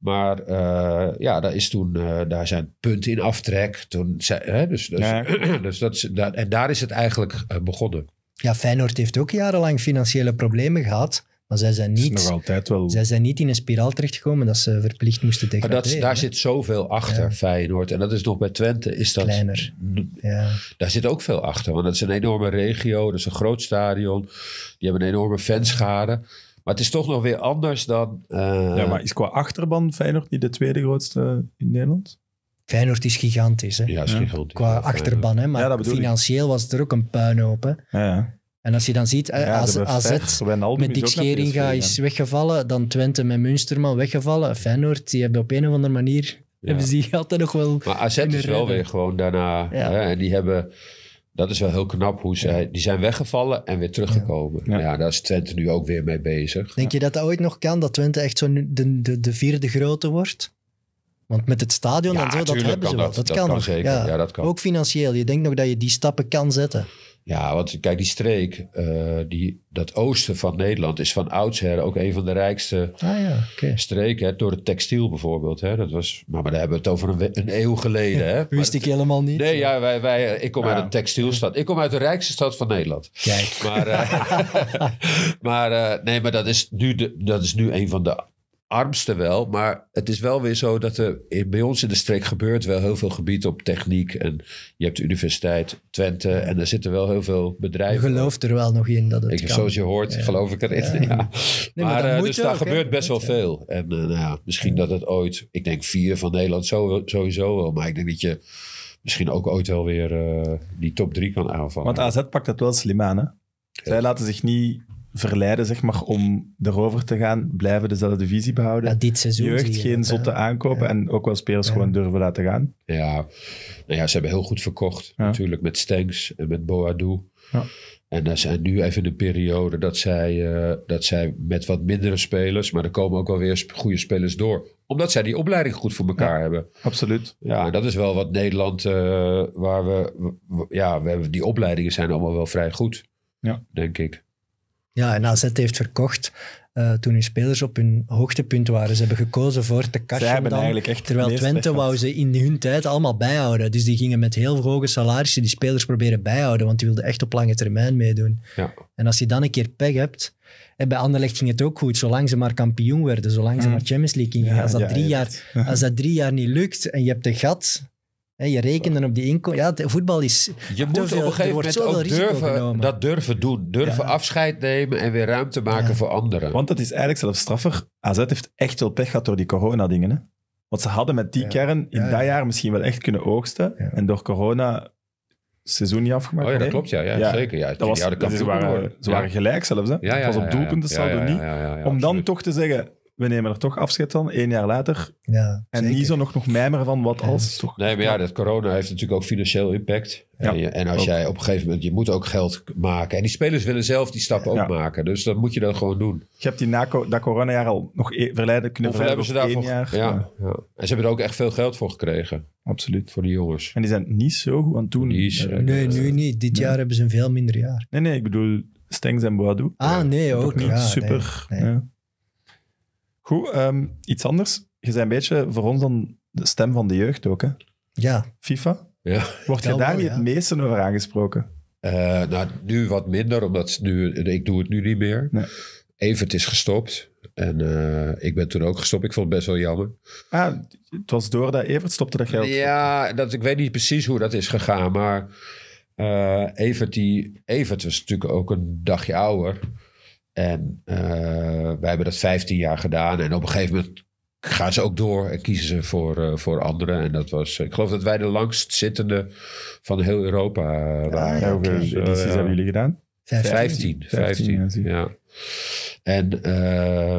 Maar eh, ja, daar, is toen, eh, daar zijn punten in aftrek. Toen, hè, dus, dus, Ja. dus dat is, daar, en daar is het eigenlijk eh, begonnen. Ja, Feyenoord heeft ook jarenlang financiële problemen gehad. Maar zij zijn niet, nog altijd wel... zij zijn niet in een spiraal terechtgekomen dat ze verplicht moesten Maar degraderen. dat, daar hè. zit zoveel achter, Ja. Feyenoord. En dat is nog bij Twente. Is dat, Kleiner. Ja. Daar zit ook veel achter. Want het is een enorme regio. Dat is een groot stadion. Die hebben een enorme fanschade. Maar het is toch nog weer anders dan... eh, ja, maar is qua achterban Feyenoord niet de tweede grootste in Nederland? Feyenoord is gigantisch. Hè? Ja, is gigantisch. Qua achterban, hè? maar Ja, dat bedoel ik. financieel was het er ook een puinhoop. Hè? Ja, ja. En als je dan ziet, eh, ja AZ, ze met Dick Scheringa is weggevallen, dan Twente met Münsterman weggevallen. Feyenoord, die hebben op een of andere manier hebben ze die altijd nog wel... Maar AZ is wel redden. weer gewoon daarna... Ja. Hè, en die hebben... Dat is wel heel knap hoe zij... Die zijn weggevallen en weer teruggekomen. Ja, Ja. daar is Twente nu ook weer mee bezig. Denk je dat dat ooit nog kan, dat Twente echt zo nu de, de, de vierde grote wordt? Want met het stadion Ja, en zo, dat hebben ze wel. dat. Dat, Dat kan nog. zeker. Ja. Ja, dat kan. Ook financieel. Je denkt nog dat je die stappen kan zetten. Ja, want kijk, die streek, eh, die, dat oosten van Nederland is van oudsher ook een van de rijkste Ah ja, streken. Hè, door het textiel bijvoorbeeld. Hè. Dat was, maar, maar daar hebben we het over een, een eeuw geleden. Hè. Wist ik helemaal niet. Nee, ja, wij, wij, ik kom uit een textielstad. Ik kom uit de rijkste stad van Nederland. Kijk. Maar, eh, maar, eh, nee, maar dat is, nu de, dat is nu een van de armste wel. Maar het is wel weer zo dat er in- bij ons in de streek gebeurt wel heel veel gebied op techniek. En je hebt de Universiteit Twente en er zitten wel heel veel Je bedrijven. gelooft er wel nog in dat het Ik, kan. zoals je hoort, Ja. geloof ik erin. Ja. Ja. maar Nee, maar eh, dus daar ook, gebeurt best wel veel. En eh, nou ja, misschien dat het ooit... Ik denk vier van Nederland sowieso wel. Maar ik denk dat je misschien ook ooit wel weer eh, die top drie kan aanvallen. Want AZ pakt dat wel slim aan. Hè? Zij laten zich niet verleiden zeg maar, om erover te gaan, blijven dezelfde divisie behouden. Ja, dit seizoen Jeugd je geen dat, zotte aankopen Ja. en ook wel spelers Ja. gewoon durven laten gaan. Ja, nou ja, ze hebben heel goed verkocht. Ja. Natuurlijk met Stenks en met Boadou. Ja. En ze zijn nu even in een periode dat zij, eh, dat zij met wat mindere spelers... maar er komen ook wel weer sp- goede spelers door. Omdat zij die opleiding goed voor elkaar hebben. Absoluut. Ja, en dat is wel wat Nederland... eh, waar we... Ja, we hebben, die opleidingen zijn allemaal wel vrij goed. Ja. Denk ik. Ja, en AZ heeft verkocht eh, toen hun spelers op hun hoogtepunt waren. Ze hebben gekozen voor te cashen dan, terwijl Twente wou ze in hun tijd allemaal bijhouden. Dus die gingen met heel hoge salarissen die spelers proberen bijhouden, want die wilden echt op lange termijn meedoen. Ja. En als je dan een keer pech hebt... En bij Anderlecht ging het ook goed, zolang ze maar kampioen werden, zolang ze Mm. maar Champions League gingen. Ja, als, dat ja, drie ja, jaar, als dat drie jaar niet lukt en je hebt een gat... Hè, je rekent dan op die inkomen. Ja, voetbal is... Je moet veel- op een gegeven moment ook durven, genomen. dat durven doen. Durven Ja. afscheid nemen en weer ruimte maken Ja. voor anderen. Want het is eigenlijk zelfs straffer. AZ heeft echt wel pech gehad door die corona-dingen. hè. Want ze hadden met die Ja. kern in Ja, ja. dat jaar misschien wel echt kunnen oogsten. Ja. En door corona seizoen niet afgemaakt. oh ja, dat Nee? klopt. Ja, ja, Ja. zeker. Ja, Dat was, ja, de dat ze, waren, ze Ja. waren gelijk zelfs. Hè? Ja, ja, het was op ja, doelpunten, ja, saldo ja, niet. ja, ja, ja, Om dan toch te zeggen, we nemen er toch afscheid van, één jaar later. Ja, En zeker. niet zo nog, nog mijmeren van wat als. Toch, Nee, maar ja, dat corona heeft natuurlijk ook financieel impact. Ja, en, je- en als ook. jij op een gegeven moment, je moet ook geld maken. En die spelers willen zelf die stappen ook Ja. maken. Dus dan moet je dat gewoon doen. Je hebt die na, dat coronajaar al nog e- verleiden, kunnen Hoeveel hebben ze daarvoor? jaar. Ja, ja. En ze hebben er ook echt veel geld voor gekregen. absoluut. Voor die jongens. En die zijn niet zo goed aan het doen. Eh, Nee, nu niet. Dit Nee. jaar hebben ze een veel minder jaar. Nee, nee, ik bedoel Stengs en Boadou. Ah, nee, Ook ook. niet ja, super. nee, nee. ja. Goed, ehm, iets anders. Je bent een beetje voor ons dan de stem van de jeugd ook, hè? Ja, FIFA. Ja. Wordt je daar wel, niet ja. het meeste over aangesproken? Eh, nou, nu wat minder, omdat nu, ik doe het nu niet meer. Nee. Evert is gestopt. En eh, ik ben toen ook gestopt. Ik vond het best wel jammer. Ah, het was doordat Evert stopte dat ook Ja, dat, ik weet niet precies hoe dat is gegaan. Maar eh, Evert, die, Evert was natuurlijk ook een dagje ouder. En eh, wij hebben dat 15 jaar gedaan. En op een gegeven moment gaan ze ook door en kiezen ze voor, eh, voor anderen. En dat was, ik geloof dat wij de langst zittende van heel Europa eh, waren. Ja, hoeveel Dus, eh, edities hebben jullie gedaan? 15. 15. 15, 15, ja. En eh,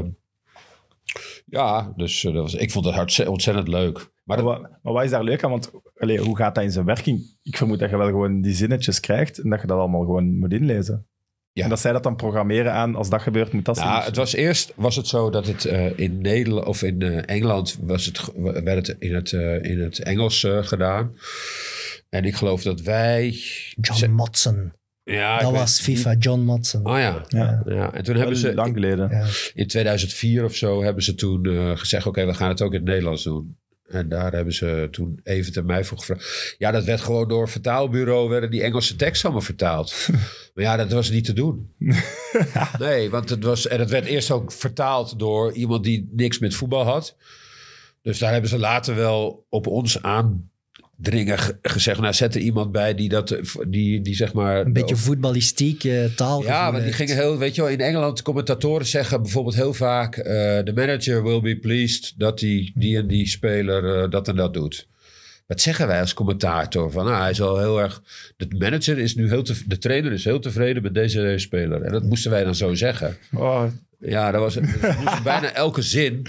ja, dus dat was, ik vond het hartst- ontzettend leuk. Maar Maar, wat, maar wat is daar leuk aan? Want allee, hoe gaat dat in zijn werking? Ik vermoed dat je wel gewoon die zinnetjes krijgt en dat je dat allemaal gewoon moet inlezen. Ja. En dat zij dat dan programmeren aan, als dat gebeurt, moet dat nou, zinnetje. het was eerst was het zo dat het eh, in Nederland of in eh, Engeland was het, werd het in het, eh, in het Engels gedaan. En ik geloof dat wij. John Motson. Ja, dat weet- was FIFA, John Motson. Oh ja. Ja. ja. En toen hebben ze lang geleden. Ja. in 2004 of zo hebben ze toen eh, gezegd: oké, we gaan het ook in het Nederlands doen. En daar hebben ze toen Evert en mij voor gevraagd. Ja, dat werd gewoon door vertaalbureau, werden die Engelse teksten allemaal vertaald. maar ja, dat was niet te doen. nee, want het was, en het werd eerst ook vertaald door iemand die niks met voetbal had. Dus daar hebben ze later wel op ons aandringen ge- gezegd, nou zet er iemand bij die dat, eh, die, die zeg maar... Een beetje voetballistiek eh, taal. Ja, want die gingen heel, weet je wel, in Engeland commentatoren zeggen bijvoorbeeld heel vaak: eh, de manager will be pleased dat die, die en die speler eh, dat en dat doet. Wat zeggen wij als commentator? Van, nou, hij is al heel erg. De manager is nu heel te, de trainer is heel tevreden met deze speler. En dat moesten wij dan zo zeggen. Oh, Ja, dat was bijna elke zin.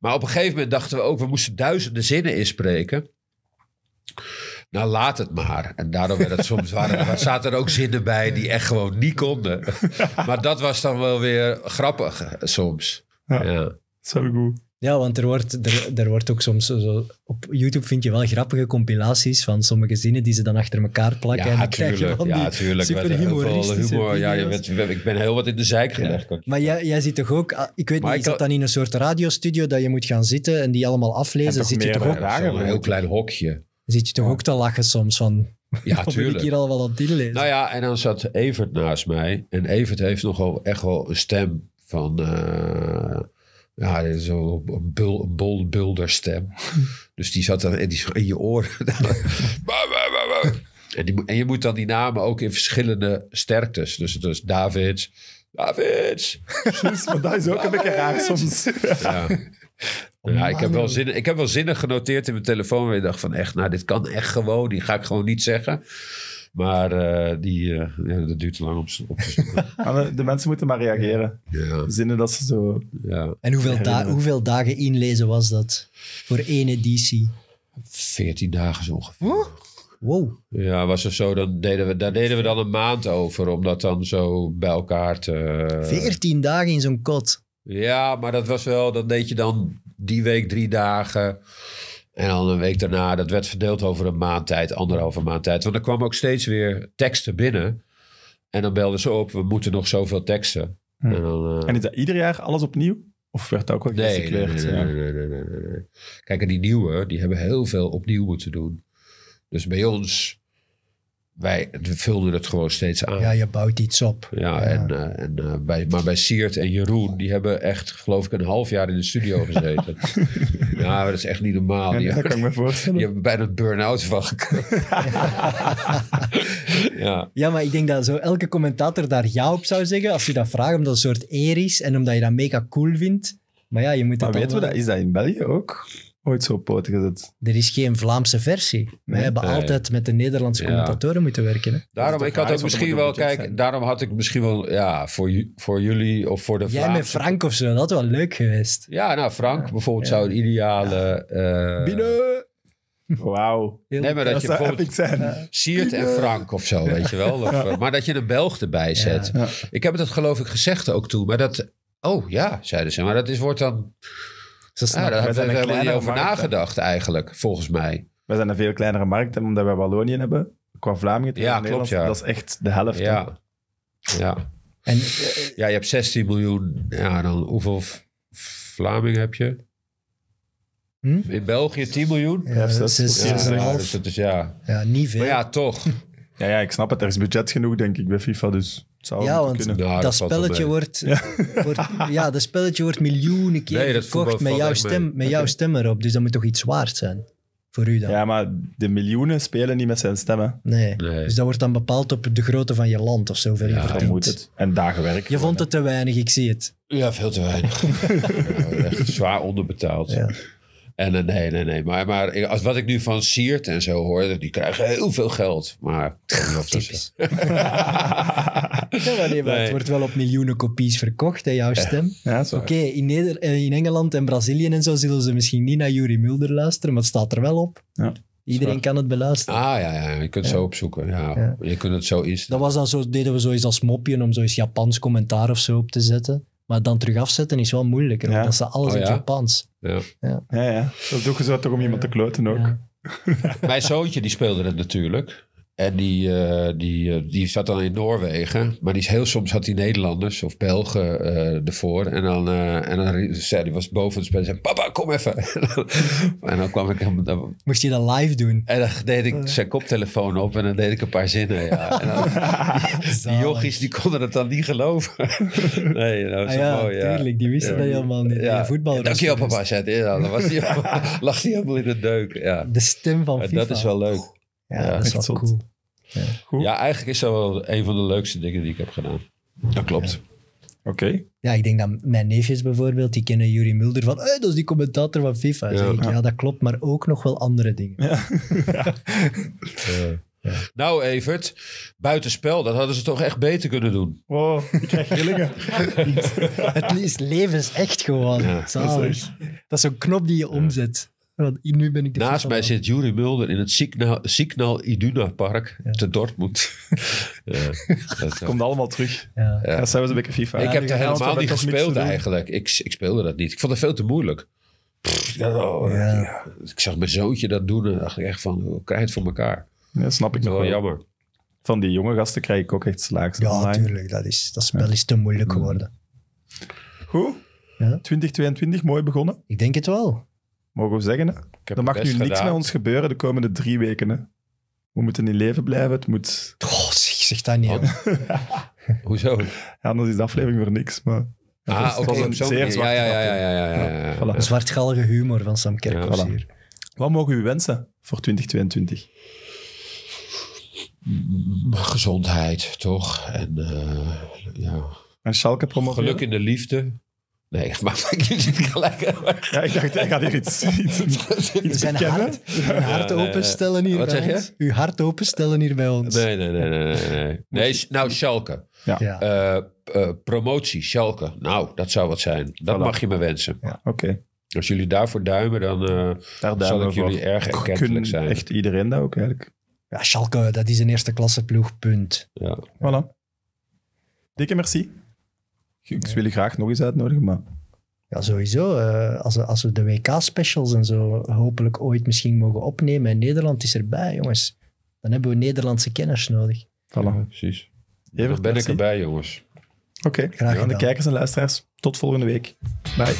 Maar op een gegeven moment dachten we ook, we moesten duizenden zinnen inspreken. Nou, laat het maar. En daardoor werd het soms, waren, er zaten er ook zinnen bij die echt gewoon niet konden. Maar dat was dan wel weer grappig eh, soms. Ja. Ja. zo goed. Ja, want er wordt, er, er wordt ook soms zo, op YouTube vind je wel grappige compilaties van sommige zinnen die ze dan achter elkaar plakken. en Ja, krijg je tuurlijk. van Ja, die tuurlijk. super Met humor. Ja, je bent, ik ben heel wat in de zijk gelegd. Maar jij, jij zit toch ook, ah, ik weet Maar niet, ik is dat dan in een soort radiostudio dat je moet gaan zitten en die allemaal En aflezen? Zit je, toch ook, eh, voor heel klein hokje. Zit je toch ook te lachen soms van, Ja, ben ik tuurlijk. hier al wel aan het inlezen? Nou ja, en dan zat Evert naast mij. En Evert heeft nogal echt wel een stem van, eh, Ja, dit is zo een bul, een bol, bulderstem. dus die zat dan in, die, in je oren. en, die, en je moet dan die namen ook in verschillende sterktes. Dus het is Davids. Davids! Juist, maar dat is ook een beetje raar soms. Ja. Ja, ik heb, wel zinnen, ik heb wel zinnen genoteerd in mijn telefoon. Waar ik dacht van echt, nou dit kan echt gewoon. Die ga ik gewoon niet zeggen. Maar eh, die, eh, ja, dat duurt te lang om ze op te zoeken. Maar de, mensen moeten maar reageren. ja, Zinnen dat ze zo... ja. En hoeveel, da- hoeveel dagen inlezen was dat voor één editie? 14 dagen zo ongeveer. Wow. Ja, was er zo, dan deden we, daar deden we dan een maand over. Om dat dan zo bij elkaar te... 14 dagen in zo'n kot. Ja, maar dat was wel, dan deed je dan die week drie dagen. En dan een week daarna, dat werd verdeeld over een maand tijd, anderhalve maand tijd. Want er kwam ook steeds weer teksten binnen. En dan belden ze op, we moeten nog zoveel teksten. Hm. En dan, eh, En is dat ieder jaar alles opnieuw? Of werd dat ook wel nee, Ja. nee, nee, nee. Kijk, en die nieuwe, die hebben heel veel opnieuw moeten doen. Dus bij ons, wij vulden het gewoon steeds aan. Ja, je bouwt iets op. Ja, en, eh, en, eh, bij, maar bij Siert en Jeroen, die hebben echt, geloof ik, een half jaar in de studio gezeten. ja, dat is echt niet normaal. Ja, Die, dat kan ik me voorstellen. die hebben bijna een burn-out van ja. Ja, maar ik denk dat zo elke commentator daar ja op zou zeggen als je dat vraagt, omdat het een soort eer is en omdat je dat mega cool vindt. Maar ja, je moet Maar het weten we dat? Is dat in België ook ooit zo op poten gezet? Er is geen Vlaamse versie. We Nee. hebben Nee. altijd met de Nederlandse Ja. commentatoren moeten werken. Hè? Daarom, ik had ook er misschien wel, kijk, zijn. daarom had ik misschien wel, ja, voor, voor jullie of voor de Jij Vlaamse... met Frank of zo, dat had wel leuk geweest. Ja, nou, Frank bijvoorbeeld zou een ideale... eh, Binnen! Wauw. Nee, maar dat Dat je bijvoorbeeld zijn. Siert en Frank of zo, weet je wel. Of, eh, Maar dat je een Belg erbij zet. Ja. Ik heb het dat geloof ik gezegd ook toen. Maar dat... Oh ja, zeiden ze. Maar dat is, wordt dan... Ze Ja, snappen daar hebben we zijn een helemaal niet kleinere over markt, nagedacht eigenlijk, volgens mij. Wij zijn een veel kleinere markt, omdat we Wallonië hebben. Qua Vlamingen tegen Ja, klopt, ja. dat is echt de helft. Ja. Ja. En, ja, je hebt 16 miljoen. Ja, dan hoeveel Vlamingen heb je? Hm? In België 10 miljoen? ja, Ja, ja, Ja, en een dus half. dat is ja. Ja, niet veel. Maar ja, toch. Ja, ja, ik snap het. Er is budget genoeg, denk ik, bij FIFA. Dus zou Ja, want kunnen. Dat, spelletje wordt, wordt, ja, dat spelletje wordt miljoenen keer Nee, dat verkocht met jouw, mee. stem, met jouw stem erop. Dus dat moet toch iets waard zijn voor u dan? Ja, maar de miljoenen spelen niet met zijn stemmen. Nee. Nee. Dus dat wordt dan bepaald op de grootte van je land of zoveel Ja, verdient. moet het. En dagen werk. Je vond het te weinig, ik zie het. Ja, veel te weinig. Ja, echt zwaar onderbetaald. Ja. En eh, nee, nee, nee. Maar, maar als wat ik nu van Siert en zo hoor, die krijgen heel veel geld. Maar Ja, nee, maar. Het wordt wel op miljoenen kopies verkocht, hè, jouw stem. Ja. Oké, in, Neder- eh, in Engeland en Brazilië en zo zullen ze misschien niet naar Yuri Mulder luisteren, maar het staat er wel op. Ja, Iedereen kan het beluisteren. Ah ja, ja, je kunt het zo opzoeken. Ja. Ja. Je kunt het zo instellen. Dat was dan zo, deden we zo eens als mopje om zo eens Japans commentaar of zo op te zetten. Maar dan terug afzetten is wel moeilijker, Ja. want dat staat alles Oh, in het ja? Japans. Ja. Ja, ja. Dat doe je zo toch om iemand te kloten ook. Ja. Mijn zoontje die speelde het natuurlijk. En die, eh, die, eh, die zat dan in Noorwegen. Maar die, heel soms had hij Nederlanders of Belgen eh, ervoor. En dan, en dan zei hij was boven het spel. en zei: Papa, kom even. en dan kwam ik hem. dan- Moest je dat live doen? En dan deed ik zijn koptelefoon op en dan deed ik een paar zinnen. Ja. En dan, die jochies die konden het dan niet geloven. nee, dat was Ah ja, mooi. Ja. tuurlijk, die wisten Ja. dat helemaal niet. Ja. Voetbal Dankjewel papa, zei hij. Ja, dan was hij, lag hij helemaal in de deuk. Ja. De stem van En FIFA. dat is wel leuk. Ja, Ja, dat is wel echt zot. cool. Goed. Ja, eigenlijk is dat wel een van de leukste dingen die ik heb gedaan. Dat klopt. Oké. Ja, ik denk dat mijn neefjes bijvoorbeeld, die kennen Yuri Mulder van, hey, dat is die commentator van FIFA. Ja. Zeg ik, ja, dat klopt, maar ook nog wel andere dingen. Eh, Nou, Evert, buitenspel, dat hadden ze toch echt beter kunnen doen. Wow, ik krijg rillingen. Het is levensecht gewoon. Ja. Zalig. Dat is zo'n knop die je omzet. Want nu ben ik de Naast mij zit Jurie Mulder in het Signal, Signal Iduna Park te Dortmund. ja, dat, eh, Komt allemaal terug. Ja. ja. Ja, zelfs een beetje FIFA. ik heb er we helemaal niet gespeeld eigenlijk. Ik, ik speelde dat niet. Ik vond het veel te moeilijk. Pff, ja, oh, Ja. ja. Ik zag mijn zoontje dat doen en dacht ik echt van, hoe krijg je het voor elkaar? Ja, dat snap ik Dat nog wel jammer. Van die jonge gasten krijg ik ook echt slaags Ja, online. tuurlijk. Dat, is, dat spel is te moeilijk geworden. Goed. Ja. 2022, mooi begonnen. Ik denk het wel. Mogen we zeggen. Hè? Ik heb Er mag nu niks gedaan. met ons gebeuren de komende drie weken. Hè? We moeten in leven blijven. Het moet... Oh, zeg, dat niet. Hoezo? Ja, anders is de aflevering voor niks. Maar Ah, het oké, zeer manier. Ja, ja, ja, ja, ja, ja, ja, ja. Voilà. Een zwartgallige humor van Sam Kerkhoffs Ja, voilà. hier. Wat mogen we u wensen voor 2022? Gezondheid, toch? En eh, ja, En Schalke promoveren? geluk in de liefde. Nee, maar ik zit gelijk. Ja, ik dacht, hij gaat hier iets, iets, iets Zijn bekennen. hart, uw hart nee. openstellen hier Wat bij zeg je? ons. Uw hart openstellen hier bij ons. Nee, nee, nee, nee, nee. Nee, nou, Schalke. Ja. Eh, eh, promotie, Schalke. Nou, dat zou wat zijn. Dat Voilà. mag je me wensen. Oké, Als jullie daarvoor duimen, dan eh, daar zal ik jullie voor. erg erkentelijk zijn. echt iedereen dat ook eigenlijk. Ja, Schalke, dat is een eerste klasse ploeg, punt. Ja. Voilà. Dikke merci. Ik wil je graag nog eens uitnodigen, maar Ja, sowieso. eh, als, we, als we de WK-specials en zo hopelijk ooit misschien mogen opnemen en Nederland is erbij, jongens, dan hebben we Nederlandse kenners nodig. voilà. Ja, precies. Evert, Dan ben ik erbij, jongens. Oké, Graag aan de kijkers en luisteraars. Tot volgende week. Bye.